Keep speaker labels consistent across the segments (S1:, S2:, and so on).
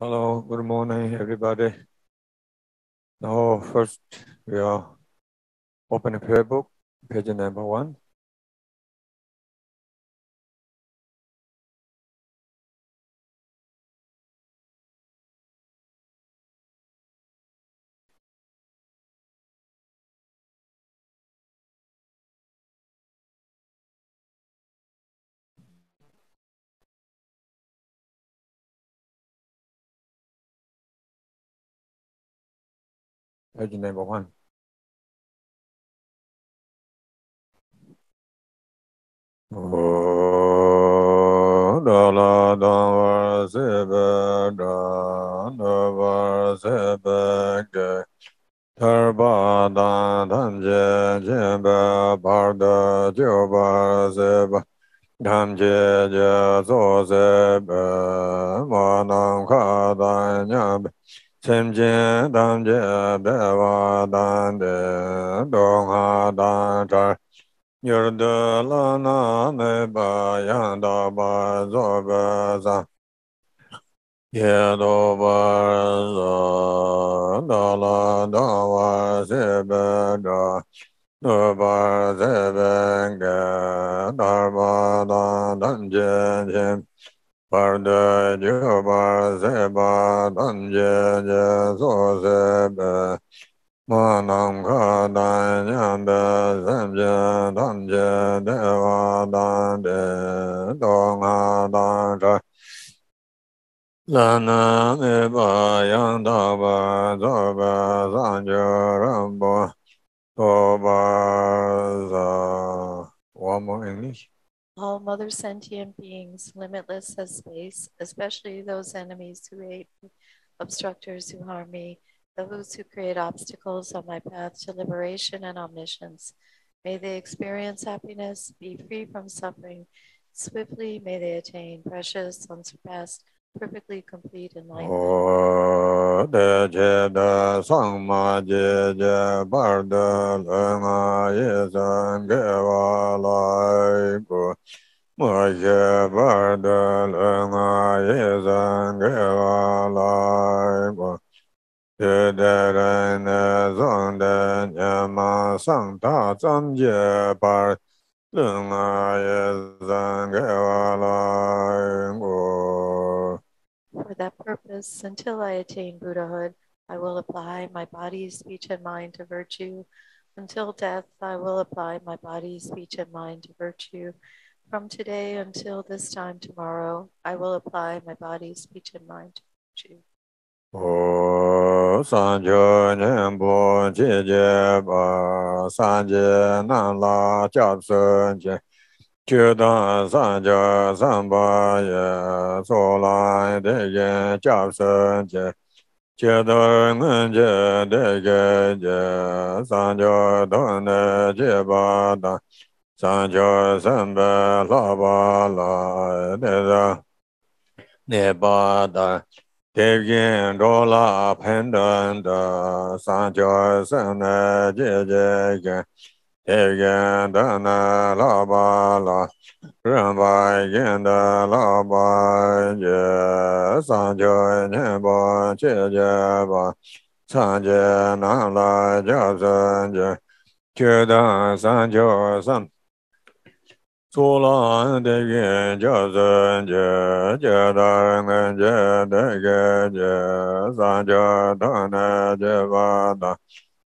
S1: Hello, good morning, everybody. Now, first, we are open a prayer book, page number one. Page number one. Oh, da la da var zebe da da var zebe ge. Tarba da dan je je be bar da jo bar zebe. Dham je je zo zebe ma nam ka da nyam be. Tsimjin damje bewa dande dongha danchar Yurdu lana meba yanda ba zobe zan Yedo barzo dala dawa sebe da Nubar sebe nge darba dan danjen jim Parde Juba Seba Danje Je So Sebe Ma Nam Ka Dan Nyambe Semje Danje Deva Dan De Dong Ha Dan Cha Lana Nipa Yang Da Ba Zo Ba San Jo Rambo To Ba Za. One more English.
S2: All mother sentient beings, limitless as space, especially those enemies who hate me, obstructors who harm me, those who create obstacles on my path to liberation and omniscience. May they experience happiness, be free from suffering. Swiftly may they attain precious, unsurpassed, perfectly complete enlightenment.
S1: o de je de sang ma je je bar de le nga ye san ge wa lai gu mo je bar de le nga ye san ge wa lai gu ye ma ta zang je bar le nga ye san ge wa lai gu
S2: For that purpose, until I attain Buddhahood, I will apply my body, speech, and mind to virtue. Until death, I will apply my body, speech, and mind to virtue. From today until this time tomorrow, I will apply my body, speech, and mind to virtue.
S1: O 觉得三者三八也所来的也叫生觉，觉得我觉得个觉三者多的觉八的，三者三八老八来的那八的，得见着了判断的三者三的觉觉个。Egen dana la ba la, ramba yen da la ba ye, san jo nye bo che je ba, san je na la ja san je, che da san jo san. Su la de yin ja san je, je da ngen je de ge je, san jo da na je ba da,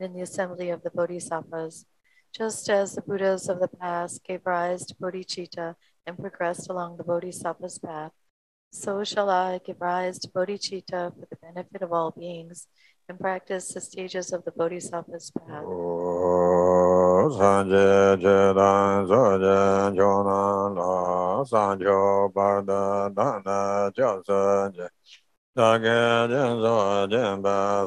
S2: in the assembly of the bodhisattvas, just as the Buddhas of the past gave rise to bodhicitta and progressed along the bodhisattva's path, so shall I give rise to bodhicitta for the benefit of all beings and practice the stages of the bodhisattva's path.
S1: Sanje La
S2: Ba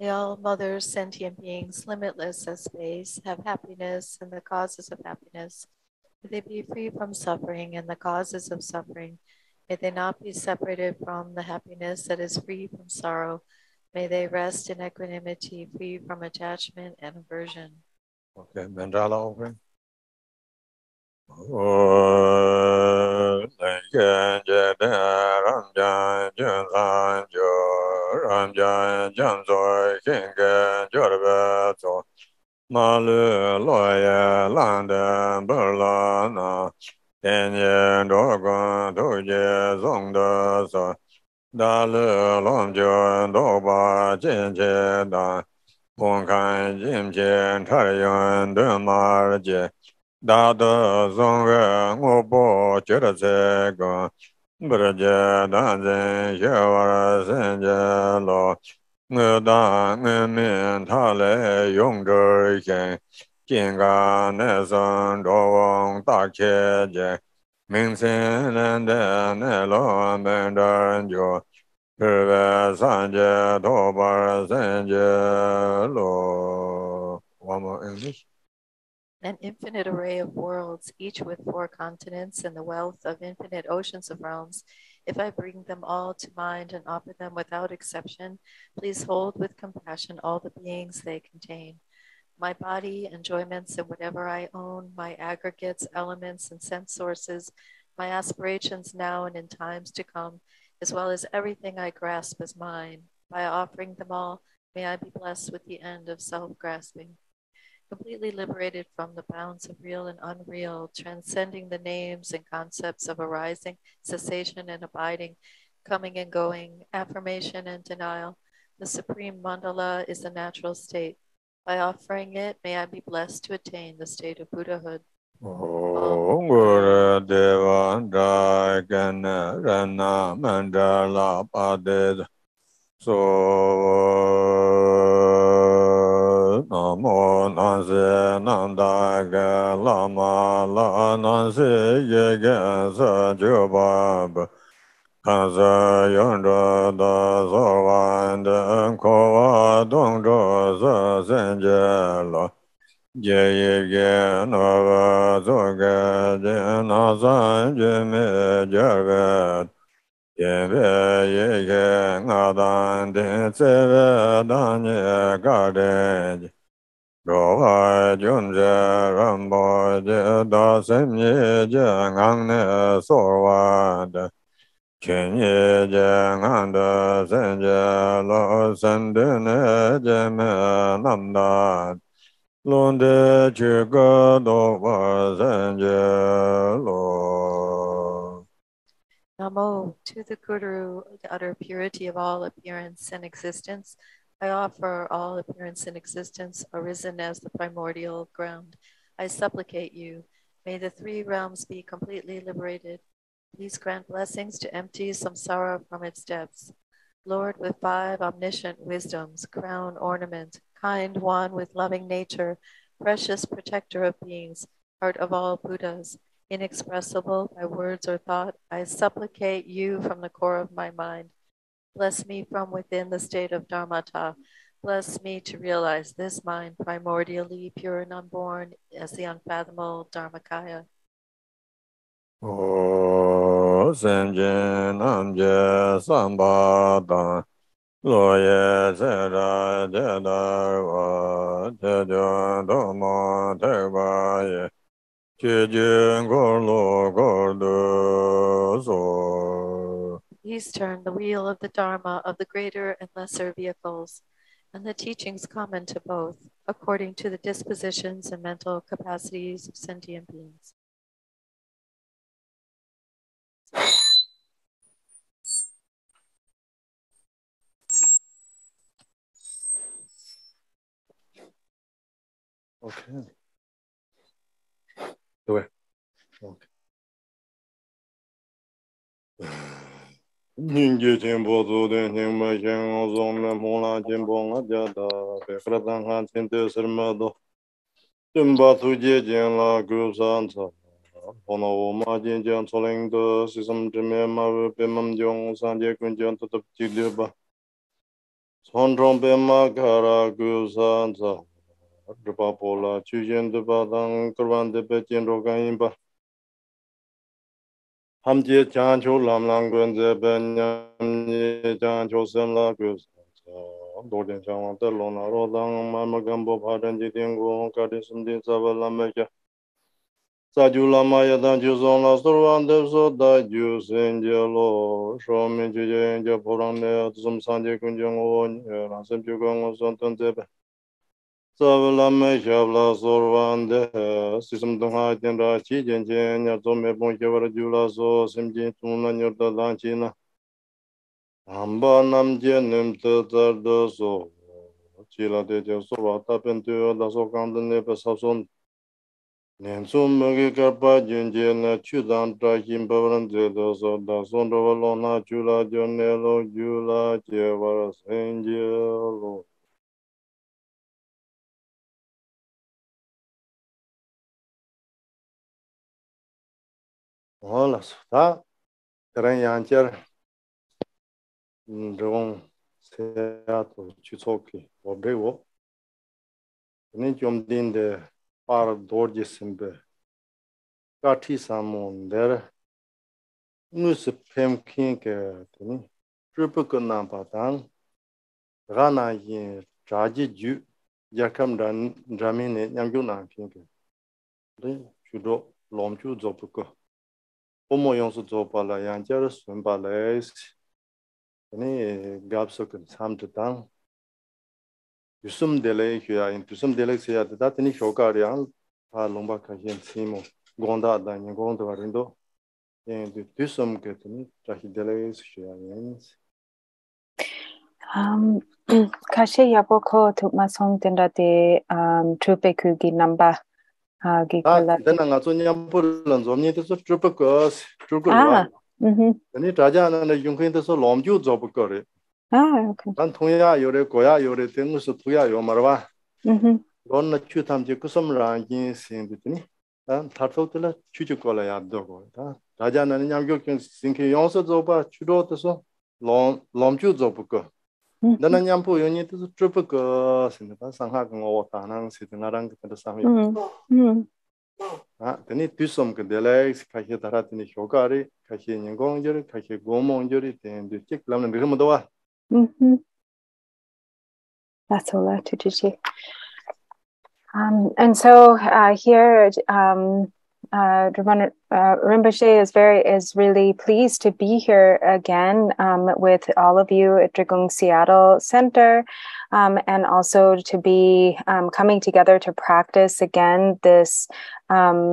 S2: May all mothers, sentient beings, limitless as space, have happiness and the causes of happiness. May they be free from suffering and the causes of suffering. May they not be separated from the happiness that is free from sorrow. May they rest in equanimity, free from attachment and aversion.
S1: Okay, mandala offering. Oh, Jan Jan Ram Jan Jan Ram Jo Ram Jan Jan Zoi King Jo Ba Zo Ma Lu Lo Ya Lan Dan Ba La Na Ten Yan Do Guan Do Ye Zong Da Zo Da Lu Long Jo Do Ba Jin Jin Dan 공간 임제 타연 드마르제 다도 송가 오보 저러제고 브르제 다제 셔와라센제로 ngada ngemen thale yongder chen jinga ne san do wong ta che je ming sen ne ne lo men dan jo Pura Sanja Topara Sanja Lo. One more English.
S2: An infinite array of worlds, each with four continents and the wealth of infinite oceans of realms. If I bring them all to mind and offer them without exception, please hold with compassion all the beings they contain. My body, enjoyments, and whatever I own, my aggregates, elements, and sense sources, my aspirations now and in times to come, as well as everything I grasp as mine. By offering them all, may I be blessed with the end of self grasping. Completely liberated from the bounds of real and unreal, transcending the names and concepts of arising, cessation, and abiding, coming and going, affirmation and denial. The supreme mandala is the natural state. By offering it, may I be blessed to attain the state of Buddhahood.
S1: Om Guru Deva Drakana Rana Mandala Padeda So Namo Nase Nandaga Lama La Nase Yega Sajubaba Kansa Yondra Da Sovanda Kowa Dongdro Sa Senjela ye ye no va zo ga de na za je me ja ga ye ve ye ye nga dan de se ve dan ye ga de ro va jun je ram bo je da sem ye je ngang ne so wa de chen ye je ngang de sen je lo sen de ne je me nam da 龙的这个多瓦三界罗。
S2: Namo to the Guru, the utter purity of all appearance and existence. I offer all appearance and existence arisen as the primordial ground. I supplicate you, May the three realms be completely liberated. Please grant blessings to empty samsara from its depths. Lord, with five omniscient wisdoms, crown ornament, kind one with loving nature, precious protector of beings, heart of all Buddhas, inexpressible by words or thought, I supplicate you from the core of my mind. Bless me from within the state of Dharmata. Bless me to realize this mind primordially pure and unborn as the unfathomable Dharmakaya.
S3: O Senjin Sambada Loye Zera Jedar Jejo Domo Tebaye Jejin Gorlo Gordo So
S2: Please turn the wheel of the Dharma of the greater and lesser vehicles and the teachings common to both, according to the dispositions and mental capacities of sentient beings.
S3: Okay. Dove? Okay. Nyingye chenpo tsuden chenpa chen o zongne mola chenpo nga jata pekra tangha chente sirma do chenpa tuje chen la gu san sa hono wo ma chen chen tsoling do sisam chime ma we pe mam jong san je kun chen tutup chik liba son chong pe ma kara gu san sa rupa pola chujen dupa tang kurwan dupa jen roka inpa hamje chan cho lam lang guen ze pe nyam nye chan cho sem la gu san doden chan wang te lo na ro tang ma ma gam po pa ren ji ten gu ka di sim di sa pa lam me cha sa ju la ma ya tang ju song la sur wan de so da ju sen je lo. Sho me ju je je po rang ne tsum san je kun je ngo nye rang sem ju gong ngo son ten ze pe Savalame shabla sorvande, sisam dunga tenra chi jenche, nyarzo mepon kewara jula so, simji tuna nyurta danchi na. Amba namje nimta tardo so, chila teche sorva tapen tuyo daso kanda nepe sapson. Nensu mugi karpa jenche na chudan trakin pavaran zedo so, dason rovalona chula jonelo jula chewara senje lo. wala suta. Terang yanjar rung seya to chuchoki wabewo ne jomdin de par dorje simbe. Kathi samon der nu se pem kin ke tini tripu ko na patan. Gana yin jaji ju. Yakam dan jamine nyangyo na kin ke. De chudo lomchu zopuko pomo yonsu zoba la yangyar sunba la isi ani gabso kun samdu tang yusum dele yuya in yusum dele siya da tani shoka riyang pa lomba ka yin simu gonda da yin gonda warindo. Yin du yusum ke tani trahi dele isi yuya yin
S4: um kashe yabo ko tukma song tenda de um trupe kugi namba 하게 칼라.
S3: 내가 나서 냠포를 좀니에서
S4: 쭈뻑거
S3: 쭈고 와. 아니 라자는 용케에서 롬주 접거래. 아 오케이 난 통야 요래 고야 요래 등으로 부야 요 말아 음 론나 추탐지 그섬랑긴 생비더니 난 타르토들 추주 걸어야 되고. 다 라자는 냠교 싱케 용서 접아 추로도서 롬 롬주 접거. dana nyampo yo
S4: nye
S3: tisu tripa ka sinda pa sangha ka ngawa ka nang sida nga rang kata sami tani tusom ka delay kakhe dhara tani shokari kakhe nyingong jori kakhe gomong jori tani du chik lamna mikha
S4: madawa That's all that to Gigi. Um, and so uh, here, um, uh, Ramana uh, Rinpoche is very is really pleased to be here again um, with all of you at Drikung Seattle Center, um, and also to be um, coming together to practice again this um,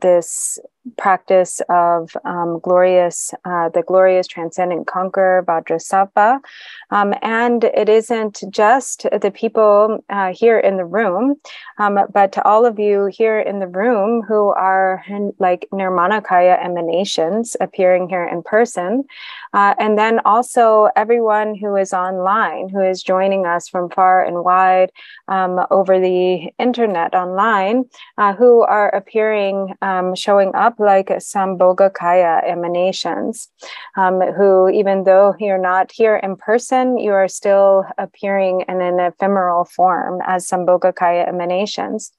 S4: this practice of um, glorious, uh, the glorious transcendent conqueror Vajrasattva. Um, and it isn't just the people uh, here in the room, but to all of you here in the room who are like Nirmanakaya emanations appearing here in person. Uh, and then also everyone who is online, who is joining us from far and wide um, over the internet online, uh, who are appearing, um, showing up like Sambhogakaya emanations, um, who, even though you're not here in person, you are still appearing in an ephemeral form as Sambhogakaya emanations.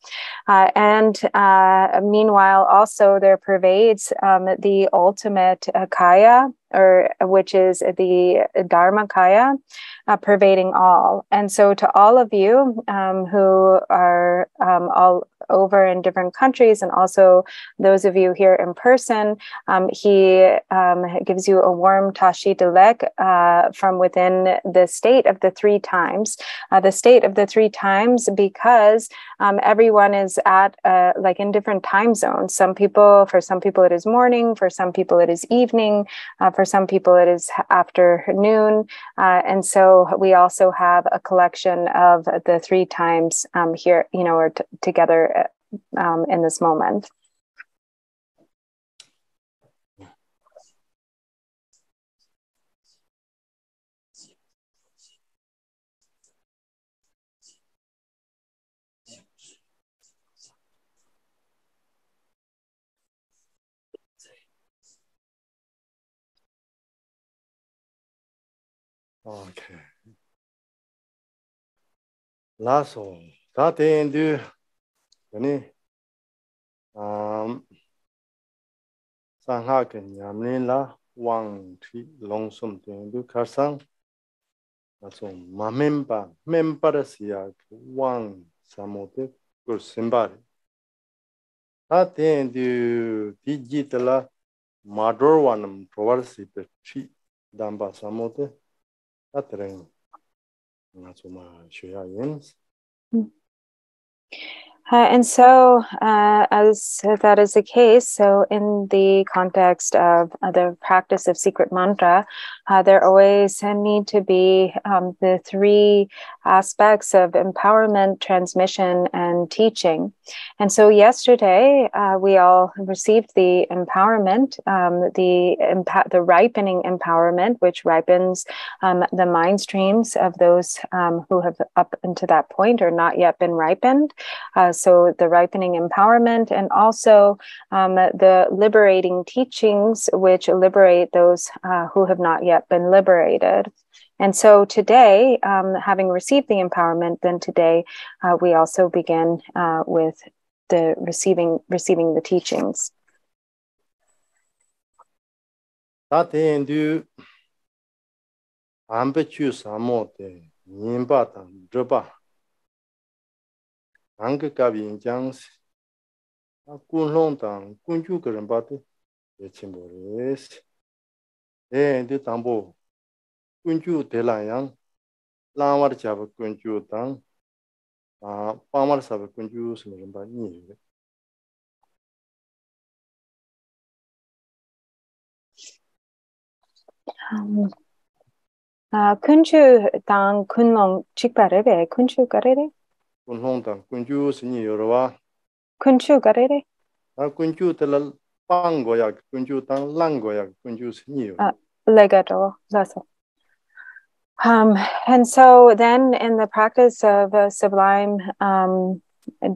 S4: Uh, and uh, meanwhile, also there pervades um, the ultimate uh, Kaya, or which is the Dharmakaya, uh, pervading all. And so, to all of you um, who are um, all over in different countries, and also those of you here in person, um, he um, gives you a warm tashi delek uh, from within the state of the three times. Uh, the state of the three times because um, everyone is at uh, like in different time zones. Some people, for some people, it is morning. For some people, it is evening. Uh, for some people, it is afternoon. Uh, and so we also have a collection of the three times um, here, you know, or t- together um, in this moment.
S3: Okay. Last one. That end you yani um sang ha ken yam ni la wang thi long sum ten du kar sang na so ma mem pa mem pa ra si ya wang samote kur simbar that end you digitala mador wanam provar si pe chi damba samote statele în asuma și ea IEMS.
S4: Uh, and so, uh, as that is the case, so in the context of uh, the practice of secret mantra, uh, there always need to be um, the three aspects of empowerment, transmission, and teaching. And so, yesterday uh, we all received the empowerment, um, the the ripening empowerment, which ripens um, the mind streams of those um, who have up until that point or not yet been ripened. So the ripening empowerment and also um, the liberating teachings, which liberate those uh, who have not yet been liberated. And so today, um, having received the empowerment, then today uh, we also begin uh, with the receiving receiving the teachings.
S3: bin āngā kāpi yīngyāngsi kūn lōng tāng kūn chū kā rāmbā tī yé chīmbō rēsi dē dī tāmbō kūn chū tē lā yāng lāng wār chāpa kūn chū tāng pāng wār sāpa kūn chū sīm rāmbā nī yé 아, 군주 당 군농
S4: 직바르베 군주 거래래.
S3: kunlong tang kunju sinyi yorwa.
S4: Kunju garere?
S3: A kunju tala pang goyak, kunju tang lang goyak, kunju sinyi yorwa.
S4: Ah, legato, that's all. Um, and so then in the practice of uh, sublime um,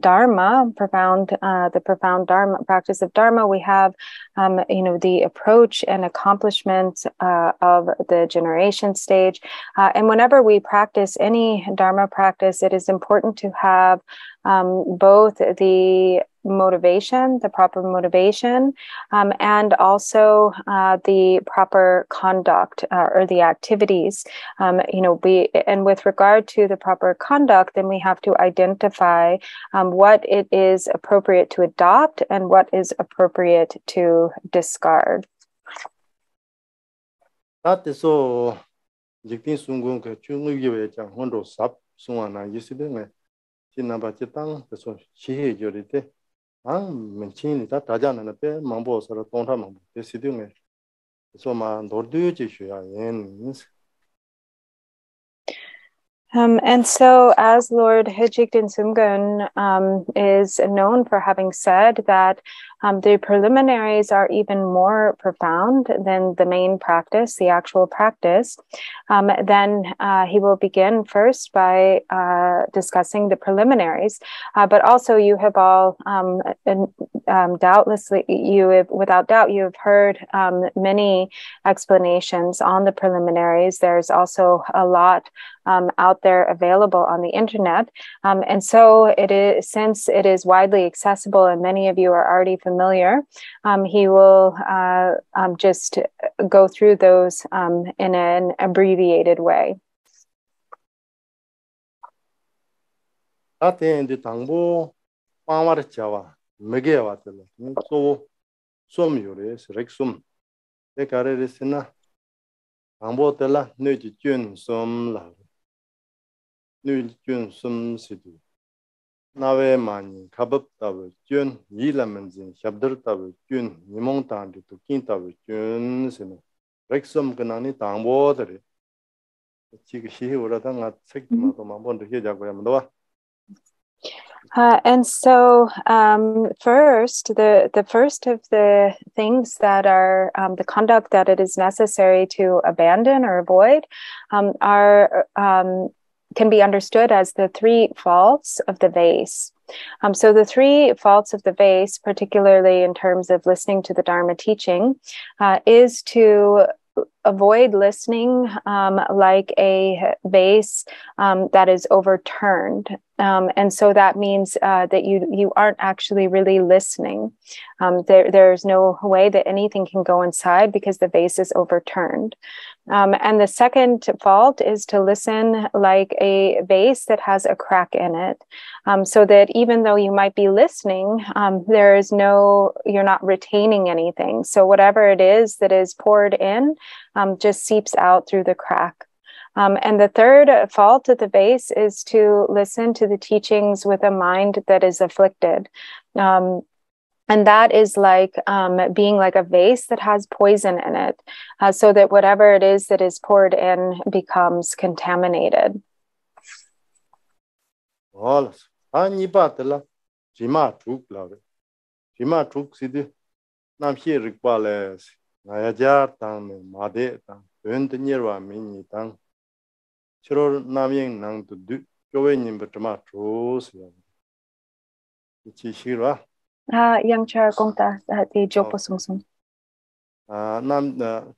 S4: dharma profound uh, the profound dharma practice of dharma we have um, you know the approach and accomplishment uh, of the generation stage. Uh, and whenever we practice any dharma practice it is important to have um, both the motivation, the proper motivation, um, and also uh, the proper conduct uh, or the activities. Um, you know, we and with regard to the proper conduct, then we have to identify um, what it is appropriate to adopt and what is appropriate to discard.
S3: That is so. Jiktin sungun ke chungu yiwe chang hondo sap sunga na yiside nge chi namba chi tang peso shiye yori te. Ang men menchin ni ta taja nana pe mambu osara tongta mambu te sidi nge. Peso ma nordu chi shuya yen
S4: Um, and so, as Lord Hijigden Sumgun um, is known for having said, that um, the preliminaries are even more profound than the main practice, the actual practice, um, then uh, he will begin first by uh, discussing the preliminaries. Uh, but also, you have all um, um, doubtlessly, you have, without doubt, you have heard many explanations on the preliminaries. There's also a lot um, out there available on the internet. Um, and so it is, since it is widely accessible and many of you are already familiar, um, he will uh, um, just go through those um, in an abbreviated way.
S3: Aten di tangbo pangwar chawa, mege wa tila, so som yore, rek som. Te kare resina, tangbo tila nöji jun som la, nöji jun som sidu. 나 당보 때라 뇌지 준 솜라 nui jun sum siddhi. Nawe mani kabab tawa jun yila manzin shabdar tawa jun nimong tangdi tu kin tawa jun sinu. Reksum kanani tangbo dari. Chigi shihi urata nga tsik mato mambon rikhe jagoya mandawa.
S4: Uh, and so, um, first, the the first of the things that are um, the conduct that it is necessary to abandon or avoid um, are um, can be understood as the three faults of the vase. Um, so, the three faults of the vase, particularly in terms of listening to the Dharma teaching, uh, is to avoid listening um, like a vase um, that is overturned. Um, and so that means uh, that you you aren't actually really listening. Um, there there's no way that anything can go inside because the vase is overturned. Um, and the second fault is to listen like a vase that has a crack in it, um, so that even though you might be listening, um, there is no, you're not retaining anything. So whatever it is that is poured in um, just seeps out through the crack. Um, and the third fault of the vase is to listen to the teachings with a mind that is afflicted. Um, and that is like um, being like a vase that has poison in it uh, so that whatever it is that is poured in becomes contaminated.
S3: All ani ah, patla jima thuk la. Jima thuk si nam she rik le na ya ja tan me ma de tan ben de nyer min ni tan chro nam yeng nang du du. Jo we nim ba ma thus ya. Chi shi ra.
S4: ha yang cha kong ta te jo po sung sung
S3: a nam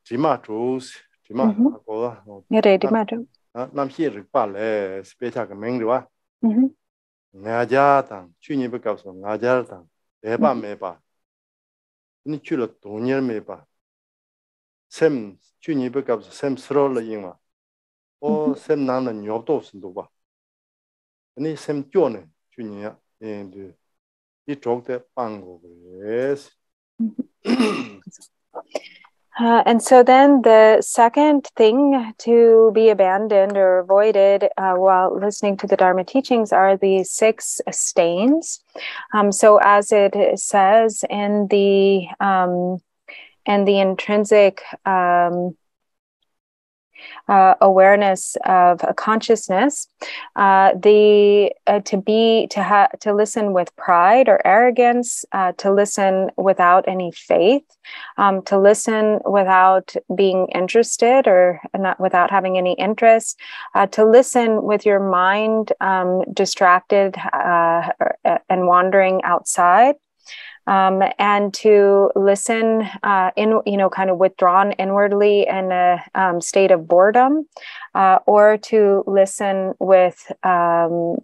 S3: jima chu jima ko
S4: la ne re jima chu
S3: nam hi ri pa le spe cha ga meng ri wa nga ja ta chu ni ba ka so nga ja ta de ba me ba ni chu lo do ni me ba sem chu ni ba ka so sem sro la yin wa o sem nan na nyop do sun do ba ni sem jo ne chu ni ya e de
S4: Uh, and so then the second thing to be abandoned or avoided uh, while listening to the Dharma teachings are the six stains. Um, so as it says in the um, in the intrinsic um, uh, awareness of a consciousness, uh, the uh, to be to have to listen with pride or arrogance, uh, to listen without any faith, um, to listen without being interested or not without having any interest, uh, to listen with your mind um, distracted uh, and wandering outside um, and to listen uh, in, you know, kind of withdrawn inwardly in a um, state of boredom, uh, or to listen with um,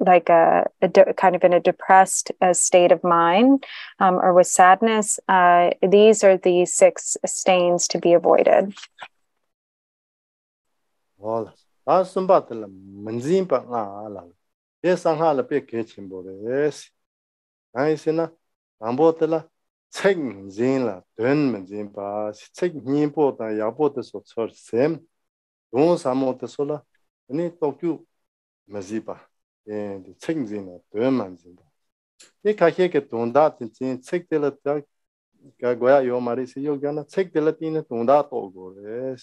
S4: like a, a de- kind of in a depressed uh, state of mind um, or with sadness, uh, these are the six stains to be avoided.
S3: rambo tila tsek zin la dun min zin pa si tsek nyingpo ta yagpo ta so tsor sem. Dung samo ta so la ane tokyu ma zi pa. Eh, tsek zin la dun man zin pa. E kakye ke tunda tin zin tsek tila ta ka goya yo mari si yo gana tsek tila tine tunda to go res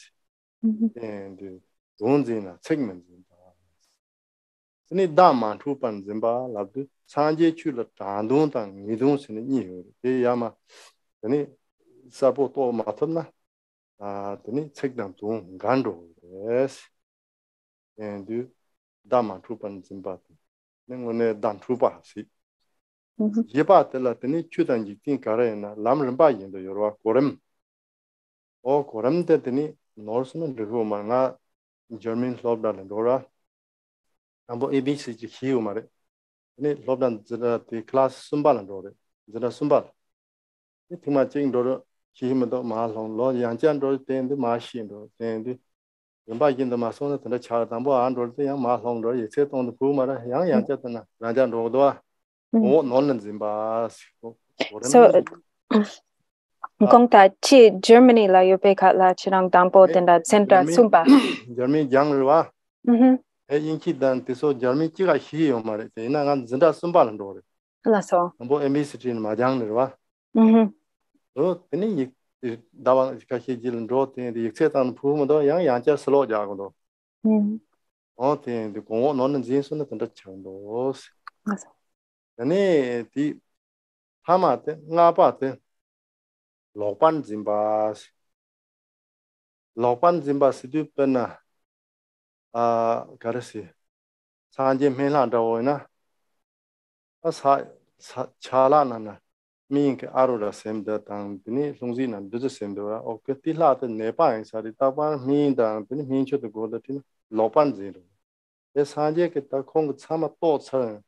S3: mm-hmm. eh, dung zin la tsek min zin sini da ma thu pan zimba lab du. Sanje chu la dan dong ta ni dong sini ni yo de ya ma sini sa bo to ma thom na. A sini chek dam dong gan do yes. And du da ma thu pan zimba ne ngo ne dan thu pa si. Mm-hmm. Ye pa te la sini chu dan ji tin ka re na lam rim ba yin do yo wa korem o korem te sini nor sun de ma nga german slob da ne do ra 남보 ABC 지 희우 말에 아니 로브단 제가 그 클래스 숨발은 로레 제가 숨발 이 팀마 징 로로 희힘도 마롱 로 양장 로 된데 마신 로 된데 연바 인도 마소는 근데 차 담보 안 로르데 양 마롱 로 예체
S4: 동도 부 말아 양 양자잖아 양장 로도 오 놀는 짐바 so gongta chi germany la yope kha la chirang dampo tenda center sumba.
S3: Germany yang lwa
S4: mhm
S3: 에 인키단 데서 저미 키가 희요 말에. 되나 간 진다
S4: 숨바는
S3: 거래 알았어. 뭐 에미시티는 마장들 봐 음. 어 근데 이 다와 같이 지는 로트에 이 세탄 부분도 양 양자 슬로 자고도. 음. 어
S4: 근데
S3: 공원 너는 진수는 근데 정도 맞아 아니 디 하마테 나바테 로판 짐바스. 로판 짐바스 뒤편나. 아 가르시 산제 메란다고 나 아사 차라나나 미인케 아로라 셈다 당드니 송지나 드즈 셈도라 오케 틸라데 네파인 사리 타파 미인다 드니 미인초도 고르티 로판 제로 에 산제 케타 콩 차마 또차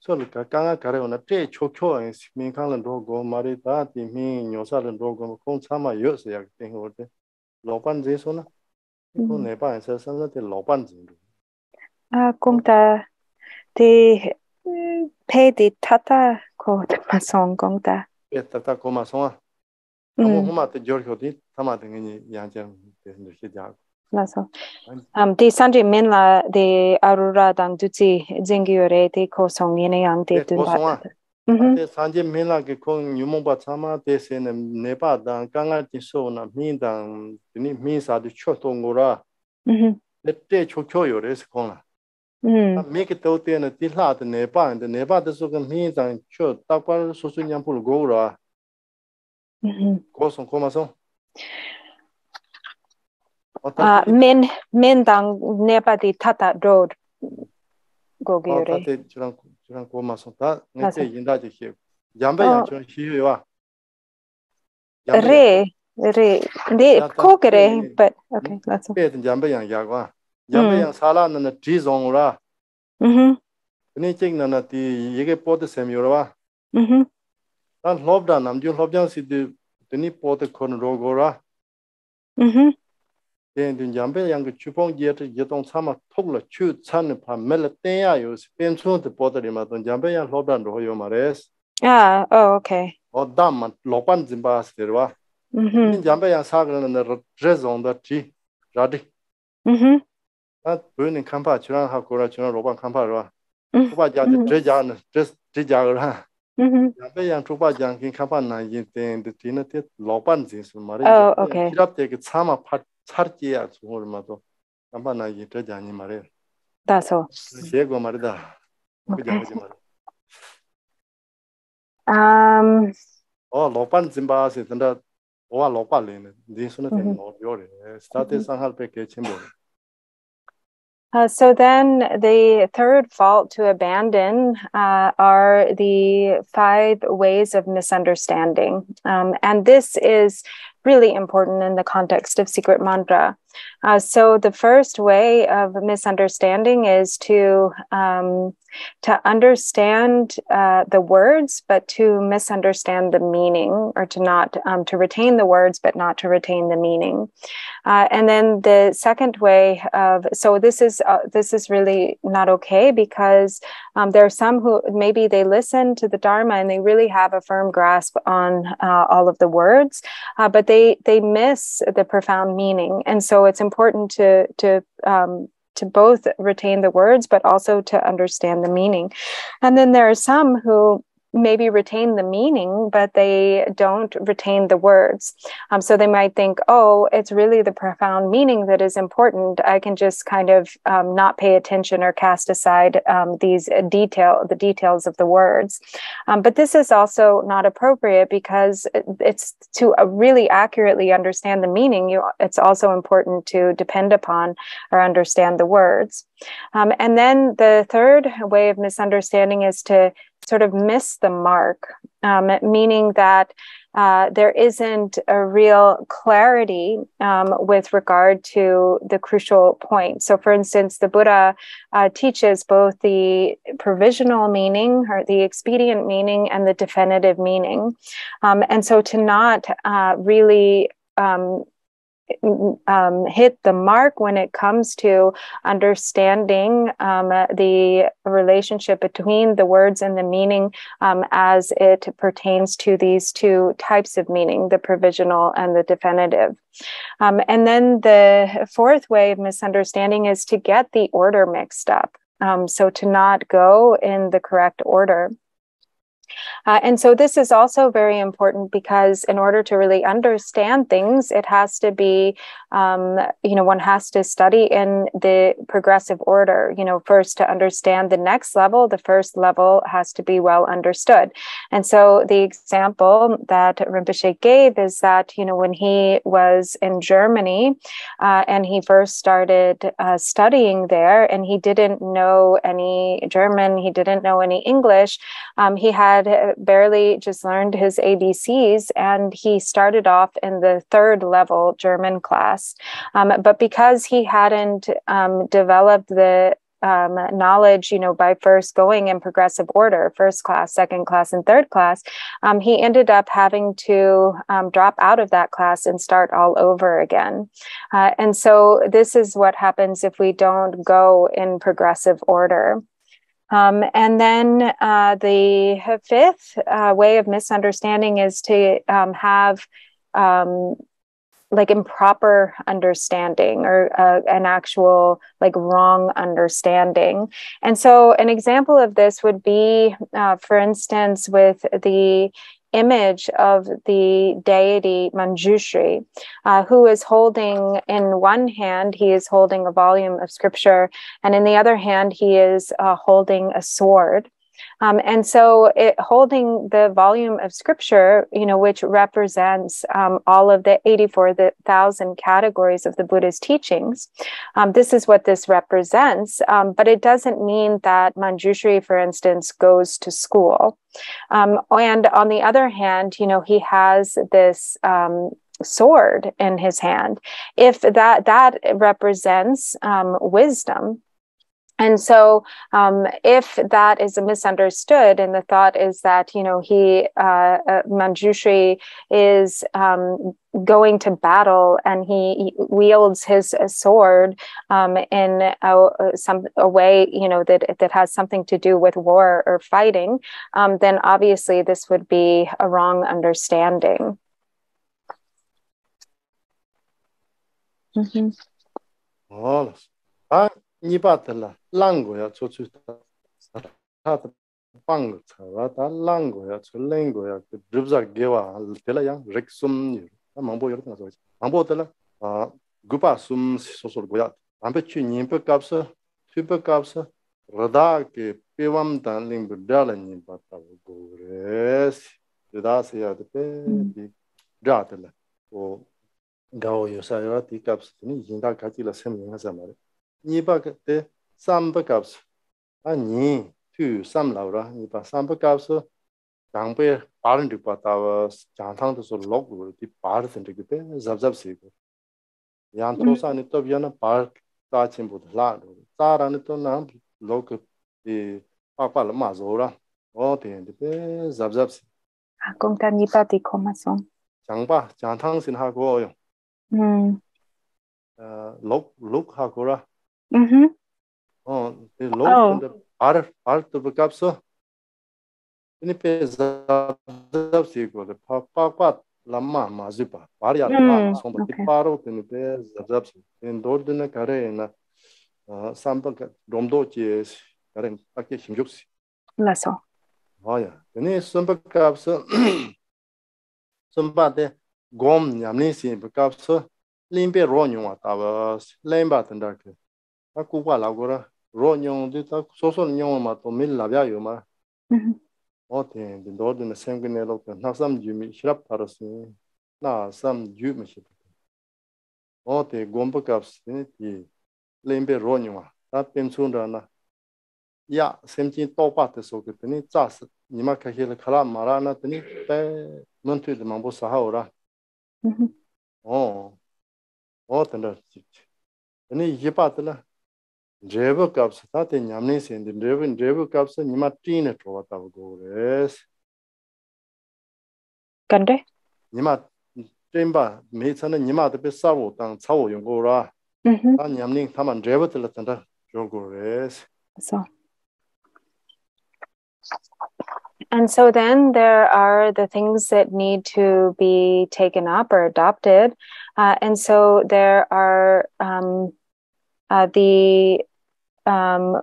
S3: 솔 가강아 가레오나 테
S4: 초초 미칸런 도고 마리다 티 미인
S3: 뇨사런 도고 콩 차마 요스야 땡고데 로판 제소나 이거 네바에서
S4: 선사대 로반 정도 아 공다. 데 페디 타타 코 마송 공다. 예
S3: 타타 코 마송아.
S4: 너무
S3: 고마한테 저렇게 타마등이 양장 되는 듯이 자
S4: 나서. um the sunday men
S3: la the aurora dang duchi jengi yore te ko song yene yang te tu ba dang ka nga ti so na min dang ni min sa du cho to ngo ra
S4: mhm
S3: de te cho kyo yo re se ko la
S4: mhm
S3: me ke to te na ti la de ne ba de ne ba de so ge min dang cho ta kwa so su nyam pu go ra
S4: mhm
S3: ko song ko ma so
S4: a min min dang ne pa di tata road go ge
S3: 어,
S4: yore
S3: 다들 저랑 저랑 고마서 다
S4: 맞아.
S3: 내게 인다지 히. 양배양
S4: 어.
S3: 저 히요와.
S4: re re de
S3: 야,
S4: ko ge re
S3: 다-
S4: but okay that's all
S3: 배든 양배양 야과. 양배양 살아는 지종으로
S4: mhm
S3: 근데 찍는 디 이게 보드 셈요와.
S4: mhm
S3: 난 롭다 남주 롭장 시드 드니 보드 콘 로고라.
S4: mhm
S3: dēndun yāmbē yāngi chūpōng yētā yētōng tsāma tōkla chū tsāni pā mēla tēnyā yōs, pēnchōng tē pōtarī mā tōng yāmbē yāng lōpān rō yō mā rēs.
S4: Ah, oh, okay.
S3: O dām mā lōpān dzimbā sī tē rwa. Yāmbē yāng
S4: sā
S3: kārā nā rē zōng dā tī, rā tī. Tā bō nī kāmpā chūrān
S4: hā
S3: kōrā chūrān lōpān kāmpā rwa. Chūpā yā tē drē yā nā,
S4: drē
S3: yā rā. Yāmbē yāng chūpā yāng kī kāmpā nā yī tēn tē tī nā tē lōpān dzī sī mā rē.
S4: Oh, okay.
S3: Chirab tē kī tsāma pāt 살지야 중을 마도 아마나 이 되지 아니
S4: 말해
S3: 다소 제거 말이다 그지 하지 말
S4: um
S3: 어 로판 짐바세 된다 오와 로팔레네 니스는 된 노요레 스타테 상할 백에 침보
S4: Uh, so then the third fault to abandon uh, are the five ways of misunderstanding. Um, and this is really important in the context of secret mantra. Uh, so the first way of misunderstanding is to um, to understand uh, the words, but to misunderstand the meaning, or to not um, to retain the words, but not to retain the meaning. Uh, and then the second way of so this is uh, this is really not okay because um, there are some who maybe they listen to the Dharma and they really have a firm grasp on uh, all of the words, uh, but they they miss the profound meaning, and so it's important to to um, to both retain the words but also to understand the meaning. And then there are some who maybe retain the meaning, but they don't retain the words. Um, so they might think, oh, it's really the profound meaning that is important. I can just kind of um, not pay attention or cast aside um, these detail, the details of the words. Um, but this is also not appropriate because it's to uh, really accurately understand the meaning. You, it's also important to depend upon or understand the words. Um, and then the third way of misunderstanding is to sort of miss the mark, um, meaning that uh, there isn't a real clarity um, with regard to the crucial point. So, for instance, the Buddha uh, teaches both the provisional meaning or the expedient meaning and the definitive meaning. Um, and so, to not uh, really um, um, hit the mark when it comes to understanding um, the relationship between the words and the meaning um, as it pertains to these two types of meaning the provisional and the definitive. Um, and then the fourth way of misunderstanding is to get the order mixed up. Um, so to not go in the correct order. Uh, and so this is also very important because in order to really understand things, it has to be, um, you know, one has to study in the progressive order. You know, first to understand the next level, the first level has to be well understood. And so the example that Rinpoche gave is that, you know, when he was in Germany uh, and he first started uh, studying there and he didn't know any German, he didn't know any English, um, he had had barely just learned his ABCs, and he started off in the third level German class. Um, but because he hadn't um, developed the um, knowledge, you know, by first going in progressive order, first class, second class, and third class, um, he ended up having to um, drop out of that class and start all over again. Uh, and so this is what happens if we don't go in progressive order. Um, and then uh, the fifth uh, way of misunderstanding is to um, have um, like improper understanding or uh, an actual like wrong understanding. And so, an example of this would be, uh, for instance, with the image of the deity Manjushri, uh, who is holding in one hand, he is holding a volume of scripture, and in the other hand, he is uh, holding a sword. Um, and so, it, holding the volume of scripture, you know, which represents um, all of the 84,000 categories of the Buddha's teachings, um, this is what this represents. Um, but it doesn't mean that Manjushri, for instance, goes to school. Um, and on the other hand, you know, he has this um, sword in his hand if that that represents wisdom and so um, if that is misunderstood and the thought is that you know he uh, uh, manjushri is um, going to battle and he wields his uh, sword um, in a, some a way you know that that has something to do with war or fighting um, then obviously this would be a wrong understanding.
S3: Mm-hmm. oh, 니 nipa tala lango ya cho chu ta pang cha wa ta lango ya cho lengo ya dribza gewa tela ya rek sum ni ta mambo yor na so mambo tala gupa sum so so go ya ambe chu nimpa kapsa tupa kapsa rada ke pevam tan ling dala ni ba ta go res da se ya te ti da tala o gao yo sa yo ti kapsa ni jinda ka ti la sem ni na sa mare nipa te samba kapsu. A nyi, tu sam labra, nipa samba kapsu, jangpe baran rikpa tawa, jangtang taso lok uru, di baran san rikki pe zabzab siku. Yang tosa ni tob yana bar ta chimbo da la uru. Ta rani to na lok di pakpa la ma zo ra,
S4: o te ndi pe zabzab siku. Kong ta nipa
S3: di koma song. Jangpa, jangtang sin ha go
S4: yo.
S3: Lok, lok ha go ra, Mhm.
S4: Oh, the
S3: low oh. the R R to the cup so. Ini pe za za si ko le pa pa pa lama ma zu pa. Par ya ma so ba ti paro ke ni pe za za si. In dor de na kare na samba ka domdo chi kare pa ke simjuk si.
S4: La so.
S3: Ha oh, ya. Ini samba cup so samba de gom nyamni si cup so limbe ro nywa ta ba lemba tanda ke. tā kūkwa lā kūrā, rō nyōng dī tā sōsō nyōng mā tō mī lā bhā yō mā. Mō tēng, dī ndō dī nā sēm kī nē lō kā, nā sām jū mī shirab tā rā sī, nā sām jū mī shirab. Mō tē gōmba kāp sī nī tī lēmbē rō nyōng wā, tā pēm sūn rā nā, yā sēm chī tō pā tē sō kī tī nī tsā sī, nī mā kā kī lā kā rā mā rā nā tī nī tā mōn tū dī māngbō sā hā wā rā. Mō, mō tēng rā chī chī. Nī yī pā tī
S4: dreba kapsa
S3: ta te nyamne sendi. Dreba dreba kapsa nima tine chowa tabu gores. Kande? Nima tenba me chana nima de
S4: pe sawo
S3: tang chawo yong go ra mm-hmm. ta nyamne thaman dreba tela tanda jo gores.
S4: So. And so then there are the things that need to be taken up or adopted. Uh, and so there are um, uh, the um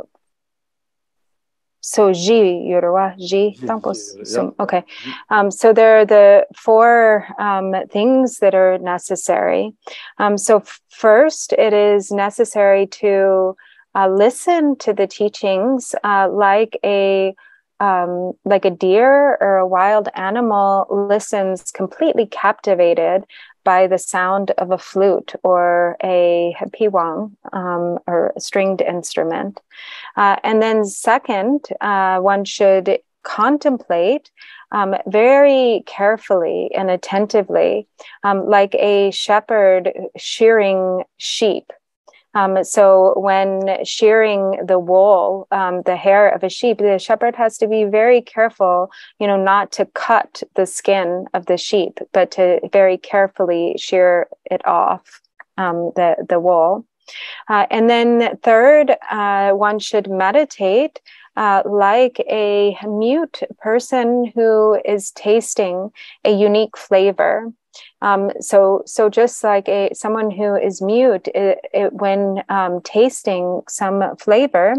S4: so ji yorwa ji tampos okay. Um so there are the four um things that are necessary. Um so first it is necessary to uh, listen to the teachings uh, like a um, like a deer or a wild animal listens completely captivated by the sound of a flute or a piwang um, or a stringed instrument. Uh, and then, second, uh, one should contemplate um, very carefully and attentively, um, like a shepherd shearing sheep. Um, so when shearing the wool, um, the hair of a sheep, the shepherd has to be very careful, you know, not to cut the skin of the sheep, but to very carefully shear it off, um, the, the wool. Uh, and then third, uh, one should meditate uh, like a mute person who is tasting a unique flavor. Um, so, so just like a someone who is mute, it, it, when um, tasting some flavor,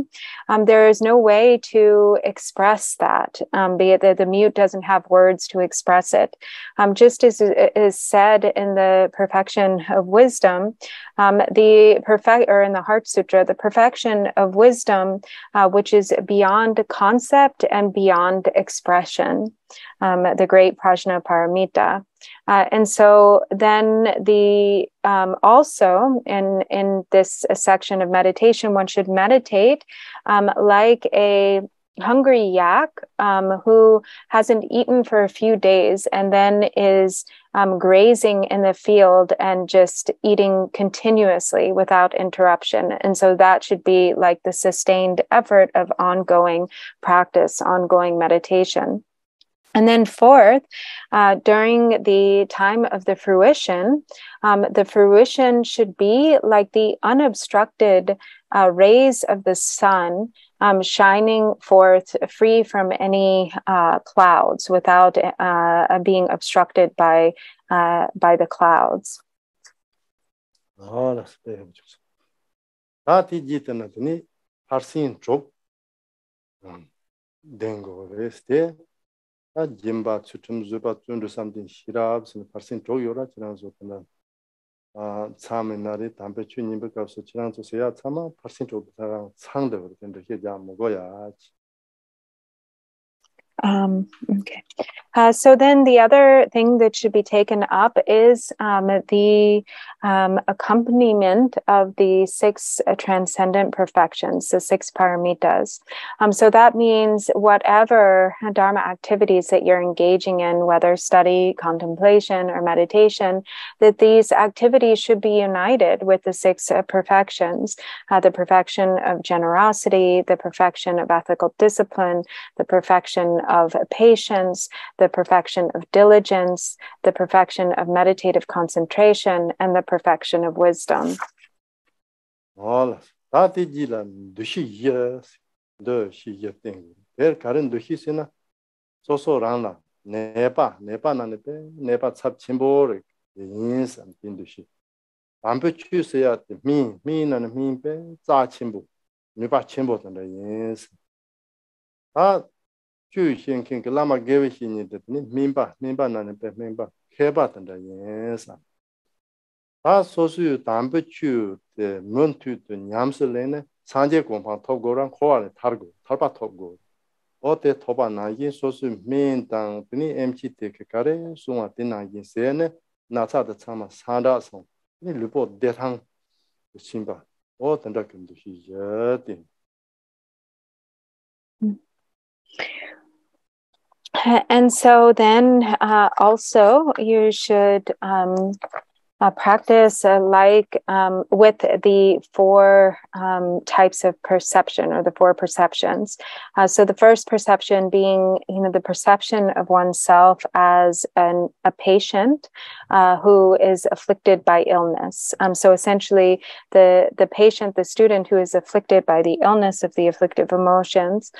S4: um, there is no way to express that. Um, be it that the mute doesn't have words to express it. Um, just as is said in the Perfection of Wisdom, um, the perfect or in the Heart Sutra, the perfection of wisdom, uh, which is beyond concept and beyond expression. the great Prajna Paramita. Uh, and so then the um, also in in this section of meditation, one should meditate um, like a hungry yak um, who hasn't eaten for a few days and then is um, grazing in the field and just eating continuously without interruption. And so that should be like the sustained effort of ongoing practice, ongoing meditation. And then, fourth, uh, during the time of the fruition, um, the fruition should be like the unobstructed uh, rays of the sun um, shining forth free from any uh, clouds without uh, being obstructed by, uh, by the clouds.
S3: 아 짐바 추춤 zupa tsundu samdin shirab sin parsin chok yora chirang zo tanda tsame nari dampe chu nimba kapsa chirang zo seya tsama parsin chok tarang tsangda wara tanda xe jaa mogo ya
S4: Um, okay. Uh, so then the other thing that should be taken up is um, the um, accompaniment of the six uh, transcendent perfections, the six paramitas. Um, so that means whatever Dharma activities that you're engaging in, whether study, contemplation, or meditation, that these activities should be united with the six uh, perfections uh, the perfection of generosity, the perfection of ethical discipline, the perfection of patience, the perfection of diligence, the perfection of meditative concentration, and the perfection of wisdom.
S3: All tati ji la dushi ye de shi ye ten per karin dushi se na so so ran la ne pa ne pa na ne pe ne pa chap chim bo re yin san tin dushi. Am pe chu se ya mi mi na na mi pe za chim bo ne pa chim bo tan de yin sa chu shen ken ke lama gewe shi ni de ni minba minba na ne pe minba ke ba tan da yin sa. Ta so su yu dan bu chu de mun tu de nyam se le ne san je gong pa top go ran ko wa le tar go tar pa top go. O te to ba na yin so su min dang de ni em chi te ke ka re su wa de na yin se ne na cha de cha ma sa da so ni lu bo de tang xin ba o tan da kem de shi ye de.
S4: And so then uh, also you should um, uh, practice uh, like um, with the four um, types of perception or the four perceptions. Uh, so the first perception being, you know, the perception of oneself as an, a patient uh, who is afflicted by illness. Um, so essentially, the the patient, the student who is afflicted by the illness of the afflictive emotions,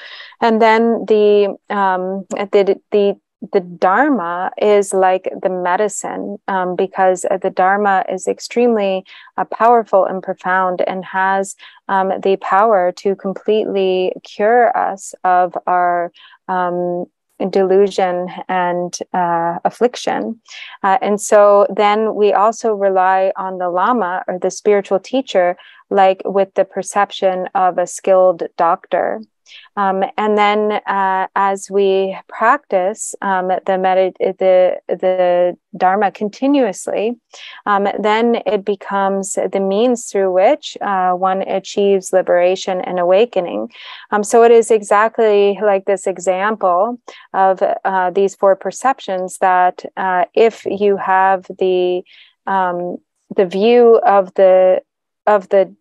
S4: and then the um, the the the Dharma is like the medicine um, because the Dharma is extremely uh, powerful and profound and has um, the power to completely cure us of our um, delusion and uh, affliction. Uh, and so then we also rely on the Lama or the spiritual teacher, like with the perception of a skilled doctor. Um, and then uh, as we practice um, the, the, the Dharma continuously, um, then it becomes the means through which uh, one achieves liberation and awakening. Um, so it is exactly like this example of uh, these four perceptions that uh, if you have the um, the view of the of the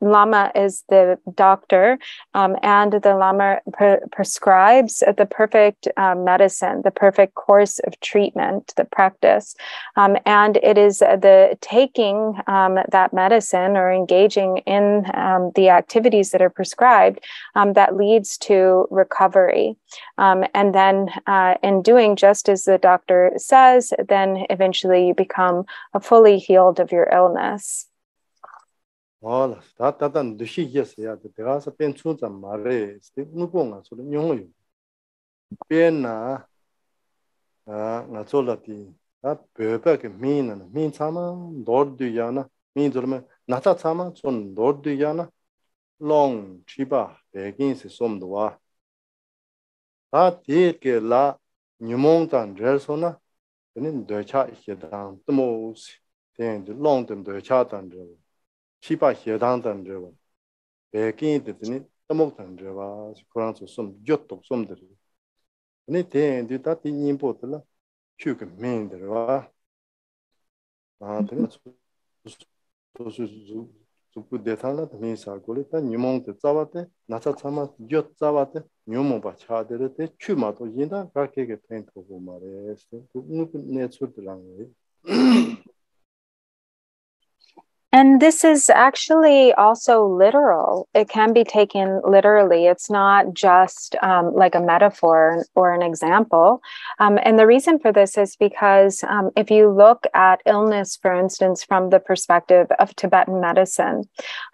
S4: Lama is the doctor, um, and the Lama pre- prescribes the perfect uh, medicine, the perfect course of treatment, the practice. Um, and it is the taking um, that medicine or engaging in um, the activities that are prescribed um, that leads to recovery. And then, uh, in doing just as the doctor says, then eventually you become fully healed of your illness.
S3: wala 다 다단 dushi yesi ya 내가 sa pen chu zam ma re sti nu ko nga chu nyong yu. Pen na a nga chu la ti ta be ba ke mi na mi cha ma dor du ya na mi zul ma na ta cha ma chon dor du ya na long chi ba be gin se som do wa. Ta ti ke la nyumong tan jer so na ni de cha ikhe dang tmo si ten long tem de cha tan jer 치바 협당단 저거 백인이 되더니 떠먹던 저거 그런 좀 엿도 좀 들이 근데 대인도 다 뒤님 보더라 휴게 맨들 와 나한테 소소소 소부 대탈라 메사 고리타 니몽테 자바테 나차 차마 엿 자바테 뉴모바 차데르테 추마도 인다 가케게 펜토고 말레스 그 우네 추들랑
S4: And this is actually also literal. It can be taken literally. It's not just um, like a metaphor or an example. Um, and the reason for this is because um, if you look at illness, for instance, from the perspective of Tibetan medicine,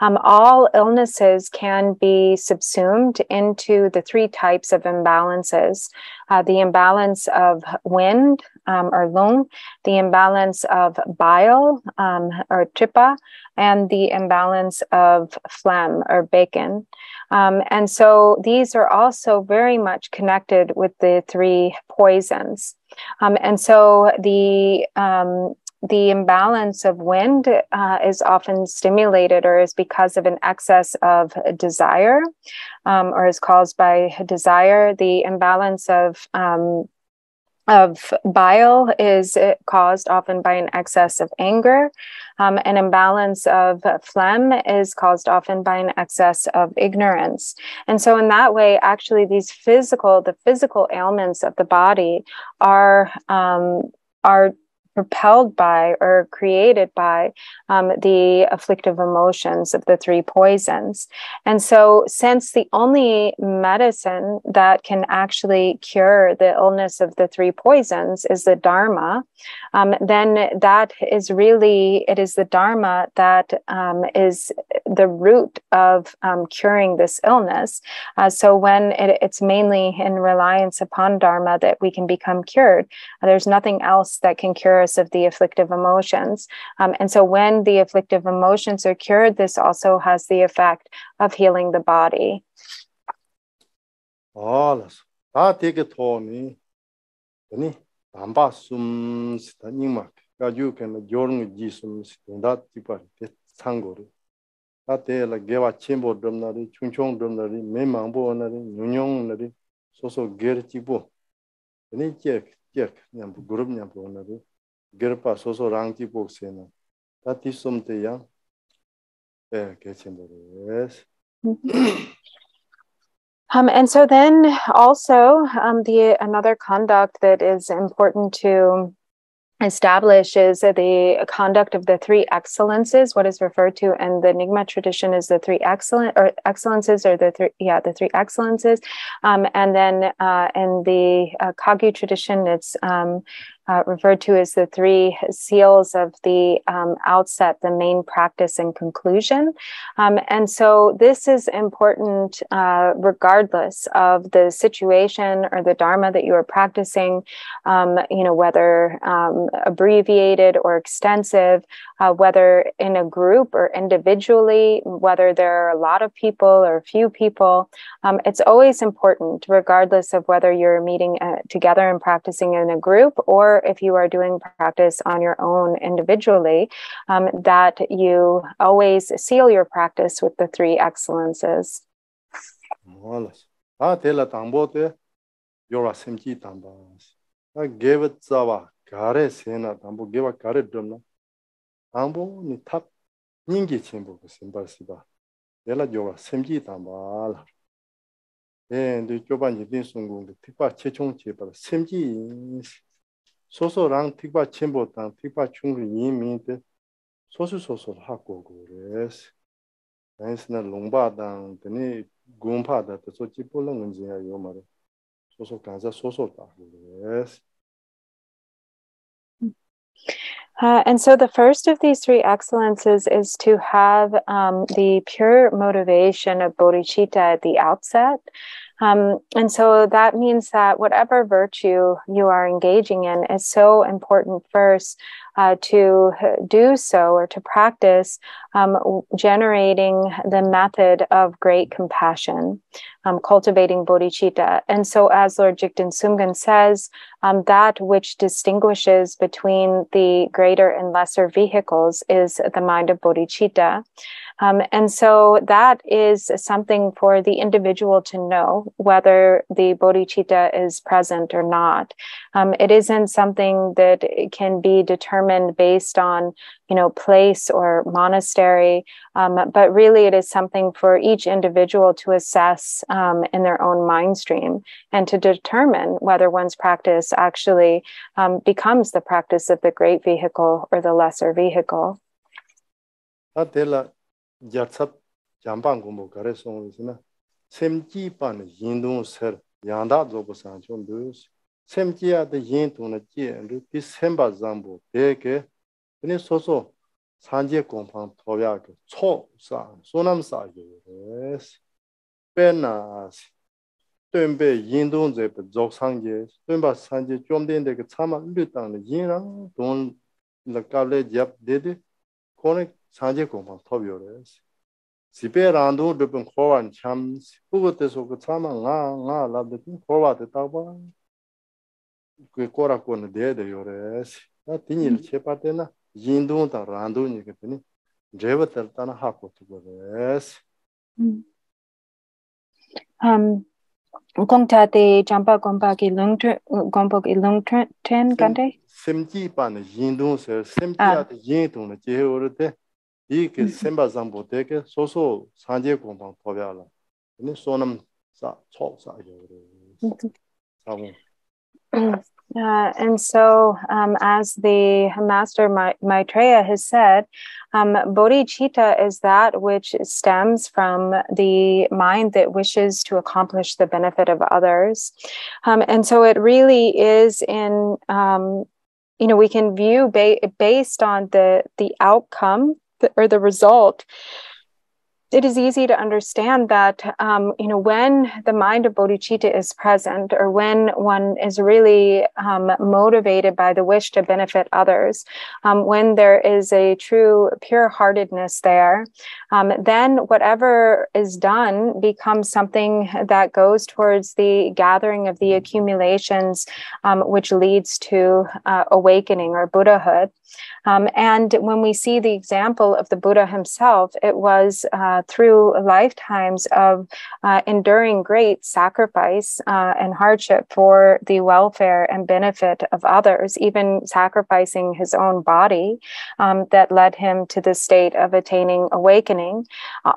S4: um, all illnesses can be subsumed into the three types of imbalances uh, the imbalance of wind, um, or lung, the imbalance of bile um, or tripa, and the imbalance of phlegm or beken. Um, and so these are also very much connected with the three poisons. Um, and so the um, the imbalance of wind uh, is often stimulated or is because of an excess of desire um, or is caused by desire. The imbalance of um, of bile is caused often by an excess of anger. Um, an imbalance of phlegm is caused often by an excess of ignorance. And so, in that way, actually, these physical, the physical ailments of the body are um, are propelled by or created by um, the afflictive emotions of the three poisons. And so, since the only medicine that can actually cure the illness of the three poisons is the Dharma, um, then that is really, it is the Dharma that um, is the root of um, curing this illness. Uh, so, when it, it's mainly in reliance upon Dharma that we can become cured, there's nothing else that can cure of the afflictive emotions. Um, and so when the afflictive emotions are cured, this also has the effect of healing the body.
S3: 알았어. 다 되게 돈이 아니 담바 숨 스타닝마 가지고 그는 요런 지숨 스타다 티파 상고를 다때라 개와 침보 dom나리 충충 dom나리 매망보 나리 뉴뇽 나리 소소 게르티보 아니 제 제 그냥 그룹 그냥 보나리 gerpa soso rangti ta ya. E
S4: Um, and so then also um, the another conduct that is important to establishes the conduct of the three excellences what is referred to in the Nyingma tradition is the three excellent or excellences or the three yeah the three excellences. Um, and then uh, in the uh, kagyu tradition it's um, uh, referred to as the three seals of the um, outset, the main practice and conclusion. Um, and so this is important uh, regardless of the situation or the Dharma that you are practicing, um, you know, whether um, abbreviated or extensive, uh, whether in a group or individually, whether there are a lot of people or a few people. Um, it's always important, regardless of whether you're meeting uh, together and practicing in a group or if you are doing practice on your own individually, um, that you always seal your practice with the three excellences.
S3: 아 텔라 담보테 요라 셈지 담바스 아 게베 자와 가레 세나 담보 게와 가레 덤나 āngbō nī tāp nīngi chīmbō kī sīmbār sībā dēlā yōgā sēmjī tāmbā lā dēndī gyōpa nidhīn sūngu ngi tīkbā chēchōng chēpā sēmjī sōsō rāng tīkbā chēmbō tāng tīkbā chūngu yī mī dē sōsō sōsō lā gō gō rēs dēnsi nā lōngbā tāng dēni gōmbā tā tā sō jīpō lā ngā jīyā yō mā rē sōsō kānsā sōsō tā gō rēs
S4: Uh, and so the first of these three excellences is to have um, the pure motivation of bodhicitta at the outset. Um, and so that means that whatever virtue you are engaging in is so important first uh, to do so or to practice um, generating the method of great compassion, um, cultivating bodhicitta. And so, as Lord Jigten Sumgön says, um, that which distinguishes between the greater and lesser vehicles is the mind of bodhicitta. Um, and so that is something for the individual to know whether the bodhicitta is present or not. Um, it isn't something that can be determined based on, you know, place or monastery, um, but really it is something for each individual to assess um, in their own mind stream and to determine whether one's practice actually um, becomes the practice of the great vehicle or the lesser vehicle.
S3: yartsab jamban kumbu kare songo isina semji pan yindung ser yanda zobo sanchon dus semji yada yindung na ji enru di semba zambu deke tene soso sanje kompang tobya ke cho sa sonam sa ge res pena as tenbe yindung ze pe zok sanje tenba sanje chomden de ke chama lutang le yinrang don la kable jap dede konek 상제 공방 터비오레스 집에 란도 드분 코완 참 그것에서 그 참아 나나 라드든 코와데 타바 그 코라코는 데데
S4: 요레스 나 디닐
S3: 쳬파테나 진도다 란도니 그더니 제버터타나 하고 두고레스
S4: um gongta de jamba gomba ki long term gomba ki long term ten gande
S3: semji pa ne yin dong se semji ya de yin dong ne je wo de yi ke semba zang bo de ke so so san je gong bang to bia la ni so nam sa cho sa yo de sa wo
S4: Uh, and so, um, as the Master Ma- Maitreya has said, um, bodhicitta is that which stems from the mind that wishes to accomplish the benefit of others. Um, and so, it really is in, um, you know, we can view ba- based on the the outcome th- or the result. It is easy to understand that, um, you know, when the mind of bodhicitta is present, or when one is really um, motivated by the wish to benefit others, um, when there is a true pure heartedness there, um, then whatever is done becomes something that goes towards the gathering of the accumulations, um, which leads to uh, awakening or Buddhahood. Um, and when we see the example of the Buddha himself, it was uh, through lifetimes of uh, enduring great sacrifice uh, and hardship for the welfare and benefit of others, even sacrificing his own body, um, that led him to the state of attaining awakening.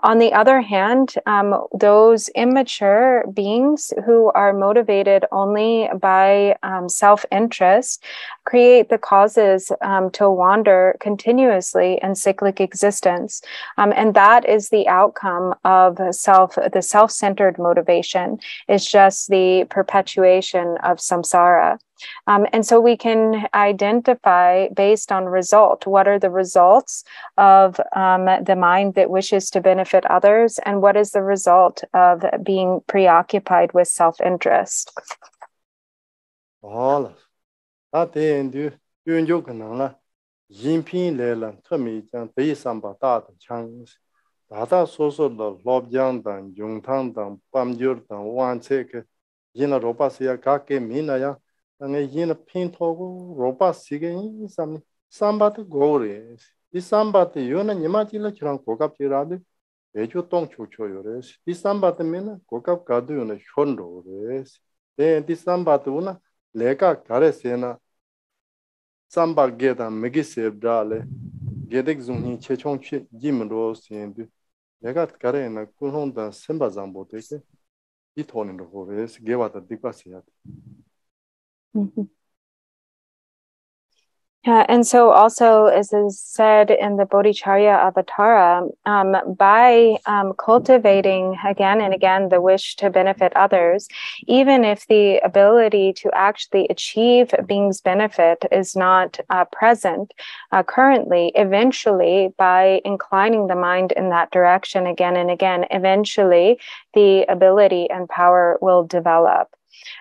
S4: On the other hand, um, those immature beings who are motivated only by um, self interest create the causes um, to wander continuously in cyclic existence. Um, and that is the outcome of self, the self centered motivation, is just the perpetuation of samsara. Um, and so we can identify based on result what are the results of um, the mind that wishes to benefit others, and what is the result of being preoccupied with self interest.
S3: ta la yin pin le la te mi jang de sam ba da 다다 소소도 롭장단 용탕단 밤저단 완체케 이나 로바스야 가게 미나야 당에 이나 핀토고 로바스게 삼니 삼바트 고레 이 삼바트 요나 니마질라 저랑 고갑지라데 배주 똥초초요레 이 삼바트 미나 고갑 가도요나 촌로레 네디 삼바트우나 레가 가레세나 삼바게다 메기세브달레 게덱 좀히 체총치 짐로스엔드 내가 가래 있는
S4: 군혼다 셈바 잠보 되게 이 돈으로 고래스 개와다 디과스야. 음. Yeah, and so also, as is said in the Bodhicharya Avatara, um, by um, cultivating again and again the wish to benefit others, even if the ability to actually achieve being's benefit is not uh, present uh, currently, eventually, by inclining the mind in that direction again and again, eventually the ability and power will develop.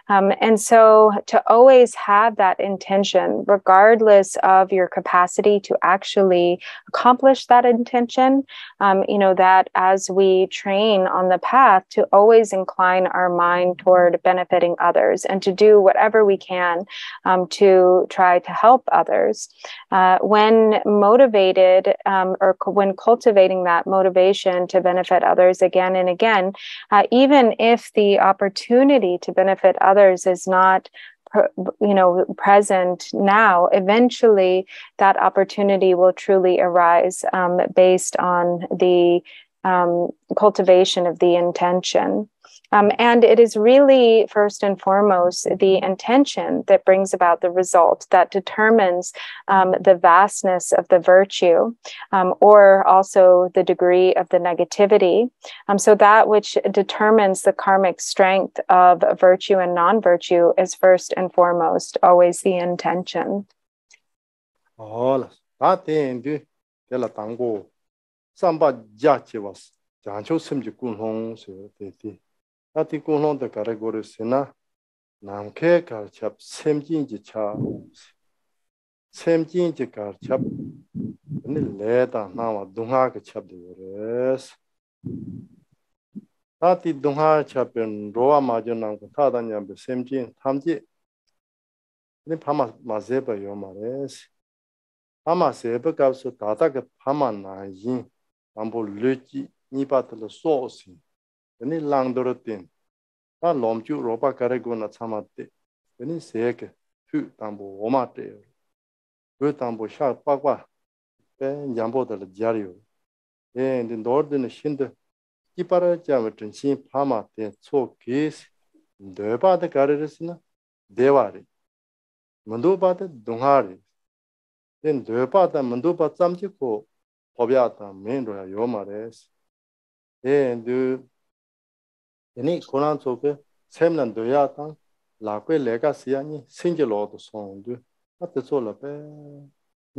S4: Um, and so to always have that intention, regardless of your capacity to actually accomplish that intention, um, you know, that as we train on the path to always incline our mind toward benefiting others and to do whatever we can um, to try to help others. Uh, when motivated um, or when cultivating that motivation to benefit others again and again, uh, even if the opportunity to benefit others is not you know present now eventually that opportunity will truly arise um, based on the um, cultivation of the intention um, and it is really first and foremost the intention that brings about the result that determines um, the vastness of the virtue um, or also the degree of the negativity. Um, so that which determines the karmic strength of virtue and non-virtue is first and foremost always the intention.
S3: go samba Tati kūlōng tā kārā gōrī sī na nāmkē kār chab sēmjīn jī chā sēmjīn jī kār chab nī lē tā nāwa dūngā kā chab dī gōrī sī. Tati dūngā chab pēr rōwa mā jī nāṁ kā tā tā ñam pēr sēmjīn tam jī nī pāma mā zē pā yō mā rē sī. Pāma zē pā kāp sū tā tā kā pāma nā yīn nāmbō lē jī nī pā tā lā sō sī. 마 마제바 요마레스 파마 세바 갑스 다다가 파마 나이 ambo lechi nipa tala sosi yani langdoro tin ta lomchu ropa kare go na chamatte yani seke hu tambo oma te hu tambo sha pakwa pe nyambo tala jaryo e din dor din shind kipara jam tin sin phama te cho kis deba de kare resna dewari mandu ba de dunghari den deba da mandu ba chamchi ko 법야다 메인로야 요 말에스 예 근데 얘니 고난 속에 샘난 도야다 라괴 레가시아 yani konan tsoke semlan doya tang lakwe lega siya ni singe lodo songdu ate tso la pe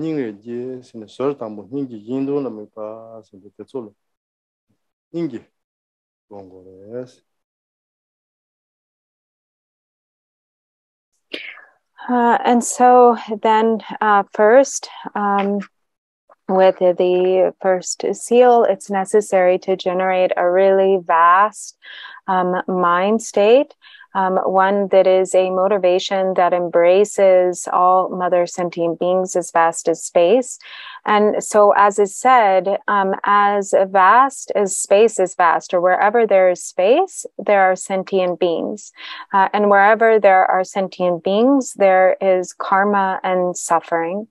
S3: nyingre je sine sor tambo nyingi yindu na me pa sinde te tso la nyingi gongo res
S4: Uh, and so then uh, first, um, with the first seal, it's necessary to generate a really vast um, mind state, um, one that is a motivation that embraces all mother sentient beings as vast as space. And so, as is said, um, as vast as space is vast, or wherever there is space, there are sentient beings. Uh, and wherever there are sentient beings, there is karma and suffering.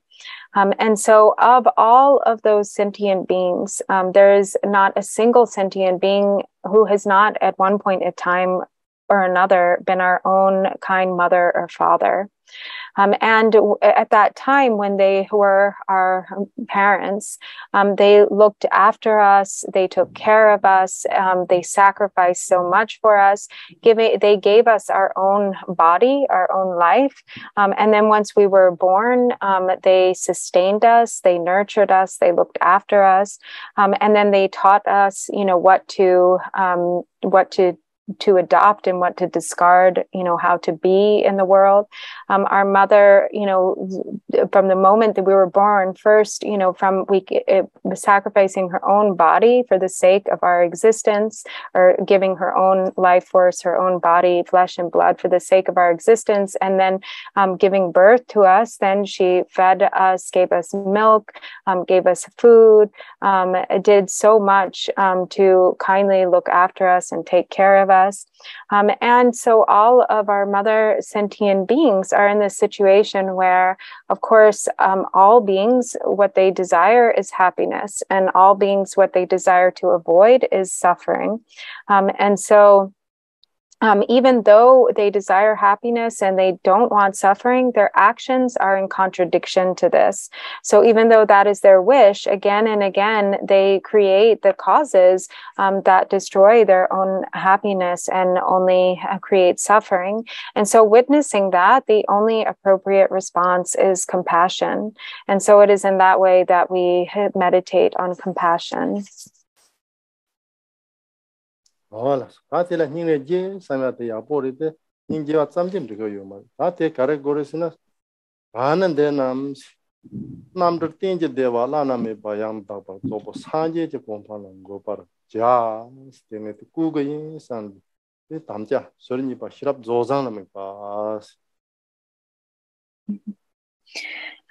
S4: Um, and so, of all of those sentient beings, um, there is not a single sentient being who has not, at one point in time or another, been our own kind mother or father. Um, and at that time, when they were our parents, um, they looked after us, they took care of us, um, they sacrificed so much for us. Giving, they gave us our own body, our own life, um, and then once we were born, um, they sustained us, they nurtured us, they looked after us, um, and then they taught us, you know, what to what to to adopt and what to discard you know how to be in the world. Um, our mother you know from the moment that we were born first you know from we it, sacrificing her own body for the sake of our existence or giving her own life force her own body flesh and blood for the sake of our existence. And then um, giving birth to us then she fed us gave us milk um, gave us food um, did so much um, to kindly look after us and take care of us us. Um, and so all of our mother sentient beings are in this situation where, of course, um, all beings, what they desire is happiness, and all beings, what they desire to avoid is suffering. Um, and so um, even though they desire happiness and they don't want suffering, their actions are in contradiction to this. So, even though that is their wish, again and again, they create the causes um, that destroy their own happiness and only uh, create suffering. And so, witnessing that, the only appropriate response is compassion. And so, it is in that way that we meditate on compassion.
S3: wala ta te la hing je samya te ya re te hing je wa cham jem de yo ma. Ta te kare gore sina bhanan de nam nam de tin je de wa la na me ba yang da ba to bo sa je je pom pa la go par. Ja ste ne te ku go yin san te tam ja so ni ba shirap zo zang na me ba.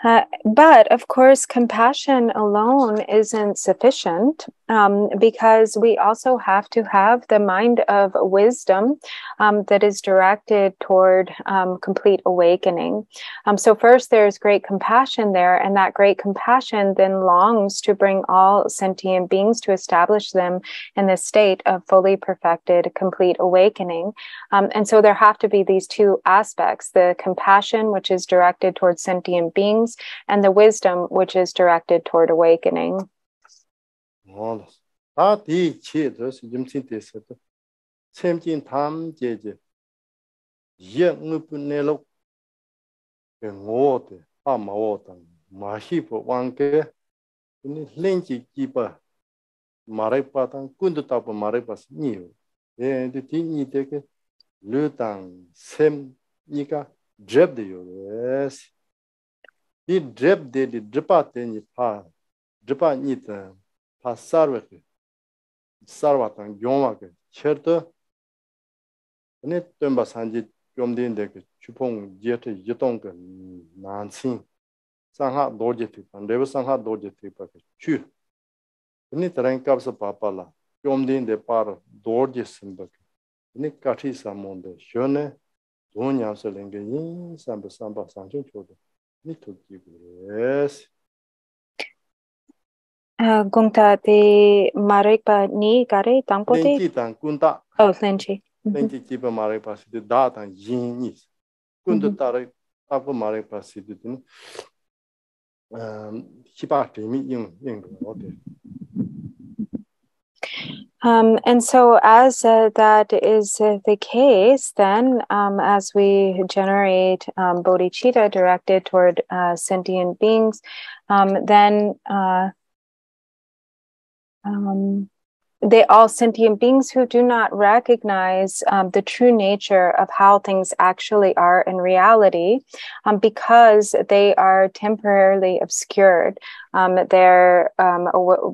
S4: Uh, but of course, compassion alone isn't sufficient. Um, because we also have to have the mind of wisdom um, that is directed toward um, complete awakening. Um, so, first, there's great compassion there, and that great compassion then longs to bring all sentient beings to establish them in the state of fully perfected, complete awakening. Um, and so, there have to be these two aspects the compassion, which is directed towards sentient beings and the wisdom which is directed toward awakening.
S3: ngōlas. Tā tī chī dhōs yimtsīn tī sētō, tsēmchīn tām jē jē, yē ngūpū nē lōk, kē ngō tē, pā mā wō tāng, mā hī pō wāng kē, kūni lēng jī jī pā, mā rē pā tāng, kundu tā pā mā rē pā sī nī yō. Yē tī tī nī tē kē, lū tāng, sēm nī kā, drēb dē yō rēs. Tī drēb dē dī drēpā tē nī pā, drēpā nī tāng, 사르베 사르바탄 용와게 셔도 네 뜸바 산지 좀된데 그 주봉 제트 이동 그 난신 상하 도제티 반데브 상하 도제티 바게 추 네 트랭 갑서 파팔라 좀된데 파르 도제 심바게 네 카티 사몬데 쇼네 돈냐서 랭게 인 삼바 삼바 상중 초도 네 토기브레스
S4: Uh, Gungta te marekpa ni kare tangpo te?
S3: Lenki tang kunta.
S4: Oh, lenki.
S3: Lenki kipa marekpa sidi da tang yin ni. Kunta tare tangpo marekpa sidi tini kipa temi yin yin ote.
S4: Um, and so, as uh, that is uh, the case, then um, as we generate um, bodhicitta directed toward uh, sentient beings, um, then uh, um, they all sentient beings who do not recognize um, the true nature of how things actually are in reality um, because they are temporarily obscured um, their um,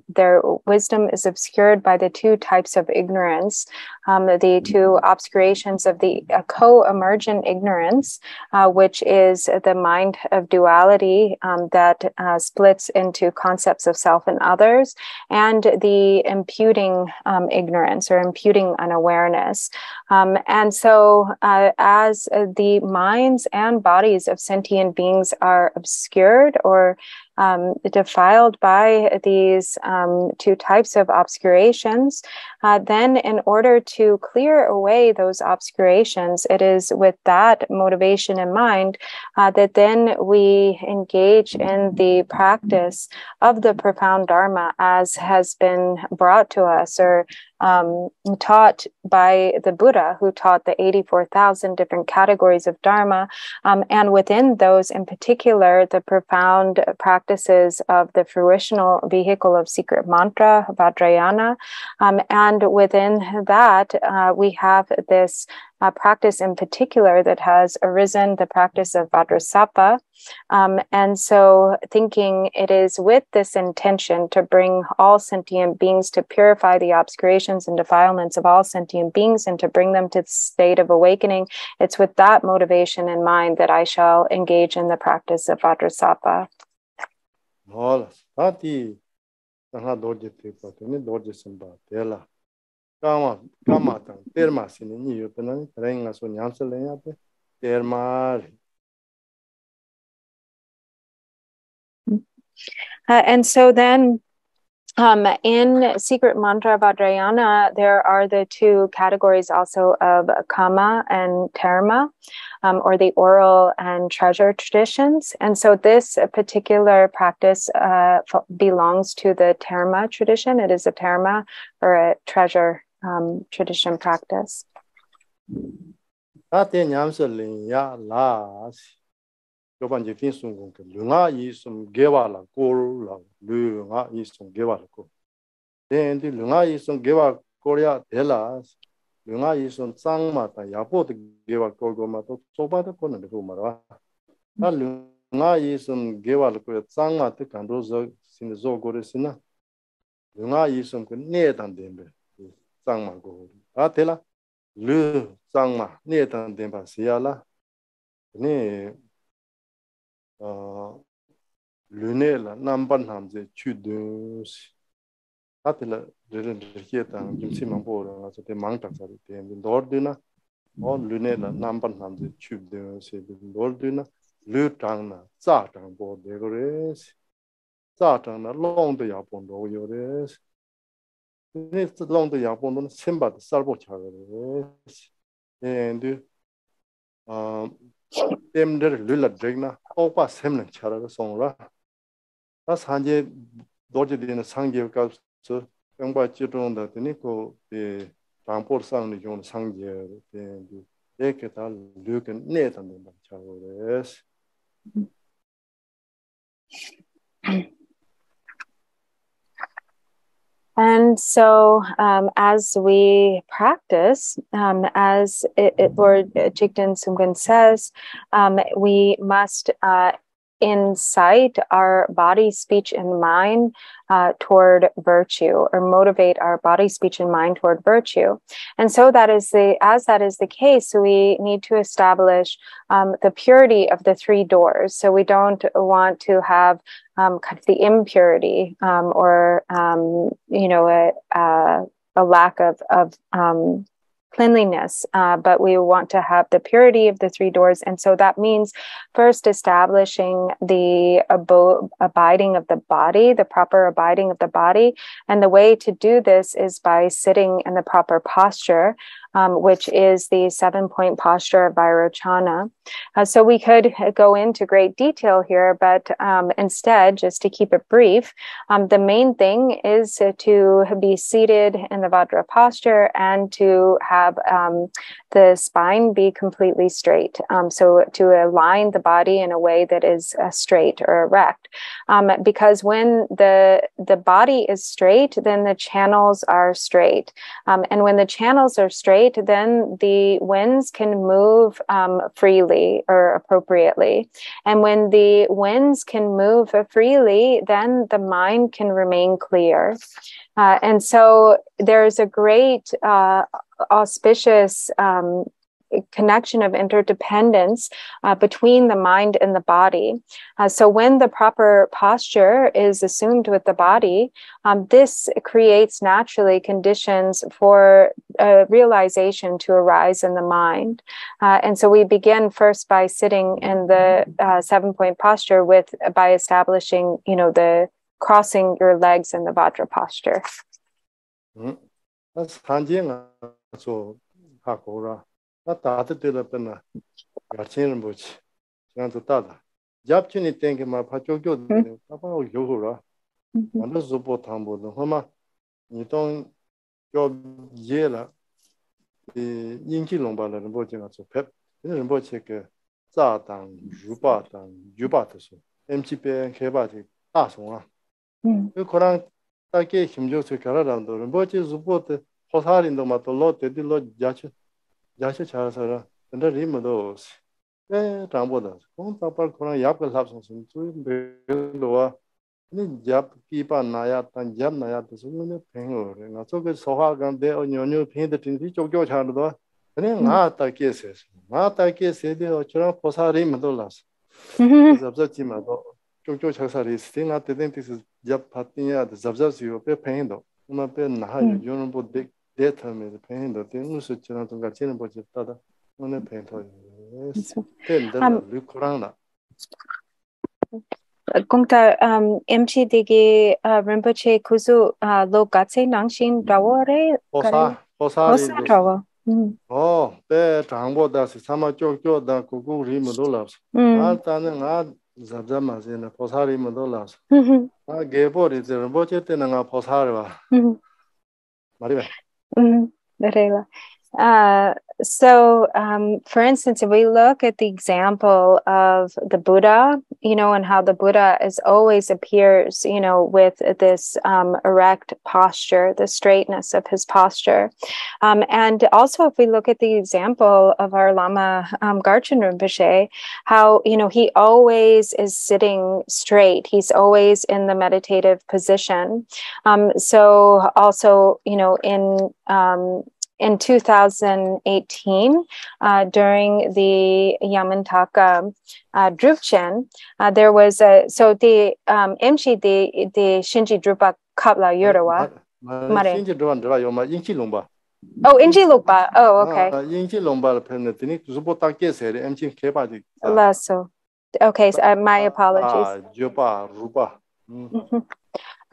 S4: their wisdom is obscured by the two types of ignorance, um, the two obscurations of the uh, co-emergent ignorance, uh, which is the mind of duality um, that uh, splits into concepts of self and others, and the imputing um, ignorance or imputing unawareness. Um, and so, uh, as the minds and bodies of sentient beings are obscured or um, defiled by these um, two types of obscurations, uh, then in order to clear away those obscurations, it is with that motivation in mind uh, that then we engage in the practice of the profound Dharma as has been brought to us or um, taught by the Buddha, who taught the 84,000 different categories of Dharma. Um, and within those, in particular, the profound practices of the fruitional vehicle of secret mantra, Vajrayana. Um, and within that, uh, we have this uh, practice in particular that has arisen, the practice of Vajrasattva. Um, and so, thinking it is with this intention to bring all sentient beings to purify the obscurations and defilements of all sentient beings and to bring them to the state of awakening, it's with that motivation in mind that I shall engage in the practice of Vajrasattva.
S3: Kama kama tang terma sini ni so le
S4: Uh, and so then um, in Secret Mantra Vajrayana, there are the two categories also of Kama and Terma, um, or the oral and treasure traditions. And so this particular practice uh, belongs to the Terma tradition. It is a Terma or a treasure um, tradition practice.
S3: Ate lin ya la yoban je fin sung gong ke lunga yi sum gewa la kor la lunga yi sum gewa la kor. Den di lunga yi sum gewa kor ya de la lunga yi sum tsang ma ta ya po de gewa kor go ma to soba de ko na de ko marwa. Na lunga yi sum gewa la kor tsang ma te kan do zo sin zo go re sin na. Lunga yi sum ke ne dan den be. tsangma go. A tela, lu tsangma, ne tang tenpa siya la, ne lu ne la. Namba namze chu dunsi. A tela, ririn rikye tang kimsi mangpo ra, so te mang tak sari ten, dor du na, o lu ne la. Namba namze chu dunsi, dor du na, lu tang na, tsa tang bo dego resi. Tsa tang na. Long do ya pon do yo resi. 나 르탕나 짜탕 보 데고레스 짜탕나 롱도 야본도 요레스 네 롱도 야본도 셈바드 살보 차거레스 네 어 temder lula dregna opa semna chara ga songra ta sanje doje de sangye ka so yongba chitong da tini ko de rampor sang ni jong sangye de de eke ta luken ne tan de cha go res
S4: And so, um, as we practice, um, as it, it, Lord Jigten Sumgon says, um, we must uh, incite our body, speech, and mind uh, toward virtue, or motivate our body, speech, and mind toward virtue. And so that is the as that is the case, we need to establish um, the purity of the three doors. So we don't want to have um, kind of the impurity um, or um, you know a, a, a lack of of um, cleanliness, uh, but we want to have the purity of the three doors. And so that means first establishing the abo- abiding of the body, the proper abiding of the body. And the way to do this is by sitting in the proper posture um, which is the seven point posture of Vairochana. Uh, so we could go into great detail here, but um, instead, just to keep it brief, um, the main thing is to be seated in the Vajra posture and to have um, the spine be completely straight. Um, so to align the body in a way that is uh, straight or erect. Um, because when the the body is straight, then the channels are straight. and when the channels are straight, right, then the winds can move um, freely or appropriately. And when the winds can move freely, then the mind can remain clear. Uh, and so there's a great uh, auspicious um, connection of interdependence uh, between the mind and the body. Uh, so, when the proper posture is assumed with the body, um, this creates naturally conditions for a realization to arise in the mind. Uh, and so, we begin first by sitting in the uh, seven point posture with by establishing, you know, the crossing your legs in the Vajra posture.
S3: Mm. 나 다들 들었더나 가르치는 뭐지 그냥 따다 잡치니 땡게 막 파쪽교 아빠가 요구라 완전 수보 탐보도 허마 니동 요 예라 이 인기 롱바는 뭐지 가서 펩 이런 뭐지 그 자당 유바당 유바도서 MCP 개발이 다송아 그 거랑 딱게 힘줘서 결하란도 뭐지 수보도 호사린도 맞도 로데디 로 야치 야시 차서라 근데 리모도 에 담보다 공 답할 거나 약을 합성선 좀 배로와 니 잡 피파 나야 단 잡 나야 도서는 팽어래 나 저게 소화간데 어녀녀 팽데 tin지 쪽쪽 차는도 그냥 나 딱게세 나 딱게세데 어처럼 포사리 못올라서 잡잡지마도 쪽쪽 차사리 스팅아 때된티스 잡 파티냐 잡잡지요 페 팽도 엄마 페 나하요 요는 보데 dē tāmi dā pēn dā, dē ngū sū chīnā tōngā chīnā bō chīp tātā, ngō nē pēn tō yōs, dē ndā lū kōrāng dā. Kōng tā,
S4: em chī dī gī Rinpoche kūsū lō
S3: gātse nāng shīn rāwā
S4: rē?
S3: Hōsā, hōsā rī. Hōsā rāwā. Hō, dē chāng bō dā sī, sāma kyō kyō dā kū kū rī mō dō lāps. Ngā tā nē ngā zab zab mā sī nā, hōsā rī mō dō lāps. Ngā gē bō rī, Rinpoche tē nā ngā hōsā rī wā. Mā rī bā. de
S4: regla. Uh, so, um, for instance, if we look at the example of the Buddha, you know, and how the Buddha is always appears, you know, with this um, erect posture, the straightness of his posture. Um, and also, if we look at the example of our Lama um, Garchen Rinpoche, how, you know, he always is sitting straight, he's always in the meditative position. Um, so, also, you know, in um, in 2018 uh, during the Yamantaka uh, Drupchen, uh, there was a so the um MC the the Shinji Drupa Kapla Yorawa.
S3: Shinji Drupa Drupa Yoma Inchi Lumba.
S4: Oh, Inji Lumba. Oh, okay.
S3: Inji Lumba Penatini Zubo Takye Sere MC Kepa.
S4: La. Okay, so, uh, my apologies.
S3: Ah, Jopa Rupa. Mm. Mm-hmm.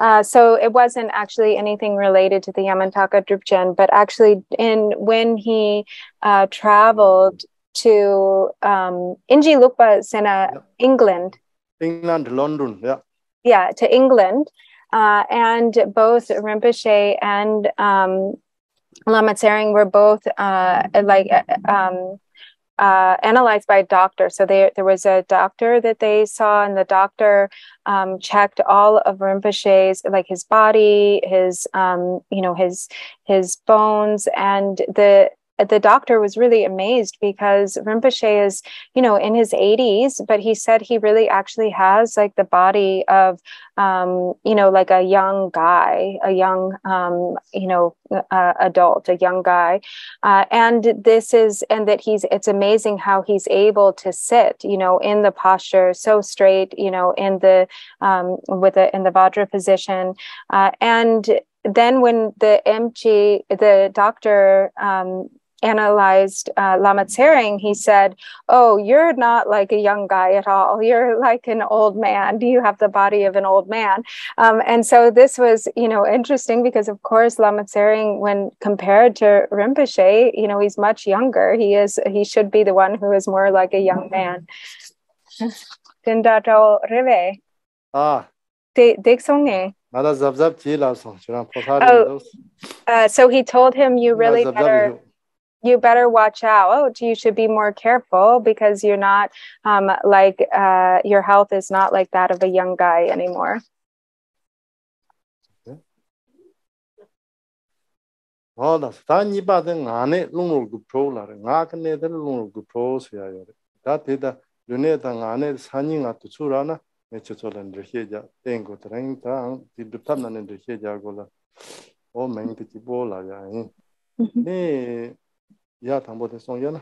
S4: Uh, so it wasn't actually anything related to the Yamantaka Drupchen, but actually in when he uh, traveled to um, Inji Lukpa yeah. England.
S3: England, London, yeah.
S4: Yeah, to England. Uh, and both Rinpoche and um, Lama Tsering were both uh, like uh, um, uh, analyzed by a doctor. So they, there was a doctor that they saw, and the doctor um, checked all of Rinpoche's, like his body, his, um, you know, his his bones, and the the doctor was really amazed because Rinpoche is, you know, in his 80s, but he said he really actually has like the body of, um, you know, like a young guy, a young, um, you know, uh, adult, a young guy. Uh, and this is, and that he's, it's amazing how he's able to sit, you know, in the posture so straight, you know, in the, um, with the, in the Vajra position. Uh, and then when the MG, the doctor um, analyzed uh, Lama Tsering, he said, Oh, you're not like a young guy at all. You're like an old man. You have the body of an old man. Um, and so this was, you know, interesting because, of course, Lama Tsering, when compared to Rinpoche, you know, he's much younger. He is, he should be the one who is more like a young man. Dindato.
S3: Ah.
S4: Oh, uh, so he told him, You really better you better watch out. You should be more careful because you're not um like uh your health is not like that of a young guy anymore.
S3: 어다 산이 받은 안에 롱롱도 프로라 나그네들 롱롱도 프로스야요 다 대다 르네다 안에 산이 같도 주라나 매체 저런 드셔야 된 거들은 다 뒤듭탐나는 드셔야 고라 오 맹도 지보라야 네 Ne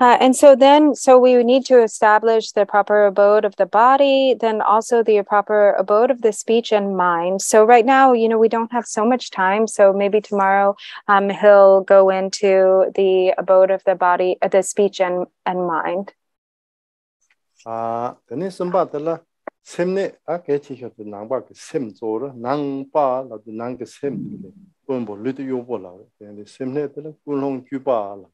S3: uh,
S4: and so then, so we need to establish the proper abode of the body, then also the proper abode of the speech and mind. So right now, you know, we don't have so much time. So maybe tomorrow, um, he'll go into the abode of the body, uh, the speech and and mind.
S3: Ah, uh, semne semne a ke hyo nang ke sem zo ra la nang ke sem kunpo luti yopo la, semne tala kunlong kyupa la.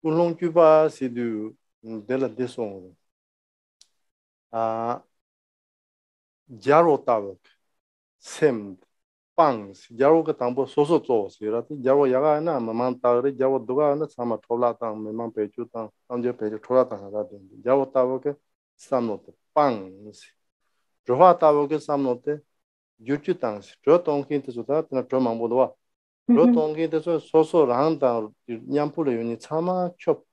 S3: Kunlong kyupa si du dela desong. Jaro tabak, sem, pang, jaro ka tangpo soso tso si rati, jaro yaga na mamang tagri, jaro duga na sama thola tang, mamang pechu tang, tamje pechu thola tang rati. Jaro tabak samnote, pang, roha tabak samnote, yurchu tang, zho tongkin tisu ta tina zho mangbolwa. Mm-hmm. Zho tongkin tisu soso rang tang nyampula yuni tsama chop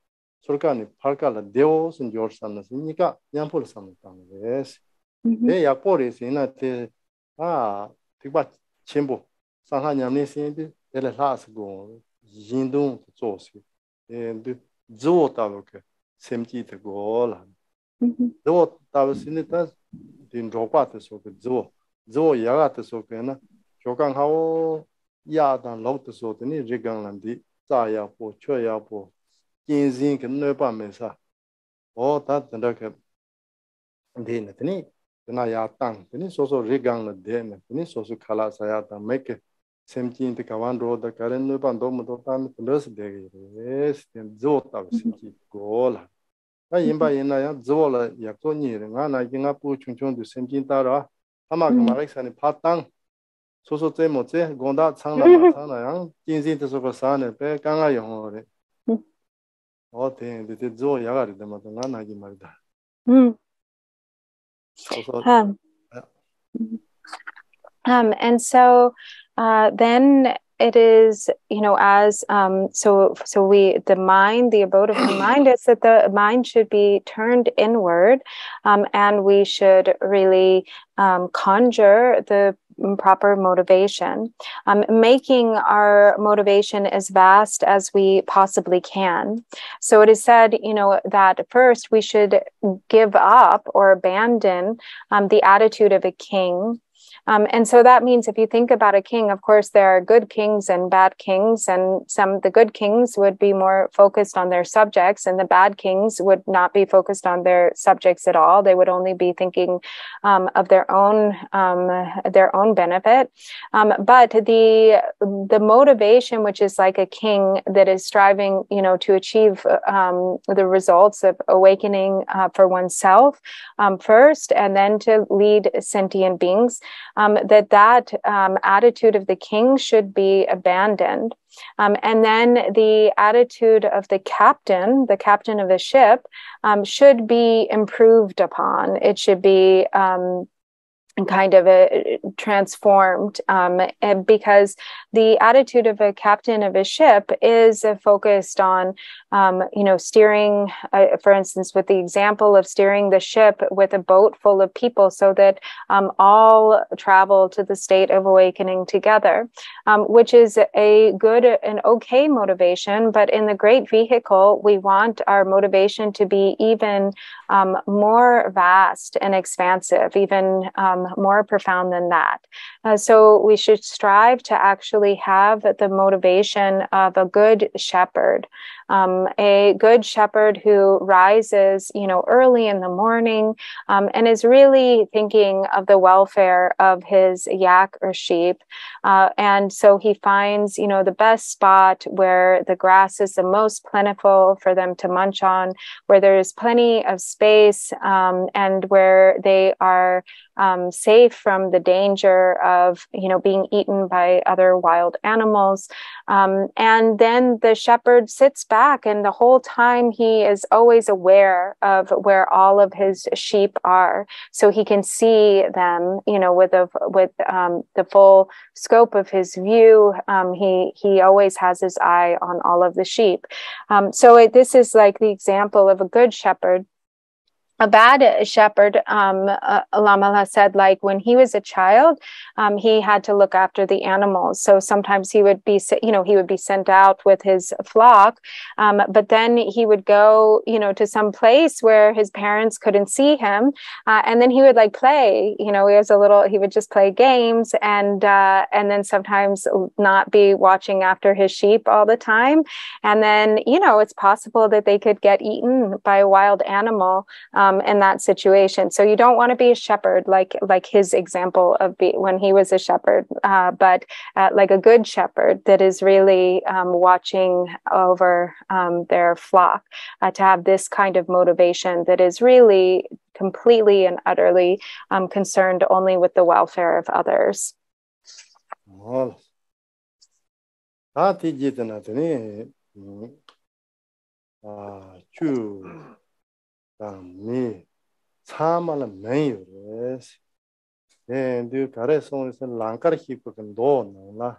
S3: surka ni parka la dewo sin yor samna sin nika nyampula samna tang res. De mm-hmm. yakpo res ina te a tikba chenpo sangha nyamni sin di ele las go yindung zo si. Zivo tabo ke semchi te go la. Mm-hmm. Zivo tabo sin di ta din rokpa tisu ke zivo. zo yaga ta so pe na shokan hao ya dan lo ta so ni ri gang lan di za ya po cho ya po jin zin ke ne pa me sa. O ta den da ke de na ni na ya tang ni so so ri gang la de na ni so so khala sa ya ta me ke. Sem chin te kawan ro da karen ne pa do mo do ta ni plus de ge re sem zo ta sem chi go la. Ta yin ba yin na ya zo la ya ko ni re nga na yin nga pu chung chung du sem chin ta ra. 아마 그 말이사니 파땅 소소제 모제 gonda 창나 창나 양 진진 뜻으로 사네 배 강아 영어래 어때 근데 저 야가리 되마도 난 하기
S4: 말이다 음 소소 um and so uh then it is you know as um, so so we the mind the abode of the mind is that the mind should be turned inward um, and we should really um, conjure the proper motivation. Um, making our motivation as vast as we possibly can. So it is said you know that first we should give up or abandon um, the attitude of a king um, and so that means if you think about a king, of course, there are good kings and bad kings, and some the good kings would be more focused on their subjects, and the bad kings would not be focused on their subjects at all. They would only be thinking um, of their own um, their own benefit. Um, but the the motivation, which is like a king that is striving, you know, to achieve um, the results of awakening uh, for oneself um, first, and then to lead sentient beings um, that that um, attitude of the king should be abandoned. Um, and then the attitude of the captain, the captain of the ship, um, should be improved upon. It should be um, kind of a, transformed um, because the attitude of a captain of a ship is uh, focused on um, you know steering uh, for instance with the example of steering the ship with a boat full of people so that um, all travel to the state of awakening together um, which is a good and okay motivation but in the great vehicle we want our motivation to be even um, more vast and expansive even um, more profound than that. Uh, so we should strive to actually have the motivation of a good shepherd um, a good shepherd who rises, you know, early in the morning um, and is really thinking of the welfare of his yak or sheep. Uh, and so he finds, you know, the best spot where the grass is the most plentiful for them to munch on, where there's plenty of space um, and where they are um, safe from the danger of, you know, being eaten by other wild animals. Um, and then the shepherd sits back and the whole time he is always aware of where all of his sheep are. So he can see them you know with a with um, the full scope of his view. Um, he he always has his eye on all of the sheep. Um, so it, this is like the example of a good shepherd a bad shepherd, um, uh, Lamala said, like when he was a child, um, he had to look after the animals. So sometimes he would be, you know, he would be sent out with his flock, um, but then he would go, you know, to some place where his parents couldn't see him, uh, and then he would like play. You know, he was a little, he would just play games, and uh, and then sometimes not be watching after his sheep all the time, and then you know, it's possible that they could get eaten by a wild animal. Um, um, in that situation. So you don't want to be a shepherd like like his example of be, when he was a shepherd, uh, but uh, like a good shepherd that is really um, watching over um, their flock uh, to have this kind of motivation that is really completely and utterly um, concerned only with the welfare of others.
S3: Well, mi 참말 매요레스 엔드 mi tsāma la mēng yu rēs. Dēn dī kārē sōng rēs lāngkār hī gu kān dō nāng lā.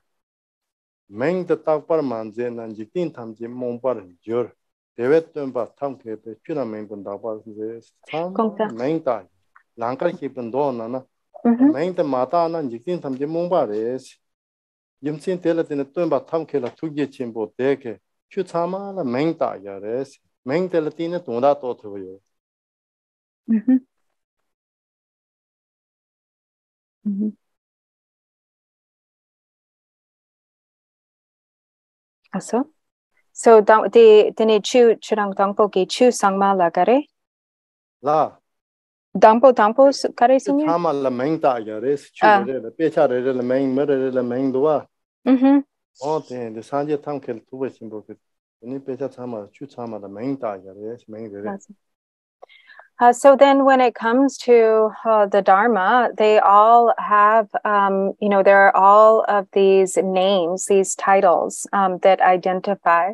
S3: Mēng dā tāk pār mān zē nāng jī tīng tam jī mōng pār yu rē. Dēwē tōng pār tam kē pē chū na mēng dā pār rēs. Tsāma mēng dā lāngkār hī gu dō nāng lā. Mēng dā mā tā nāng jī tīng tam jī mōng pār rēs. Yim tsīn tēla tēne tōng pār tam kē la tū kē chīm bō dē kē. Chū tsāma la mēng dā yā rēs. Mēng tēla tēne tōng dā tō tō yu
S4: Mhm. Mhm. Aso. So da de tene chu churang dangpo ge chu sangma la gare.
S3: La.
S4: Dangpo dangpo kare singe.
S3: Chama la meng ta ya re chu ah. re le pe cha re re la meng me re le meng do wa.
S4: Mhm.
S3: O de de sanje tam ke tu ba simbo ke. Ni pe cha chama chu chama la meng ta ya re meng re.
S4: Uh, so then when it comes to uh, the Dharma, they all have, um, you know, there are all of these names, these titles um, that identify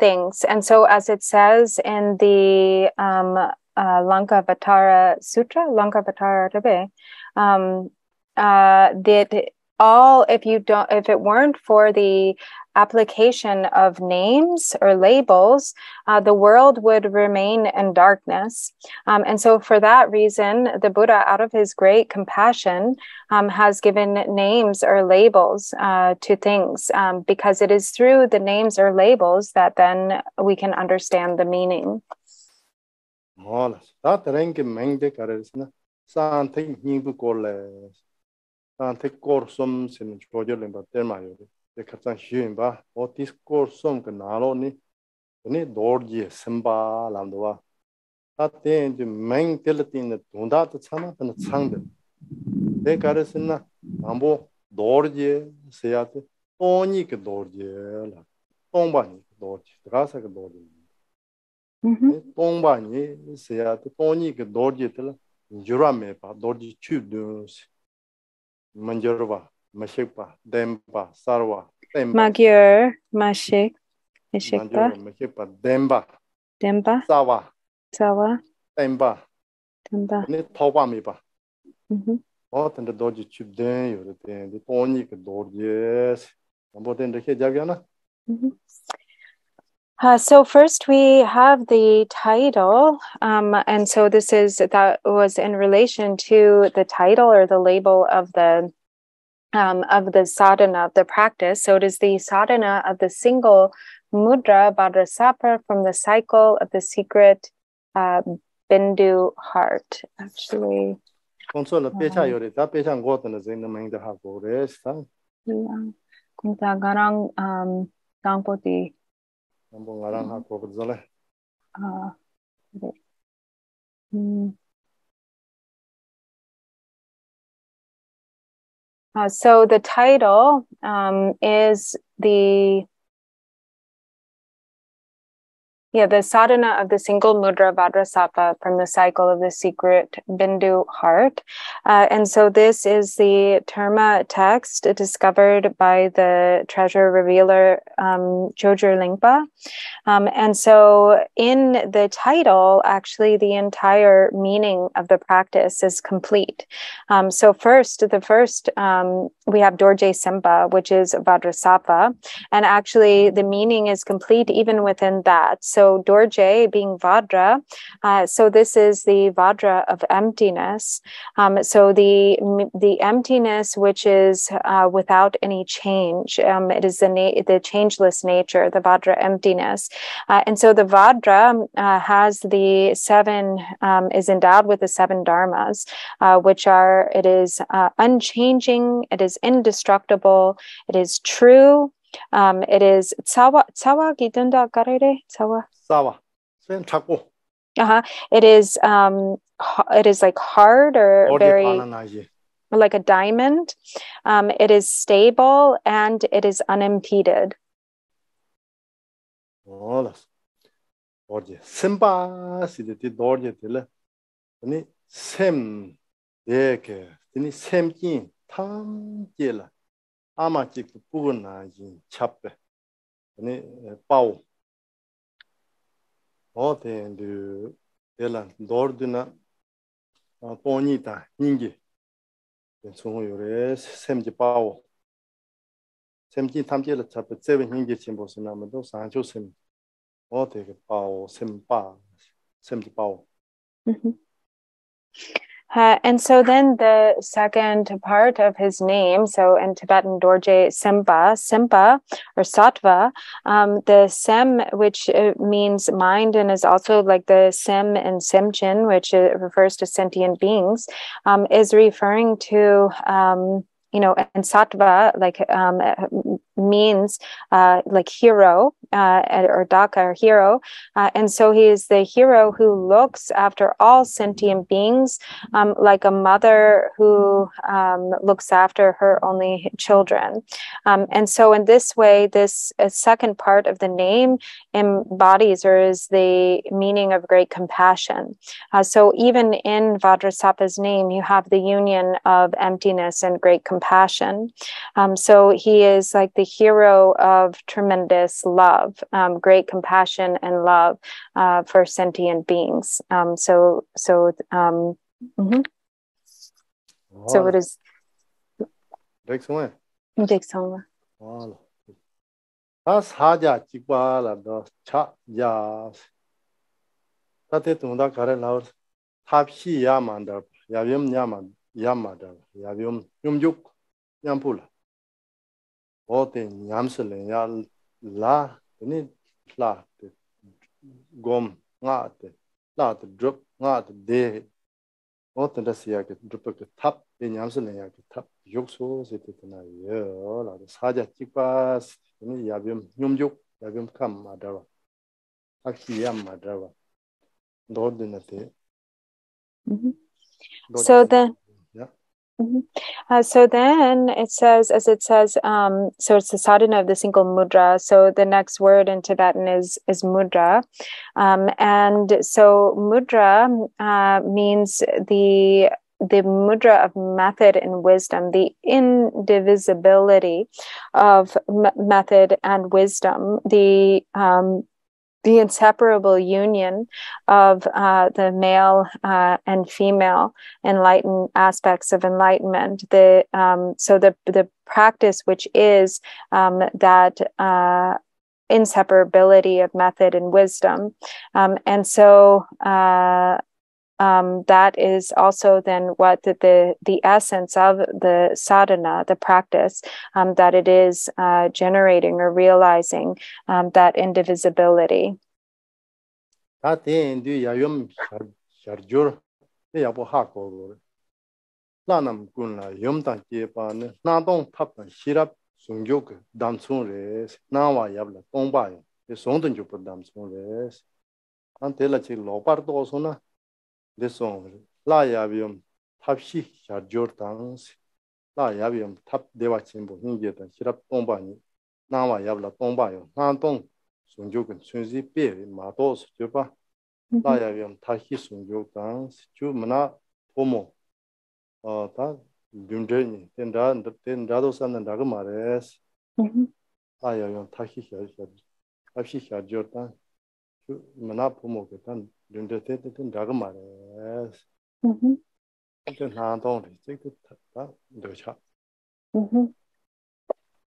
S4: things. And so as it says in the um, uh, Lankavatara Sutra, Lankavatara um, uh, that all, if you don't, if it weren't for the application of names or labels, uh, the world would remain in darkness. Um, and so, for that reason, the Buddha, out of his great compassion, um, has given names or labels uh, to things um, because it is through the names or labels that then we can understand the meaning.
S3: 나한테 코르솜 sin 조절린 바 때마요. 제 갑상 희인 바 어티스 코르솜 그 나로니 네 도르지 심바 람도와 아테 이제 맹 텔티네 돈다도 참아 근데 창데 내 가르스나 암보 도르지 세야테 돈이 그 도르지 라. 돈바니 도르지 가서 그 도르지.
S4: 음
S3: 돈바니 세야테 돈이 그 도르지 들 유라메 바 도르지 튜브스. manjarwa, mashikpa, dempa, sarwa, tempa.
S4: Magyar, mashik, mashikpa.
S3: mashikpa, dempa.
S4: Dempa.
S3: Sawa.
S4: Sawa.
S3: Tempa.
S4: Tempa.
S3: Ni thopa
S4: mipa.
S3: O mm-hmm. tanda doji chibden yore ten, di toni ka dorjes. Ambo ten rekhe jabya na?
S4: Mm-hmm. Uh, so first we have the title, um, and so this is that was in relation to the title or the label of the um, of the sadhana of the practice. So it is the sadhana of the single mudra Vajrasattva from the cycle of the secret uh, Bindu heart. Actually,
S3: pecha yore ta pecha ngo tanda zeng na da ha go re
S4: yeah, kung tagarang um, tangpoti.
S3: Ambo ngarang ha ko zale
S4: Uh, okay. Mm. Uh, so the title um, is the yeah the sadhana of the single mudra Vajrasattva from the cycle of the secret Bindu heart, uh, and so this is the terma text discovered by the treasure revealer um, Chokgyur Lingpa, um, and so in the title, actually, the entire meaning of the practice is complete. Um, so first, the first um, we have Dorje Simba, which is Vajrasattva, and actually the meaning is complete even within that. So Dorje being Vajra, uh, so this is the Vajra of emptiness. Um, so the the emptiness which is uh, without any change. Um, it is the na- the changeless nature, the Vajra emptiness. Uh, and so the Vajra uh, has the seven, um, is endowed with the seven dharmas, uh, which are it is uh, unchanging, it is indestructible, it is true, um it is tsawa tsawa gidunda karere tsawa.
S3: Tsawa. Sen thako
S4: uh-huh. It is um it is like hard or very like a diamond. Um it is stable and it is unimpeded.
S3: Ola orje simba sidi ti dorje tile ani sem deke. Tini semkin tam jela. 아마 찍고 부근나 이 찹베 아니 파우 어텐드 델라 도르드나 포니타 닝기. 송어 요래 샘지 파우 샘지 탐지를 잡고 제베 닝기 침보스
S4: 나면도 상조 샘. 어되게 파우 샘파 샘지 파우 Uh, and so then the second part of his name, so in Tibetan Dorje Simpa, Simpa or Sattva, um, the Sem, which uh, means mind and is also like the Sem and Semchin, which uh, refers to sentient beings, um, is referring to, um, you know, and Sattva, like um, means uh, like hero uh, or Daka or hero. Uh, and so he is the hero who looks after all sentient beings um, like a mother who um, looks after her only children. Um, and so, in this way, this uh, second part of the name embodies or is the meaning of great compassion. Uh, so, even in Vajrasattva's name, you have the union of emptiness and great compassion. Um, so, he is like the hero of tremendous love, um, great compassion and love uh, for sentient beings. Um, so, so, um, mhm. so it is
S3: so
S4: Dixon.
S3: Voilà. As haja chikwa la do cha ya. Ta te tu da kare la ta phi ya man da ya yum nya ma ya 어때 냠슬레 야라 아니 라테 곰 나테 라테 드롭 나테 데 어떤다 시야게 드롭게 탑 냠슬레 야게 탑 욕소 세테나 요 라데 사자 찍바스 아니 야비엄 뇽족 야비엄 캄 마다와 악시얌 마다와 도드나테
S4: So the
S3: yeah
S4: Uh, so then it says, as it says, um, so it's the sadhana of the single mudra. So the next word in Tibetan is is mudra, um, and so mudra uh, means the the mudra of method and wisdom, the indivisibility of m- method and wisdom, the um, the inseparable union of uh, the male uh, and female enlightened aspects of enlightenment. The um, so the the practice which is um, that uh, inseparability of method and wisdom, um, and so uh, um, that is also then what the, the, the essence of the sadhana, the practice, um, that it is uh, generating or realizing um, that indivisibility. That indi yayum sharjur de yabo hakor.
S3: Lanam kunla yum ta ke pa ne na dong thap ta shirap sungyok dam sun res na wa yabla tong ba ye song dun ju pa dam sun res. An te la chi lo par to so na desong la yabyum tapshi shar jor tangs la yabyum tap dewa chenpo hingye tan shirab tongpa ni nangwa yabla tongpa yo nang tong sunjo kun sunzi pewe ma tos jopa la yabyum tashi sunjo tangs chu mana pomo ta dumde ni ten ra ten ra do san ra ga ma res la yabyum tashi shar shar tapshi shar jor tang chu mana pomo ke tan rindu te te ten dhaga ma re. Mm-hmm. Ten naan tong re, tsik te ta ndocha.
S4: Mm-hmm.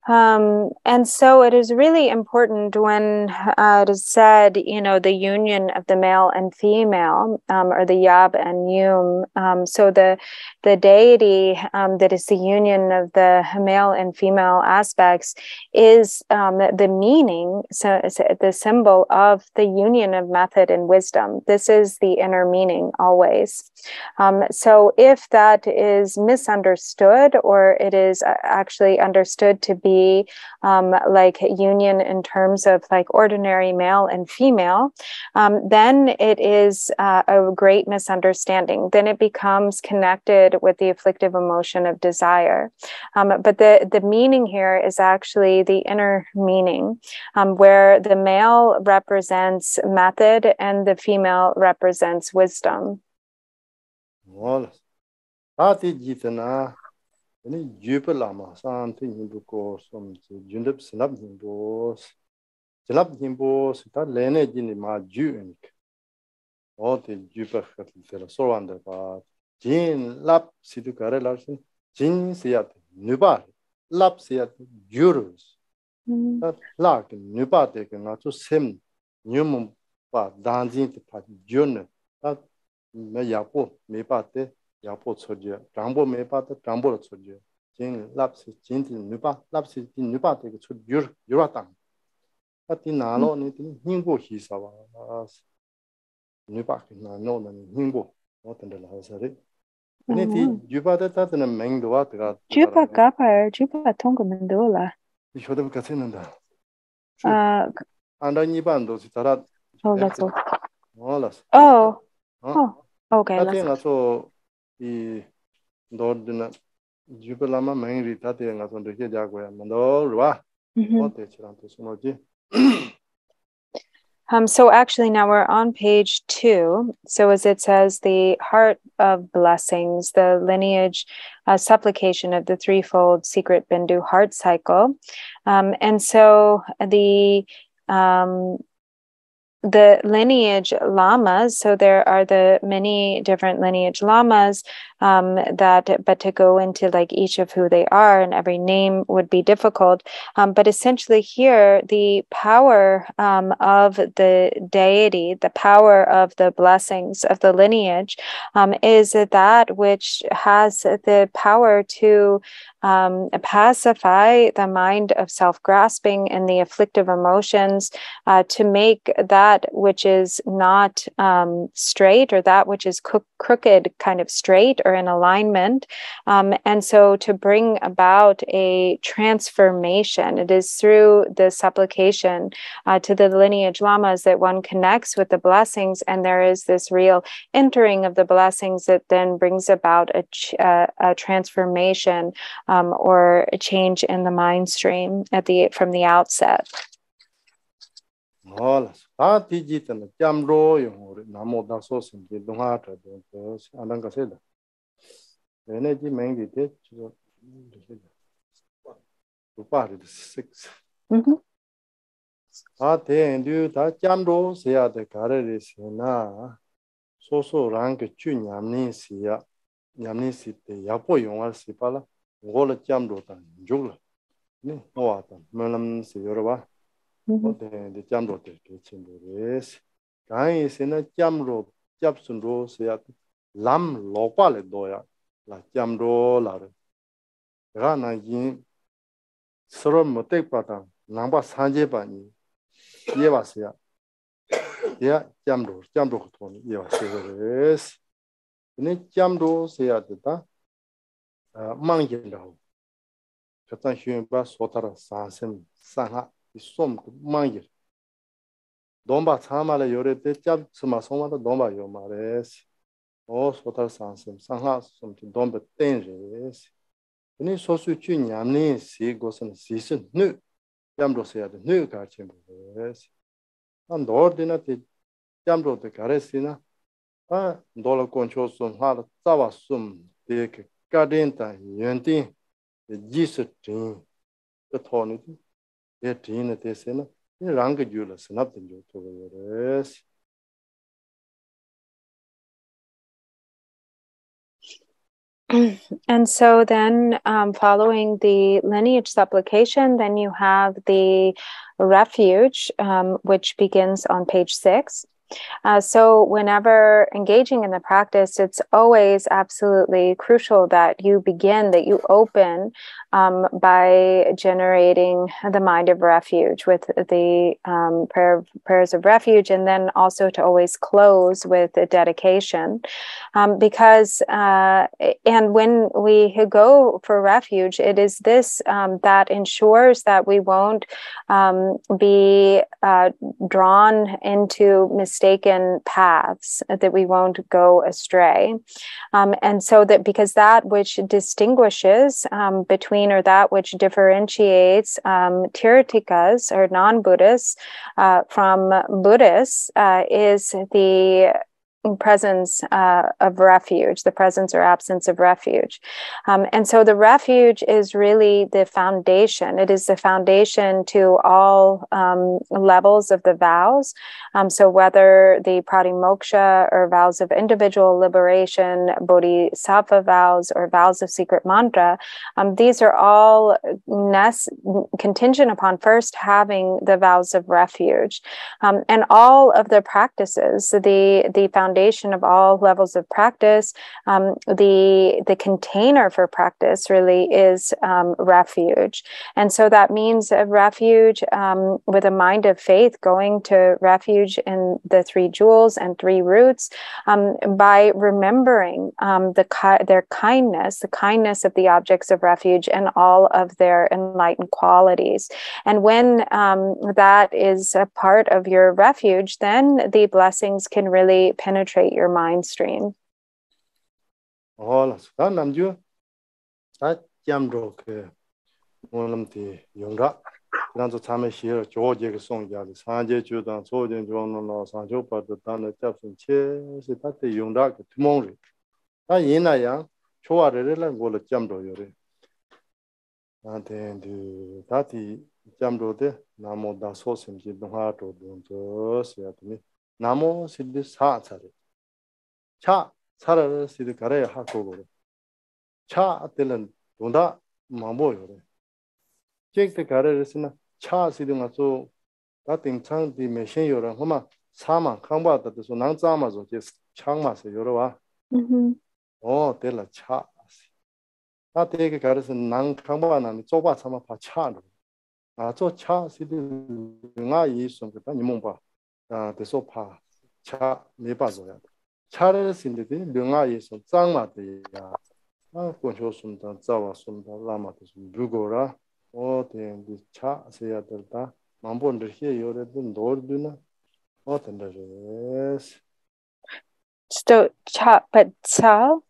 S4: Um, and so it is really important when uh, it is said, you know, the union of the male and female, um, or the Yab and Yum. Um, so the the deity um, that is the union of the male and female aspects is um, the meaning, so the symbol of the union of method and wisdom. This is the inner meaning always. Um, so if that is misunderstood, or it is uh, actually understood to be um, like union in terms of like ordinary male and female, um, then it is uh, a great misunderstanding. Then it becomes connected with the afflictive emotion of desire. Um, but the, the meaning here is actually the inner meaning, um, where the male represents method and the female represents wisdom.
S3: Well, santi nyingbu ko som chi yundab sinab nyingbu sinab nyingbu sita lene jini ma yu enik o te yupa khatli tera sorwanda pa jin lap sidu kare larsin jin siyat nuba lap siyat yurus lak nuba teka nga tsu sem nyumum pa danjin te pa yun me yapo me pa te 야포 처지 장보 메바도 장보로 처지 진 랍스 진지 누바 랍스 진 누바 되 yāpo tsōrjī, rāmbō mēpā tā rāmbō rā tsōrjī, jīn lāpsi, jīn tī nūpā, lāpsi tī nūpā tā kī tsōr yur, yurā tāng. Tā tī nānō nī tī nīngbō hī sāwā, nūpā kī nānō nā nī nīngbō, nō tāndā lā sā rī. Nī tī yūpā tā
S4: tā tā nā mēng duwā tā kā. Yūpā kā pā rā,
S3: yūpā tōng kā mēng duwā lā. Tī shō tā pā kā tsē nā ndā. Āndā nī
S4: pā ndō sī
S3: tā rā. Nō
S4: lā sō. Nō lā sō.
S3: Oh, okay, lā sō. 이 너드나 주블라마 맹리 타테 nga son de ja go ya mando rwa o te chiran to suno ji
S4: Um, so actually now we're on page two. So as it says, the heart of blessings, the lineage uh, supplication of the threefold secret Bindu heart cycle. Um, and so the um, the lineage lamas so there are the many different lineage lamas um, that but to go into like each of who they are and every name would be difficult. Um, but essentially here the power um, of the deity the power of the blessings of the lineage um, is that which has the power to um, pacify the mind of self grasping and the afflictive emotions, uh, to make that which is not um, straight or that which is crooked kind of straight or in alignment. Um, and so to bring about a transformation, it is through the supplication uh, to the lineage lamas that one connects with the blessings, and there is this real entering of the blessings that then brings about a, ch- uh, a transformation um, or a change in the mind stream at the from the outset.
S3: holas ta ti ji tan cham ro yong re namo da
S4: so
S3: sim ji dung ha ta de to anang ka se da ne ji meng gi te chu ro pa ri de six. Ta te ndu ta cham ro se ya de ka re re se na so so rang ge chu nyam ni si ya nyam ni si te ya
S4: po
S3: yong ar si pa la. Go le cham ro ta jog la. Ne no wa ta me lam se yo ba. 어때 데 짬로 때 개친도레스 가이 세나 짬로 짭순로 세야 람 로빨레 도야 라 짬로 라르 가나 yin 서로 못될 바다 남바 산제 바니 ye ba se ya ya jam do jam do ko ni ye ba se re s ni jam do se ya de da a mang yin da ho cha tan xuyun ba so ta ra sa 솜 망이 돈바 참아라 요래때 짭 스마 소마다 돈바 요 말레스 오 소탈 산심 상하 숨티 돈바 땡제스 근데 소수 주 냠네 시 고선 시스 누 냠로서야 누 가르침 보레스 난 너디나 티 냠로도 가레스나 아 돌아 콘초숨 하다 짜와숨 데케 가덴타 연티 지스팅 그 토니티
S4: And so then, um, following the lineage supplication, then you have the refuge, um, which begins on page six. Uh, so, whenever engaging in the practice, it's always absolutely crucial that you begin, that you open um, by generating the mind of refuge with the um, prayer, prayers of refuge, and then also to always close with a dedication. Um, because, uh, and when we go for refuge, it is this um, that ensures that we won't um, be uh, drawn into mistaken paths, that we won't go astray. Um, and so that because that which distinguishes um, between or that which differentiates um, Tirtikas or non Buddhists uh, from Buddhists uh, is the presence uh, of refuge, the presence or absence of refuge. Um, and so the refuge is really the foundation. It is the foundation to all um, levels of the vows. Um, so whether the pratimoksha or vows of individual liberation, bodhisattva vows, or vows of secret mantra, um, these are all nes- contingent upon first having the vows of refuge. Um, and all of the practices, the, the foundation foundation of all levels of practice. Um, the the container for practice really is um, refuge, and so that means a refuge um, with a mind of faith, going to refuge in the three jewels and three roots um, by remembering um, the ki- their kindness, the kindness of the objects of refuge, and all of their enlightened qualities. And when um, that is a part of your refuge, then the blessings can really penetrate penetrate your mind stream.
S3: All so nam ju ta jam ro ke mo lam ti yong ra. Ran zo chame shi ro jo je ge song ya sa je ju da so je jo no no sa jo pa da da na jap sun che se ta te yong ra ke tu mong ri ta yin na ya cho wa re re la go la jam ro yo re. Ta ten du ta ti jam ro de namo da so sem ji no ha ro do zo se ya ni nam mo si de sa cha re 차 차를 시드 가래 하고 차 때는 돈다 마모요 잭때 가래스나 차 시드 가서 다 땡창 디 메신 요라 호마 사만 강바다 소 낭자마서 제 창마서 요러와 어 때라 차 아, 되게 가르서 낭 강바나니 좁아 참아 봐 차로 아, 저차 시드 응아 이송 그다 니몽 봐 아, 대소 파 차, 네바줘야 돼. 차를 신데데 명아에서 짱마데야 아 고조 숨다 자와 숨다 라마도 좀 누고라 어데디 차 세야들다 만본들 해 요래든 노르드나 어텐데스
S4: So, cha, but cha?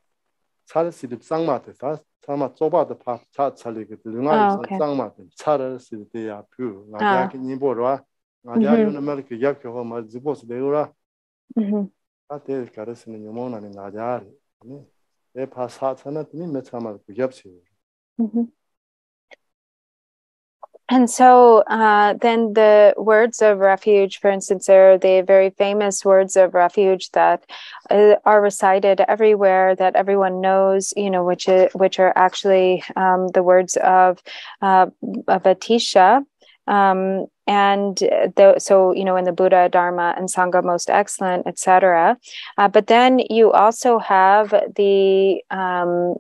S3: 차를 시드 짱마데 다 차마 좁아도 파차 차리게 명아에서 짱마데 차를 시드야 퓨 나야기 니보라 나야 요나메르게 약효 마 지보스 데우라 ni ni ni
S4: e And so uh, then the words of refuge, for instance, are the very famous words of refuge that uh, are recited everywhere that everyone knows, you know, which, is, which are actually um, the words of, uh, of Atisha, um, and the, so, you know, in the Buddha, Dharma, and Sangha, most excellent, etc. Uh, but then you also have the, um,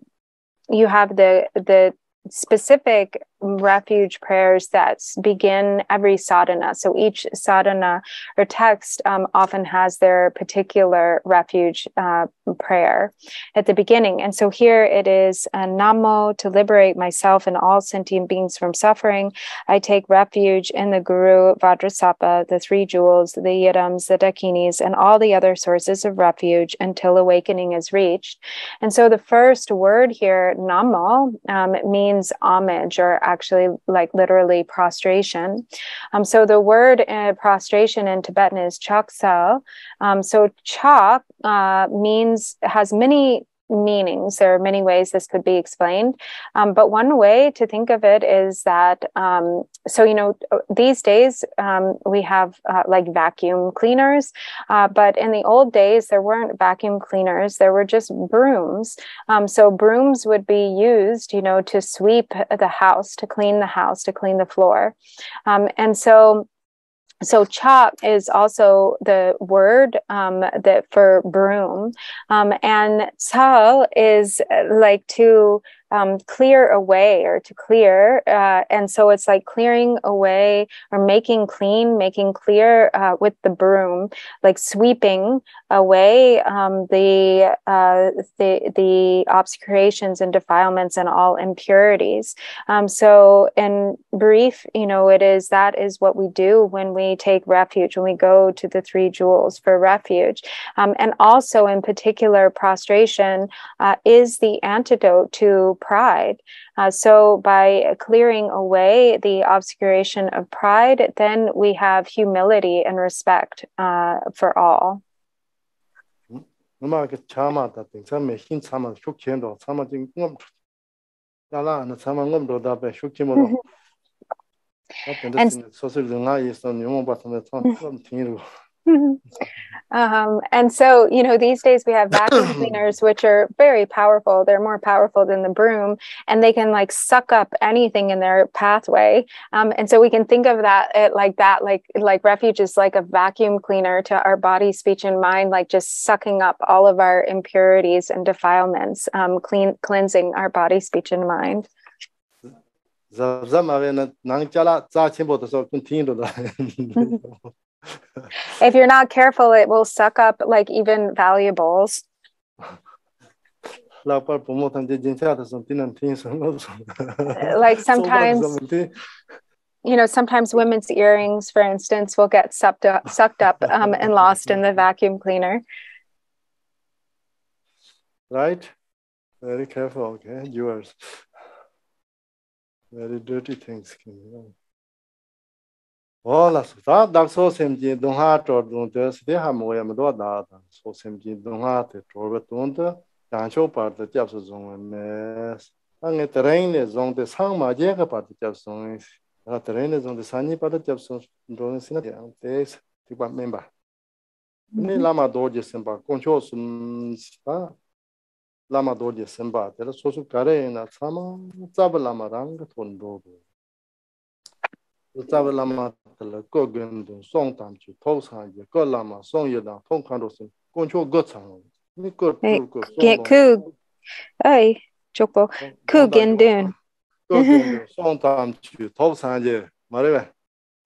S4: you have the, the specific refuge prayers that begin every sadhana. So each sadhana or text um, often has their particular refuge uh, prayer at the beginning. And so here it is a Namo to liberate myself and all sentient beings from suffering. I take refuge in the Guru Vajrasattva, the three jewels, the Yidams, the Dakinis, and all the other sources of refuge until awakening is reached. And so the first word here, Namo, um, means homage or actually like literally prostration. Um, so the word uh, prostration in Tibetan is chaksa. Um, so chak uh, means has many meanings. There are many ways this could be explained. Um, but one way to think of it is that, um, so, you know, these days um, we have uh, like vacuum cleaners, uh, but in the old days, there weren't vacuum cleaners, there were just brooms. Um, so brooms would be used, you know, to sweep the house, to clean the house, to clean the floor. Um, and so, so chak is also the word um, that for broom um, and tsal is uh, like to um, clear away or to clear. Uh, and so it's like clearing away or making clean, making clear uh, with the broom, like sweeping away um, the, uh, the, the obscurations and defilements and all impurities. Um, so in brief, you know, it is, that is what we do when we take refuge, when we go to the three jewels for refuge. Um, and also in particular, prostration uh, is the antidote to pride. Uh, so, by clearing away the obscuration of pride, then we have humility and respect uh, for all.
S3: 음악의 차마다 등참에 흰 차마 쇼키엔도 차마 지금 ngom 나라는 차마 ngom도 답에 쇼키모도 어떤 소설 등아 있어 용어 같은 참 팅이로
S4: um, and so, you know, these days we have vacuum cleaners, which are very powerful. They're more powerful than the broom, and they can like suck up anything in their pathway. Um, and so we can think of that it, like that, like like refuge is like a vacuum cleaner to our body, speech, and mind, like just sucking up all of our impurities and defilements, um, clean cleansing our body, speech, and mind. If you're not careful, it will suck up like even valuables. like sometimes you know sometimes women's earrings for instance will get sucked up sucked up um, and lost in the vacuum cleaner.
S3: Right? Very careful okay? Yours. Very dirty things Ola 다 ta dang so sem ji dong ha chor dong de si de ha mo ya mo do da da. So sem ji dong ha te chor ba dong de dang cho par de jap so zong me ta nge terrain ne zong de sang ma je ka par de jap so ne terrain ne zong de san ni par de jap so dong si na te ti ba men ni mhm. lama do je sem ba kon cho su ta lama do je sem ba de so su kare na sama za ba lama rang ka ton do do tsawe lama tala go gendo song tamchi thok san ye go lama song ye dang thong khando sin koncho go tsang ni go pur go
S4: ge ku ai chopo ku gendo
S3: go gendo song tamchi thok san ye mare ba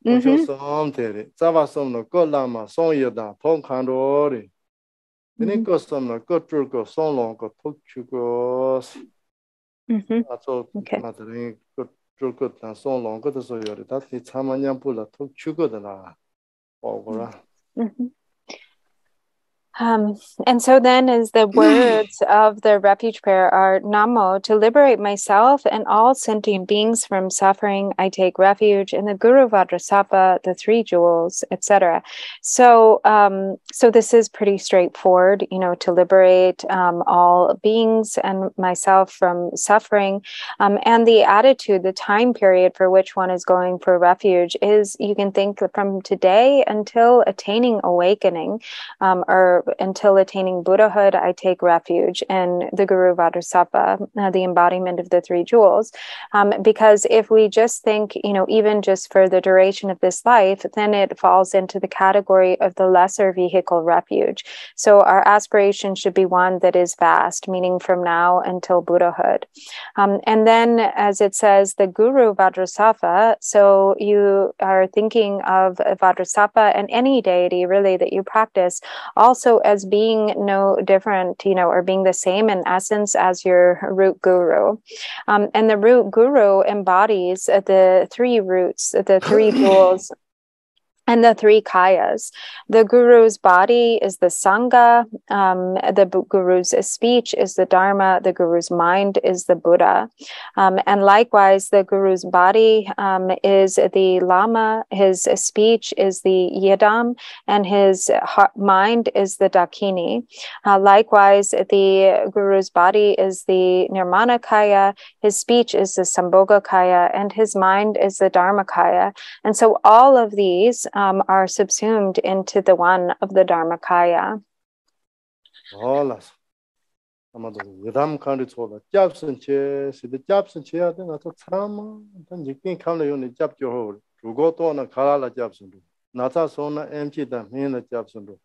S3: koncho mm-hmm. som te re tsawa som no go lama song ye dang thong khando re. Ni mm-hmm. go som no go pur go song long go thok chu go
S4: mhm
S3: atso matare go zhugu dan song longu da so yore, da di tsama nyambu la tuk chugu da na, ogu ra.
S4: Um, and so then, as the words of the refuge prayer are Namo, to liberate myself and all sentient beings from suffering, I take refuge in the Guru Vajrasattva, the three jewels, etc. So, um, so this is pretty straightforward, you know, to liberate um, all beings and myself from suffering. Um, and the attitude, the time period for which one is going for refuge is you can think from today until attaining awakening um, or until attaining Buddhahood, I take refuge in the Guru Vajrasattva, uh, the embodiment of the three jewels. Um, because if we just think, you know, even just for the duration of this life, then it falls into the category of the lesser vehicle refuge. So our aspiration should be one that is vast, meaning from now until Buddhahood. Um, and then, as it says, the Guru Vajrasattva, so you are thinking of Vajrasattva and any deity really that you practice also as being no different, you know, or being the same in essence as your root guru. Um, and the root guru embodies the three roots, the three jewels and the three kayas. The guru's body is the sangha, um, the guru's speech is the dharma, the guru's mind is the Buddha. Um, and likewise, the guru's body um, is the lama, his speech is the yidam, and his heart, mind is the dakini. Uh, likewise, the guru's body is the nirmana kaya, his speech is the sambhogakaya, and his mind is the dharma kaya. And so all of these um, are subsumed into the one of the Dharmakaya.
S3: Olas. Amado yadam kandi chola. Japsun che si de japsun che ya de na to chama dan jikin khamla yo ne jap jo ho. Rugo to na khala la japsun du na cha so na em chi da min la japsun du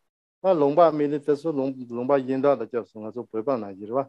S3: ma longba mi le te so long longba yin da da japsun ga so pe pa na ji
S4: ba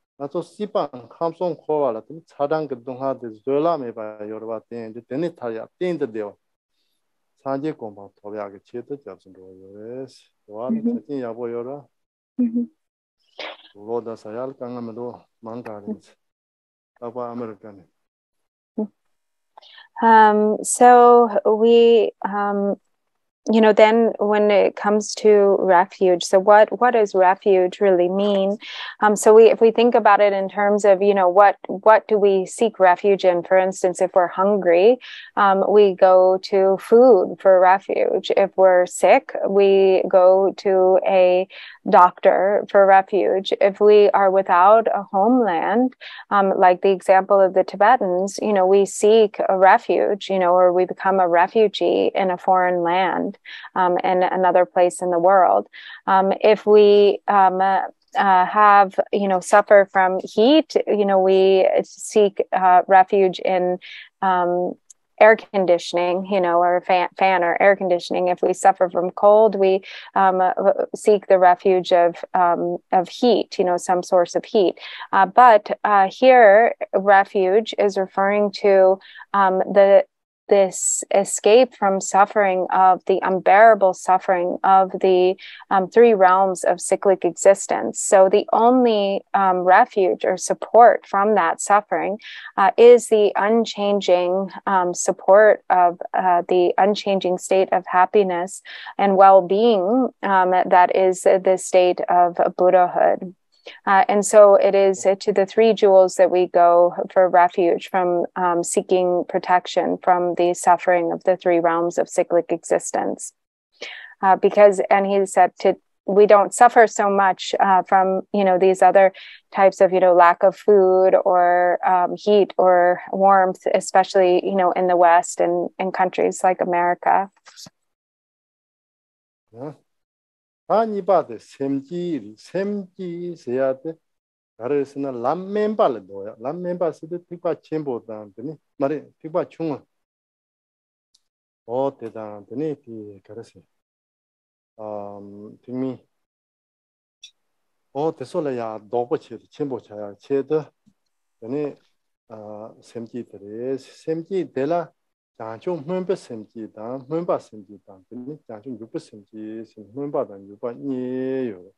S3: 나서 시방 감송 코와라 좀 차단 그 동하데 졸라메 봐 여러분 때 되네 타야 땡데 되어 산제 공부 도야게 제도 잡선 로요스 도와는 사진 야보 여라 로다 사얄 강아메도 망가리스 아바 아메리카네
S4: Um, so we um, you know then when it comes to refuge so what what does refuge really mean? Um, so we if we think about it in terms of you know what what do we seek refuge in? For instance if we're hungry um, we go to food for refuge. If we're sick we go to a doctor for refuge. If we are without a homeland um, like the example of the tibetans you know we seek a refuge you know or we become a refugee in a foreign land um, in another place in the world um, if we um, uh, have you know suffer from heat you know we seek uh, refuge in um, air conditioning, you know, or fan, fan or air conditioning. If we suffer from cold, we um, uh, seek the refuge of um, of heat, you know, some source of heat. Uh, but uh, here, refuge is referring to um, the this escape from suffering of the unbearable suffering of the um, three realms of cyclic existence. So, the only um, refuge or support from that suffering uh, is the unchanging um, support of uh, the unchanging state of happiness and well being um, that is the state of Buddhahood. Uh, and so it is to the three jewels that we go for refuge from um, seeking protection from the suffering of the three realms of cyclic existence. Uh, because, and he said to we don't suffer so much uh, from you know these other types of you know lack of food or um, heat or warmth especially you know in the west and in countries like america
S3: yeah. 아니 바데 셈지 셈지 세야데 가르스나 람멤발레 도야 람멤바스데 티파 쳔보다 되니 말이 티파 충어 어 대단 되니 티 가르스 음 팀이 어 대소라야 도버치 첨보차야 체드 아니 아 셈지들이 셈지 데라 장좀 멤버 셈지다 멤버 셈지다 근데 장좀 유버 셈지 멤버다 유버 니요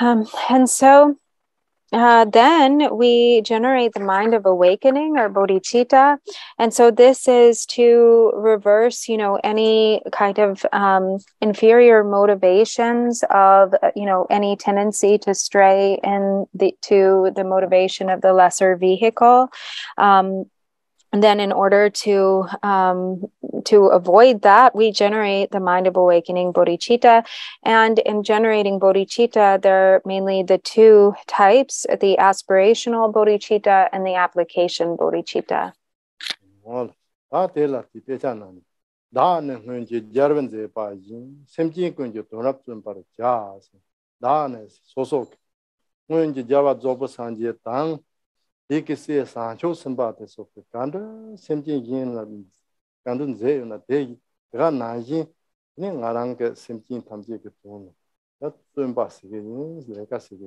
S4: Um, and so Uh, then we generate the mind of awakening or bodhicitta. And so this is to reverse, you know, any kind of um, inferior motivations of, you know, any tendency to stray in the, to the motivation of the lesser vehicle. Um, And then in order to um, to avoid that, we generate the mind of awakening bodhicitta. And in generating bodhicitta, there are mainly the two types, the aspirational bodhicitta and the application bodhicitta.
S3: 디기세 사초 선바데서 간다 심진 yin 간든 제요나 대가 나지 네 나랑 그 심진 탐지 그 돈. 나 좀바스게 내가 쓰게.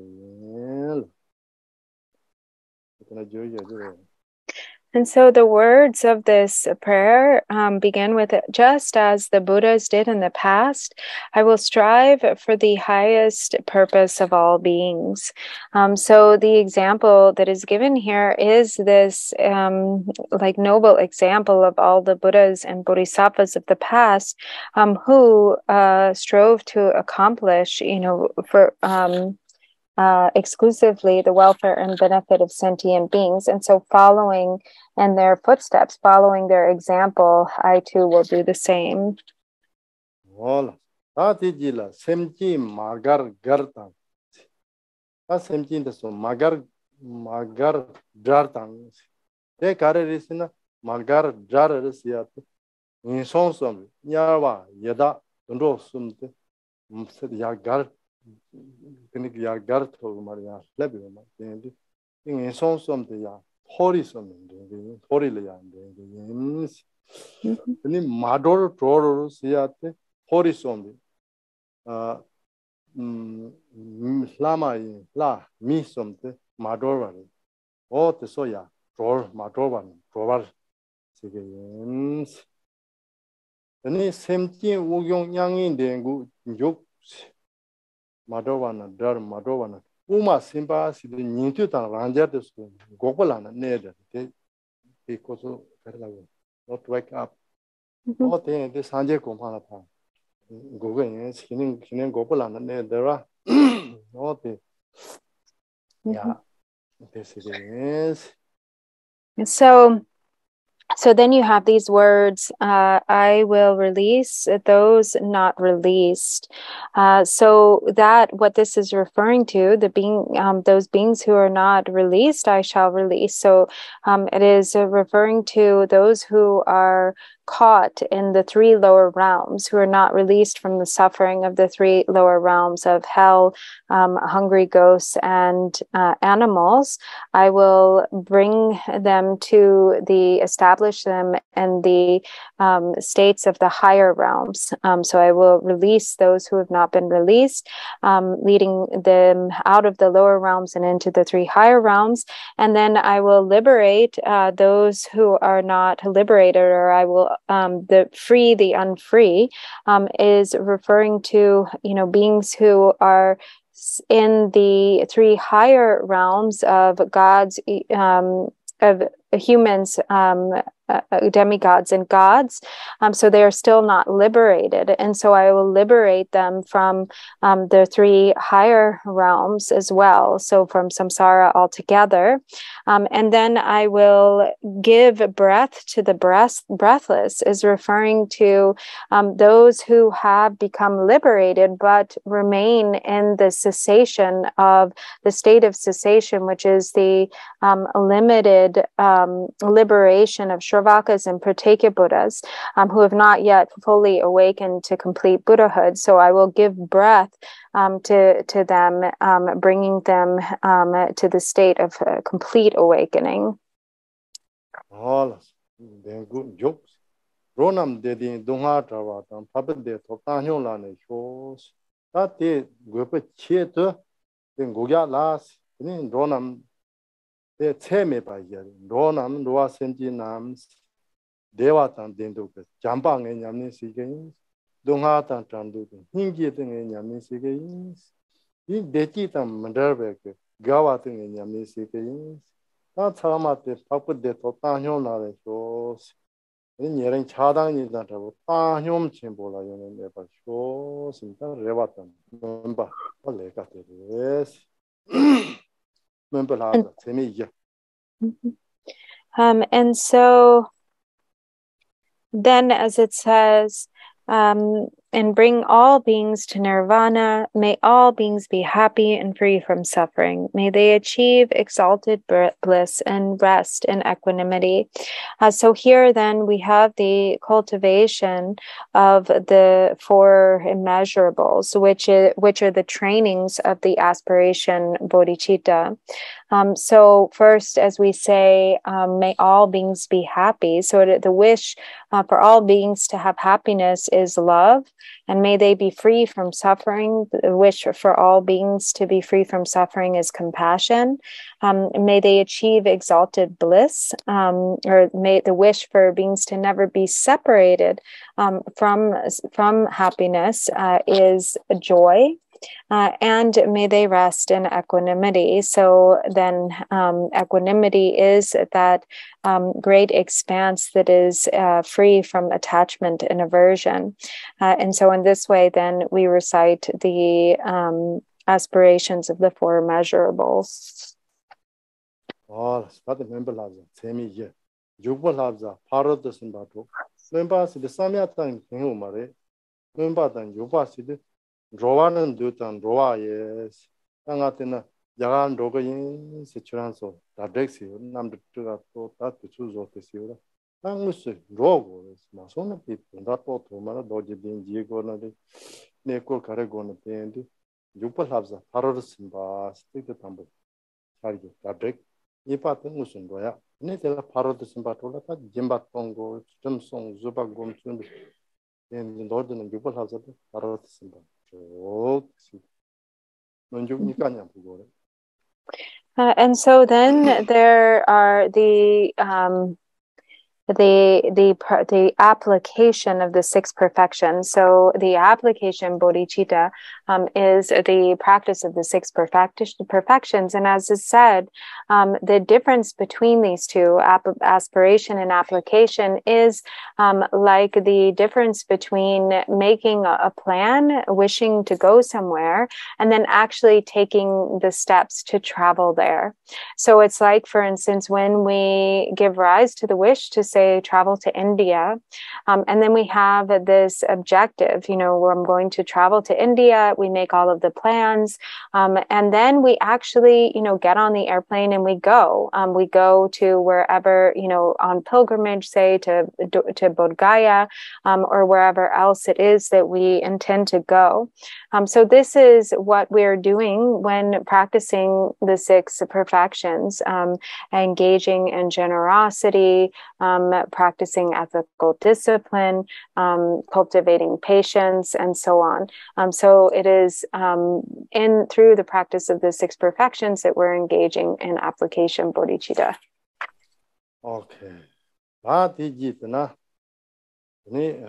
S3: 그러나 저기 저기
S4: And so the words of this prayer um, begin with just as the Buddhas did in the past, I will strive for the highest purpose of all beings. Um, so the example that is given here is this um, like noble example of all the Buddhas and Bodhisattvas of the past um, who uh, strove to accomplish, you know, for um, uh, exclusively the welfare and benefit of sentient beings. And so, following in their footsteps, following their example, I too will do the same.
S3: Wala. Ta ti ji la semchi magar gar tang. Ta semchi da so magar magar jar. Te kare res magar jar res ya te. Som som yada ndo sum ya gar 그니까 야 가르토 말이야 레벨 말 되는데 이게 손솜도 야 호리 솜인데 호리를 야 되는데 근데 마도르 도르 시야테 호리 솜이 아음 라마이 라 미솜데 마도르 어 됐어야 돌 마도르 도발 지게 근데 샘티 우경 양인 된고 욕 madowa na dhar madowa na uma simpa sidi nyingtyu tang ranjar de su gokpa lana ne dhar te koso karla wo not wake up. O te ne te sanje kumpha na pa gogo ne shinen shinen gokpa lana ne dhara o te ya. Te sidi yes
S4: so so then you have these words uh, i will release those not released. Uh, so that what this is referring to the being um, those beings who are not released i shall release. So um, it is uh, referring to those who are caught in the three lower realms, who are not released from the suffering of the three lower realms of hell, um, hungry ghosts, and uh, animals, I will bring them to the establish them in the um, states of the higher realms. Um, so I will release those who have not been released, um, leading them out of the lower realms and into the three higher realms. And then I will liberate uh, those who are not liberated, or I will um, the free the unfree um, is referring to you know beings who are in the three higher realms of God's um, of humans um, uh, uh, demigods and gods. Um, so they are still not liberated. And so I will liberate them from um, the three higher realms as well. So from samsara altogether. Um, and then I will give breath to the breath, breathless, is referring to um, those who have become liberated but remain in the cessation of the state of cessation, which is the um, limited um, liberation of Shravakas and Pratyeka Buddhas um, who have not yet fully awakened to complete Buddhahood. So I will give breath um, to, to them, um, bringing them um, to the state of uh, complete awakening.
S3: 데 체메 바이야 로남 로아센지남 데와탄 덴도게 잠방에 냠네 시게. 동하탄 탄두도 힌게 등에 냠네 시게. 이 데치탄 만더베게 가와 등에 냠네 시게. 다 차마테 바꾸데 토탄뇨 나레 쇼스 이 예랑 차당이다 저거 타뇽 침보라 요는 내가 쇼스 일단 레바탄 넘바 원래 같아요 la yon ne pa sho sim ta rewa tan mba pa le ka te res mba la ta tsemi ya
S4: um and so then as it says um and bring all beings to nirvana. May all beings be happy and free from suffering. May they achieve exalted bliss and rest in equanimity. Uh, so, here then we have the cultivation of the four immeasurables, which, is, which are the trainings of the aspiration bodhicitta. Um, so, first, as we say, um, may all beings be happy. So, the wish uh, for all beings to have happiness is love and may they be free from suffering. The wish for all beings to be free from suffering is compassion. Um, may they achieve exalted bliss, um, or may the wish for beings to never be separated um, from from happiness uh, is joy uh, and may they rest in equanimity. So then, um, equanimity is that um, great expanse that is uh, free from attachment and aversion. Uh, and so, in this way, then we recite the um, aspirations of the four measurables.
S3: Oh, the bato. Samya mare, 도 멤버스데 사미아탄 경우 말에 멤버단 육바시데 로와는 두탄 로와예 상아테나 야간 로그인 세추란소 다덱시 남드트가 또 다트 추조테시오라 당무스 로고 마소나 피본다 또 도마나 도지빈 지고나데 네콜 카레고나 텐디 육보 라자 파로드 신바 스티드 담보 사리게 다덱 이파트 무슨 거야? 네 내가 바로 듣은 바 돌아다 짐바 통고 좀송 zuba gomsun 엔 너드는 유벌 하자도 바로 듣 은 바. 저 먼저니까냐 그거를.
S4: Uh, and so then there are the um, the the the application of the six perfections. So the application bodhicitta um, is the practice of the six perfect perfections, and as is said, um, the difference between these two, aspiration and application, is um, like the difference between making a, a plan, wishing to go somewhere, and then actually taking the steps to travel there. So it's like, for instance, when we give rise to the wish to say travel to India. Um, and then we have this objective, you know, where I'm going to travel to India. We make all of the plans. Um, and then we actually, you know, get on the airplane and we go. Um, we go to wherever, you know, on pilgrimage, say to, to Bodh Gaya um, or wherever else it is that we intend to go. Um, so this is what we're doing when practicing the six perfections, um, engaging in generosity, um, practicing ethical discipline, um, cultivating patience, and so on. Um, so it is um, in through the practice of the six perfections that we're engaging in application bodhicitta.
S3: Okay. 아, 디지트나. 네,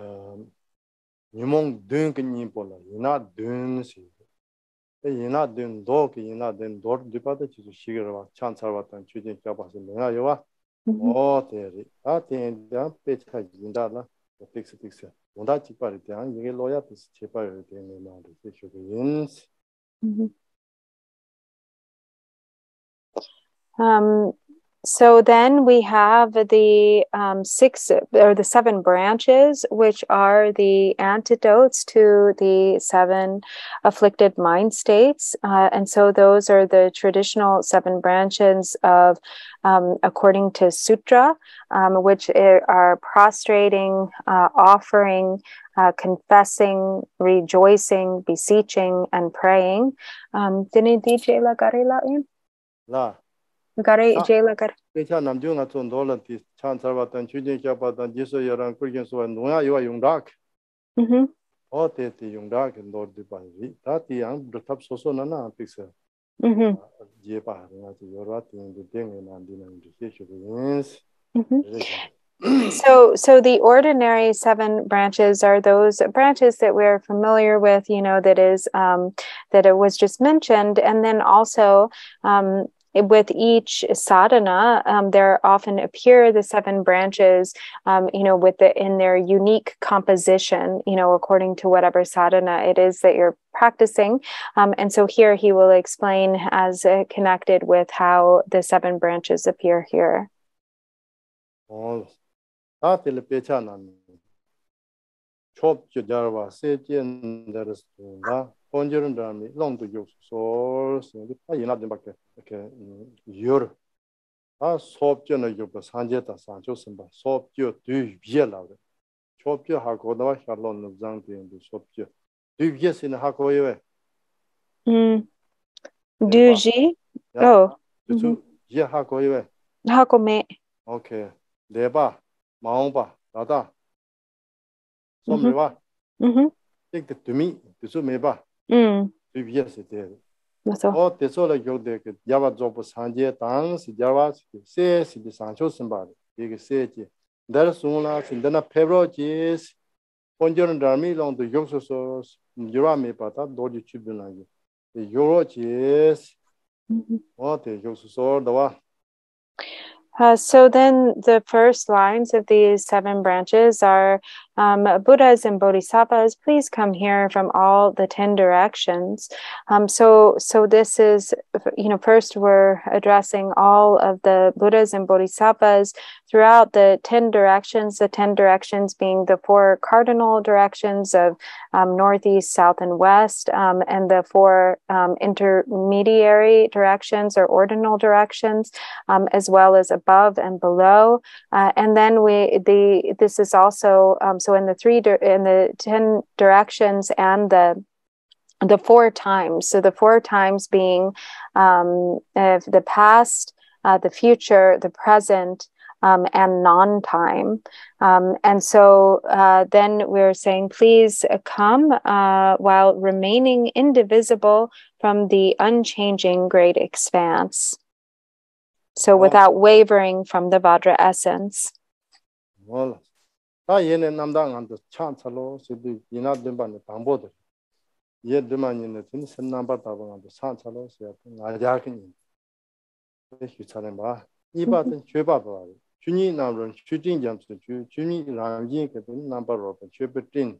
S3: nyumong dun ki nyingpo la yina dun si e yina dun do ki yina dun do dhipa da chi su shigirwa chan sarwa tan chu jing kya pa si 어 대리. 아 대야 배차 인다나? 픽스 픽스. 온다 집발이 대한 이게 로야 픽스 제발 되는 말도 되시고요
S4: um so then we have the um, six or the seven branches, which are the antidotes to the seven afflicted mind states. Uh, and so those are the traditional seven branches of, um, according to Sutra, um, which are prostrating, uh, offering, uh, confessing, rejoicing, beseeching, and praying. Um, 가래
S3: 제라 가래 제차 남주 nga tson dolan ti chan sarwa tan chujin kya pa tan jiso yaran kurgin suwa nuya yuwa yungdak mhm o te ti yungdak ndor di pa ji ta ti yang druthap soso na na pik sa
S4: mhm ah,
S3: je pa nga ti yorwa ti ndu deng na ndi na ndu se shu
S4: yes So, so the ordinary seven branches are those branches that we're familiar with, you know, that is, um, that it was just mentioned. And then also, um, with each sadhana, um, there often appear the seven branches, um, you know, with the in their unique composition, you know, according to whatever sadhana it is that you're practicing. Um, and so here he will explain as uh, connected with how the seven branches appear here.
S3: 어, 다 텔레 페차난 초 주자와 세진데르스가 본저는 다음에 롱도 욕소 생기 다 이나든 밖에 이렇게 열 아, 소업전의 욕도 산제다 산조선바 소업죠 뒤비엘라고 초업죠 하고도 샬론 장대인도 소업죠 뒤비에서는 하고요
S4: Mm. Duji. Oh,
S3: 그래서 예 하고요
S4: hakome.
S3: 오케이 네바 마옹바 나다 소메바
S4: Mm-hmm.
S3: 땡때 두미 그래서 메바
S4: Mm.
S3: 뒤비에서 돼
S4: So.
S3: 어 대소라 요데 그 야바 조부 산제 당스 야바 세 시디 산초 선바 이게 세지 달 숨라 신데나 페브로지스 본저는 다미 롱도 욕소소 유라메 바다 도지 주변하게 요로지스
S4: Mhm.
S3: 어때 욕소소 너와
S4: Uh, so then the first lines of these seven branches are um, Buddhas and Bodhisattvas, please come here from all the 10 directions. Um, so, so this is, you know, first we're addressing all of the Buddhas and Bodhisattvas throughout the 10 directions, the 10 directions being the four cardinal directions of um, northeast, south, and west, um, and the four um, intermediary directions or ordinal directions, um, as well as above and below. Uh, and then we the this is also so in the three in the ten directions and the the four times. So the four times being um, the past, uh, the future, the present, um, and non time. Um, and so uh, then we're saying, please come uh, while remaining indivisible from the unchanging great expanse. So
S3: Wow.
S4: without wavering from the Vajra essence.
S3: 몰라 다 얘네 남당한테 찬차로 시디 이나 됨반에 담보들 얘 됨만이네 진 선남바 다방한테 찬차로 시야 나자kin 휴차는 봐 이바든 죄바바 주니 나는 주진 잠수 주 주니 랑진 그 남바로 죄베tin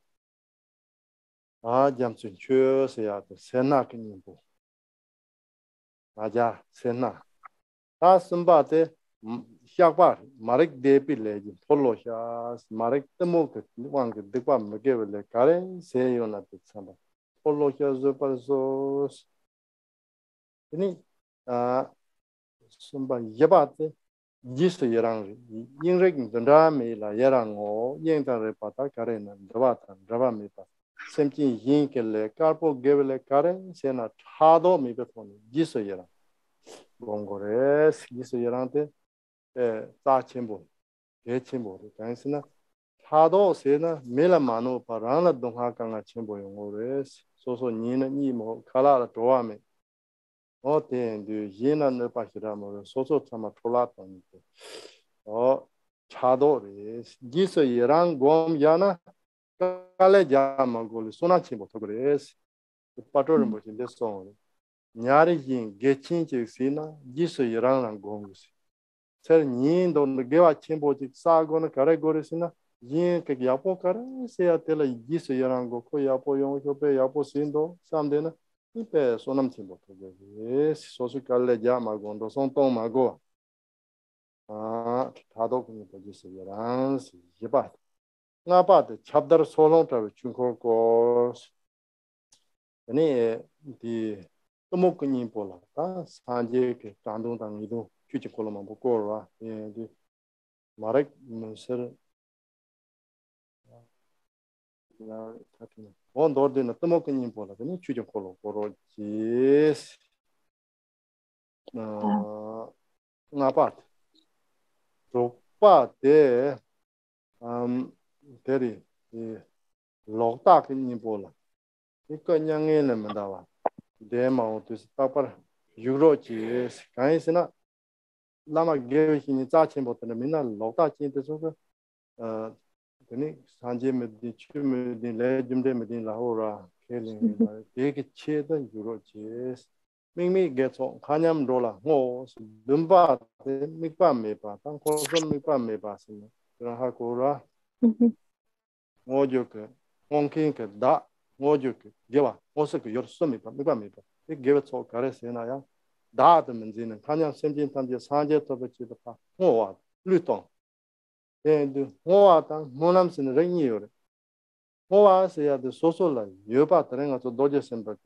S3: 아 잠수 죄서야 세나kin 보 맞아 세나 다 선바데 샤바 마릭 데피 레지 폴로샤 마릭 테모 그 왕게 데과 메게벨레 카레 세요나 뜻삼바 폴로샤 조파소 니 아, 선바 예바데 지스 예랑 잉렉 던다메라 예랑오 잉다레 파타 카레나 드바타 드바메파 셈치 잉켈레 카포 게벨레 카레 세나 타도 미베포니 지스 예랑 롱고레스 지스 예랑테 tsa chenpo, ge chenpo re. Kansi na tado se na mela mano pa rana dungha kanga chenpo yungo re. Soso nina nyi mo kala la dowa me. O ten du yena nipa hira mo re. Soso tsama tola tangi te. O tado re. Jiso yerang gom ya na kale ja ma go le sona chenpo togo re. Pato rinpo chenpo song re. Nyari yin ge chenpo se na jiso yerang rang gom se. tsar nyin don gewa chenpo chik saa go na kare gore si na yin kik yapo kare se ya tela yi su yarang go ko yapo yong kyo pe yapo sin do samde na ipe sonam chenpo to go e si sosu kalle ja ma go ndo son tong ma go. Aa tado kuni po ji su yarang si yipa nga pa te chabdar solong tawe chunko go. Yani di tomo kuni po la ta sanje ke tandung tang idung kyuchi kolo mambu korwa, di marak sir on dor di na tamo kanyin pola kani kyuchi kolo korwa jis nga pat rukpa de teri lokta kanyin pola. Ika nyange na mandawa de mao tusi tapar. Yugro jis kanyi sina lama gewe shini tsa chenpo tanda mina lokta chini teso ka tani sanje medin, chu medin, le jumde medin laho ra kelin deki che dan yuro ches mingmi getso khanyam rola ngo dumba te mikpa mepa tang koson mikpa mepa sini tana ha kora mm-hmm. ngo jo ke ngongkin ke da ngo jo ke gewa ngo se ke yorso mikpa mikpa mepa gewe tso kare sena ya. 다다 문제는 그냥 심진 탐지 산제 터버치도 파 호와 루통. 땡도 호와다 모남스는 랭이요 호와서야도 소소라. 여바 들은 것도 도제 심버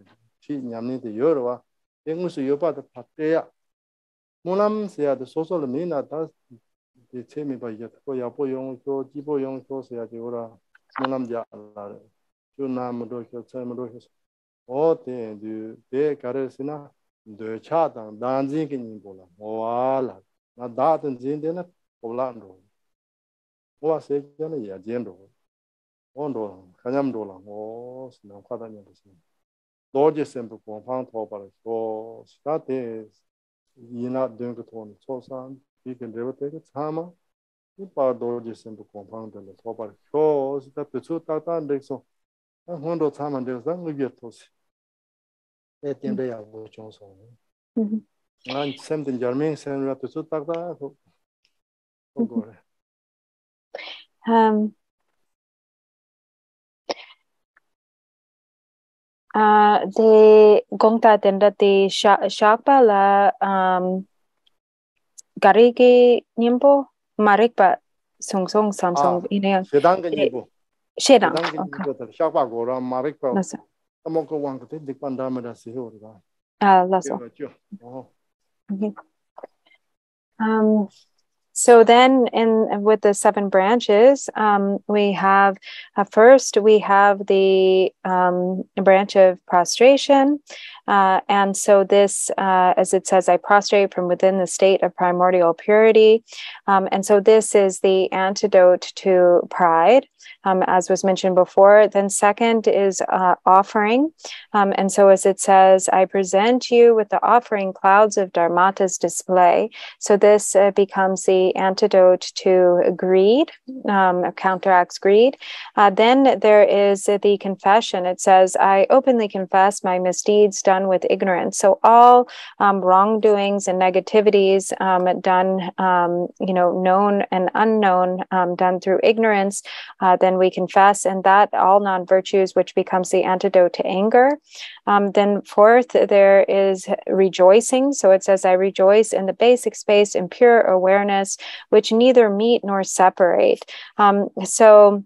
S3: 치 냠니데 여러와 땡무스 여바도 파대야. 모남스야도 소소라 미나다. 이 체미 봐 이게 또 야보 용초 기보 용초서야 되오라. 모남자 알라. 주나무도 교체무도 어 땡도 대 가르스나 dō chā tāng dāng zīng kī nīng bō lā, mō wā lā, nā dā tāng zīng tē nā bō lā ndō, mō wā sē kia nā yā jēng ndō, mō ndō, kā nyam ndō lā, mō sī nā kwa tā nyam bō sī, dō jē sēm bō gōng pāng tō pā rā, shō sī tā tē, yī nā dēng kā tō nā, chō sāng, bī kā ndē bā tē kā chā mā, yī pā dō jē sēm bō gōng pāng tō nā, tō pā rā, shō sī tā pē chū tā tā ndē kā sō, tā hōng dō chā mā ndē kā sā ngā yā tō sī, 에 텐데 야고 총소. 난 샘든 저밍 샘라 투수 딱다. 고고래.
S4: um uh they gongta tenda te shakpa la um gare ke nyimpo marek pa song song samsung ine
S3: shedang
S4: shedang
S3: shakpa go ra marek pa ko wang te dik panda ma da si ho ra
S4: ah laso um So then, in with the seven branches, um, we have uh, first we have the um, branch of prostration, uh, and so this, uh, as it says, I prostrate from within the state of primordial purity, um, and so this is the antidote to pride, um, as was mentioned before. Then second is uh, offering, um, and so as it says, I present you with the offering clouds of Dharmata's display. So this uh, becomes the antidote to greed, um, counteracts greed. Uh, then there is the confession. It says, I openly confess my misdeeds done with ignorance. So all um, wrongdoings and negativities um, done, um, you know, known and unknown, done through ignorance, uh, then we confess, and that all non virtues, which becomes the antidote to anger. Um, then fourth, there is rejoicing. So it says, I rejoice in the basic space in pure awareness, which neither meet nor separate. Um, so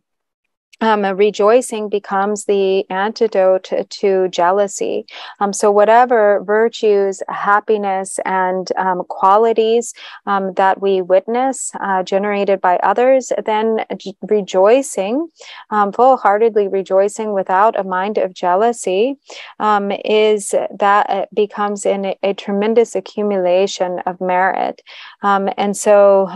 S4: um, rejoicing becomes the antidote to jealousy. Um, so, whatever virtues, happiness, and um, qualities um, that we witness uh, generated by others, then rejoicing, um, full heartedly rejoicing without a mind of jealousy, um, is that becomes in a, tremendous accumulation of merit. and so,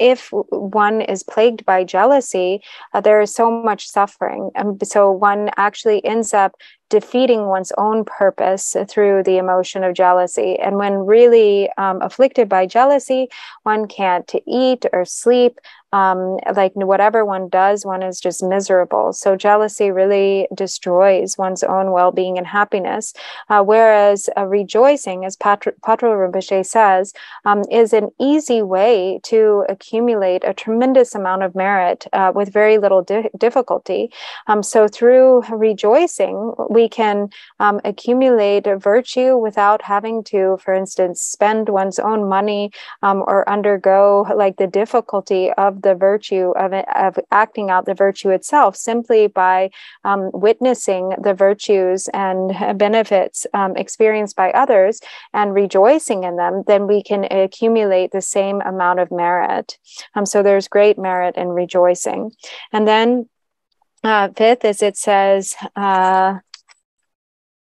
S4: if one is plagued by jealousy, uh, there is so much suffering. And so one actually ends up defeating one's own purpose through the emotion of jealousy. And when really um, afflicted by jealousy, one can't eat or sleep. Um, like whatever one does, one is just miserable. So jealousy really destroys one's own well-being and happiness. Uh, whereas uh, rejoicing, as Patrul Rinpoche says, um, is an easy way to accumulate a tremendous amount of merit uh, with very little di- difficulty. Um, so through rejoicing, we we can um, accumulate virtue without having to, for instance, spend one's own money um, or undergo like the difficulty of the virtue of, of acting out the virtue itself simply by um, witnessing the virtues and benefits um, experienced by others and rejoicing in them, then we can accumulate the same amount of merit. Um, so there's great merit in rejoicing. And then uh, fifth is it says, uh,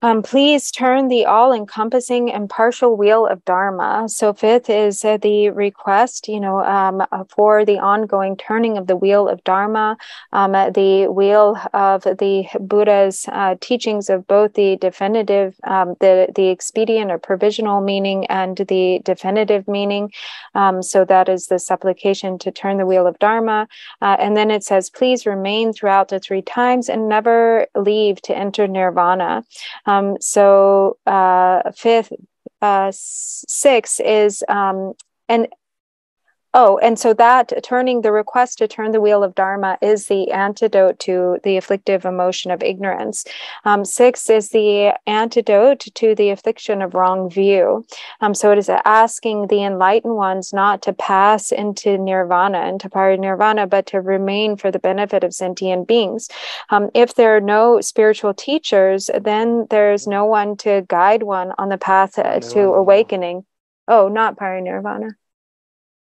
S4: Um, please turn the all encompassing impartial wheel of Dharma. So, fifth is uh, the request, you know, um, uh, for the ongoing turning of the wheel of Dharma, um, uh, the wheel of the Buddha's uh, teachings of both the definitive, um, the, the expedient or provisional meaning and the definitive meaning. Um, so, that is the supplication to turn the wheel of Dharma. Uh, and then it says, please remain throughout the three times and never leave to enter nirvana. So uh, fifth, uh, six is um, and Oh, and so that turning the request to turn the wheel of Dharma is the antidote to the afflictive emotion of ignorance. Um, six is the antidote to the affliction of wrong view. Um, so it is asking the enlightened ones not to pass into nirvana, into parinirvana, but to remain for the benefit of sentient beings. Um, if there are no spiritual teachers, then there's no one to guide one on the path uh, to awakening. Oh, not parinirvana.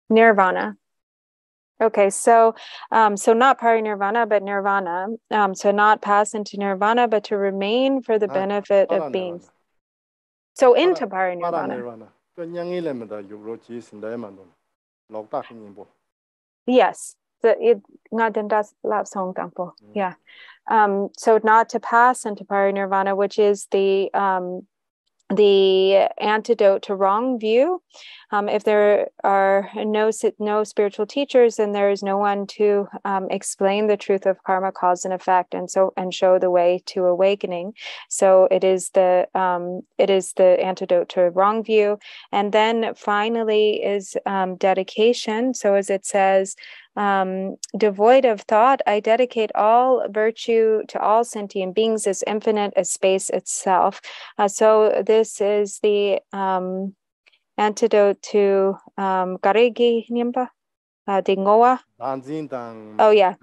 S4: Nirvana. Okay, so um, so not parinirvana, but nirvana. Um, so not pass into nirvana, but to remain for the benefit of beings. So into parinirvana. Yes, the it nga den das song tampo. Yeah. Um, so not to pass into parinirvana, which is the um the antidote to wrong view. Um, if there are no no spiritual teachers, then there is no one to um, explain the truth of karma, cause and effect, and so and show the way to awakening. So it is the um, it is the antidote to wrong view. And then finally is um, dedication. So as it says, um, devoid of thought, I dedicate all virtue to all sentient beings as infinite as space itself. Uh, so this is the um, antidote to um, Garegi Nyimba, uh, Dingoa. Oh, yeah.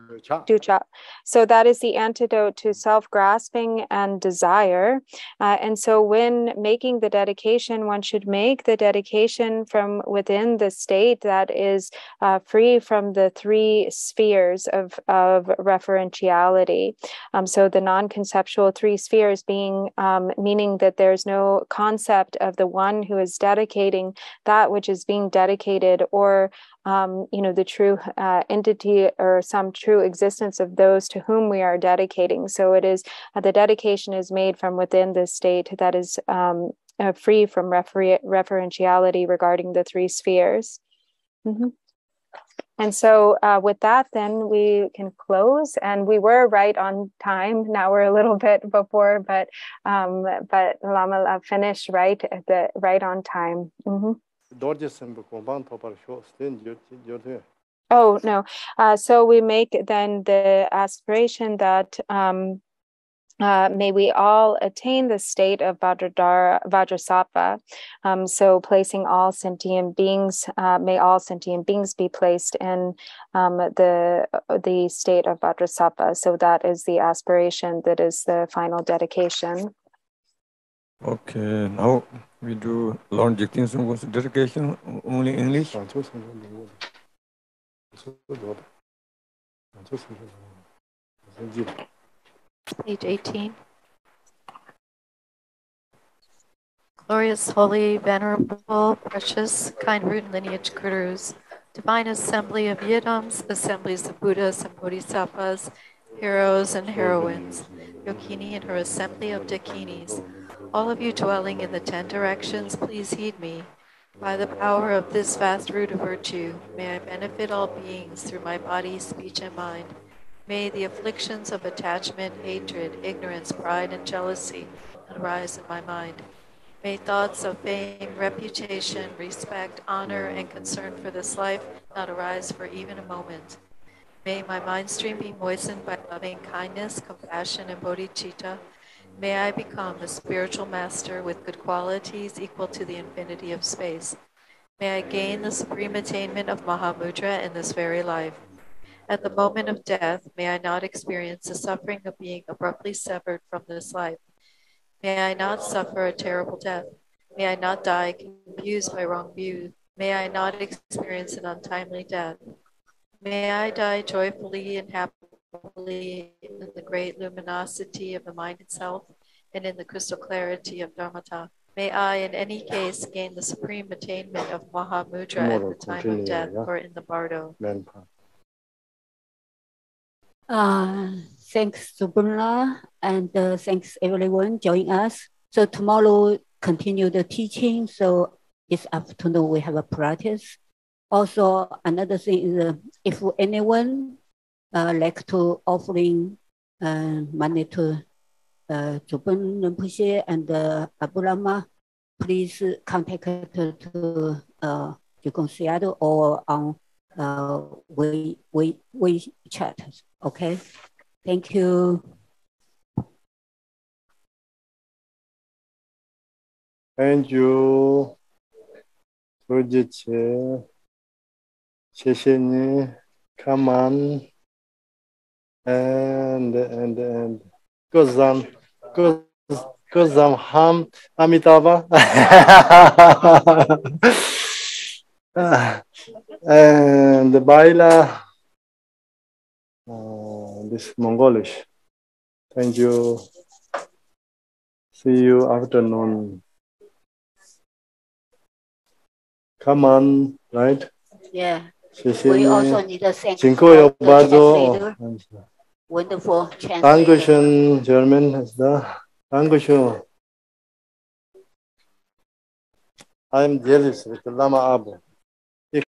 S4: Ducha. So that is the antidote to self grasping and desire. Uh, and so when making the dedication, one should make the dedication from within the state that is uh, free from the three spheres of, of referentiality. Um, so the non conceptual three spheres being um, meaning that there's no concept of the one who is dedicating that which is being dedicated or um, you know the true uh, entity or some true existence of those to whom we are dedicating. So it is uh, the dedication is made from within the state that is um, uh, free from refer- referentiality regarding the three spheres. Mm-hmm. And so, uh, with that, then we can close. And we were right on time. Now we're a little bit before, but um, but Lama finished right at the right on time. Mm-hmm. Oh, no. Uh, so we make then the aspiration that um, uh, may we all attain the state of Vajradhara, Vajrasattva. Um, so placing all sentient beings, uh, may all sentient beings be placed in um, the the state of Vajrasattva. So that is the aspiration. That is the final dedication.
S1: Okay, now we do Lord Jigten Sumgon's dedication only English.
S2: Page 18. Glorious, holy, venerable, precious, kind root lineage gurus, divine assembly of yidams, assemblies of Buddhas and Bodhisattvas, heroes and heroines, Yogini and her assembly of Dakinis, all of you dwelling in the ten directions, please heed me. By the power of this vast root of virtue, may I benefit all beings through my body, speech, and mind. May the afflictions of attachment, hatred, ignorance, pride, and jealousy not arise in my mind. May thoughts of fame, reputation, respect, honor, and concern for this life not arise for even a moment. May my mind stream be moistened by loving kindness, compassion, and bodhicitta May I become a spiritual master with good qualities equal to the infinity of space. May I gain the supreme attainment of Mahamudra in this very life. At the moment of death, may I not experience the suffering of being abruptly severed from this life. May I not suffer a terrible death. May I not die confused by wrong views. May I not experience an untimely death. May I die joyfully and happily in the great luminosity of the mind itself. and in the crystal clarity of Dharmata. May I, in any case, gain the supreme attainment of Mahamudra at the time of death or in the bardo.
S3: 맨파.
S5: Uh, thanks, Subrna, and uh, thanks everyone joining us. So tomorrow continue the teaching. So this afternoon we have a practice. Also, another thing is uh, if anyone uh, like to offering uh, money to uh, Drupon Rinpoche and uh, Abulama, please contact to uh, Seattle or on uh, we, we, we chat. Okay, thank you.
S3: Thank you. 不值钱，谢谢你，Come on。And and and 各zam各各zamham Amitabha. and baila uh, this Mongolish. Thank you. See you afternoon. Come on, right?
S5: Yeah,
S3: 谢谢
S5: we
S3: 你。
S5: also need to thank
S3: 请各位
S5: all the
S3: 봐줘.
S5: translator, Wonderful translator.
S3: Dankeschön, German ist da. Dankeschön. I'm jealous with Lama Abu.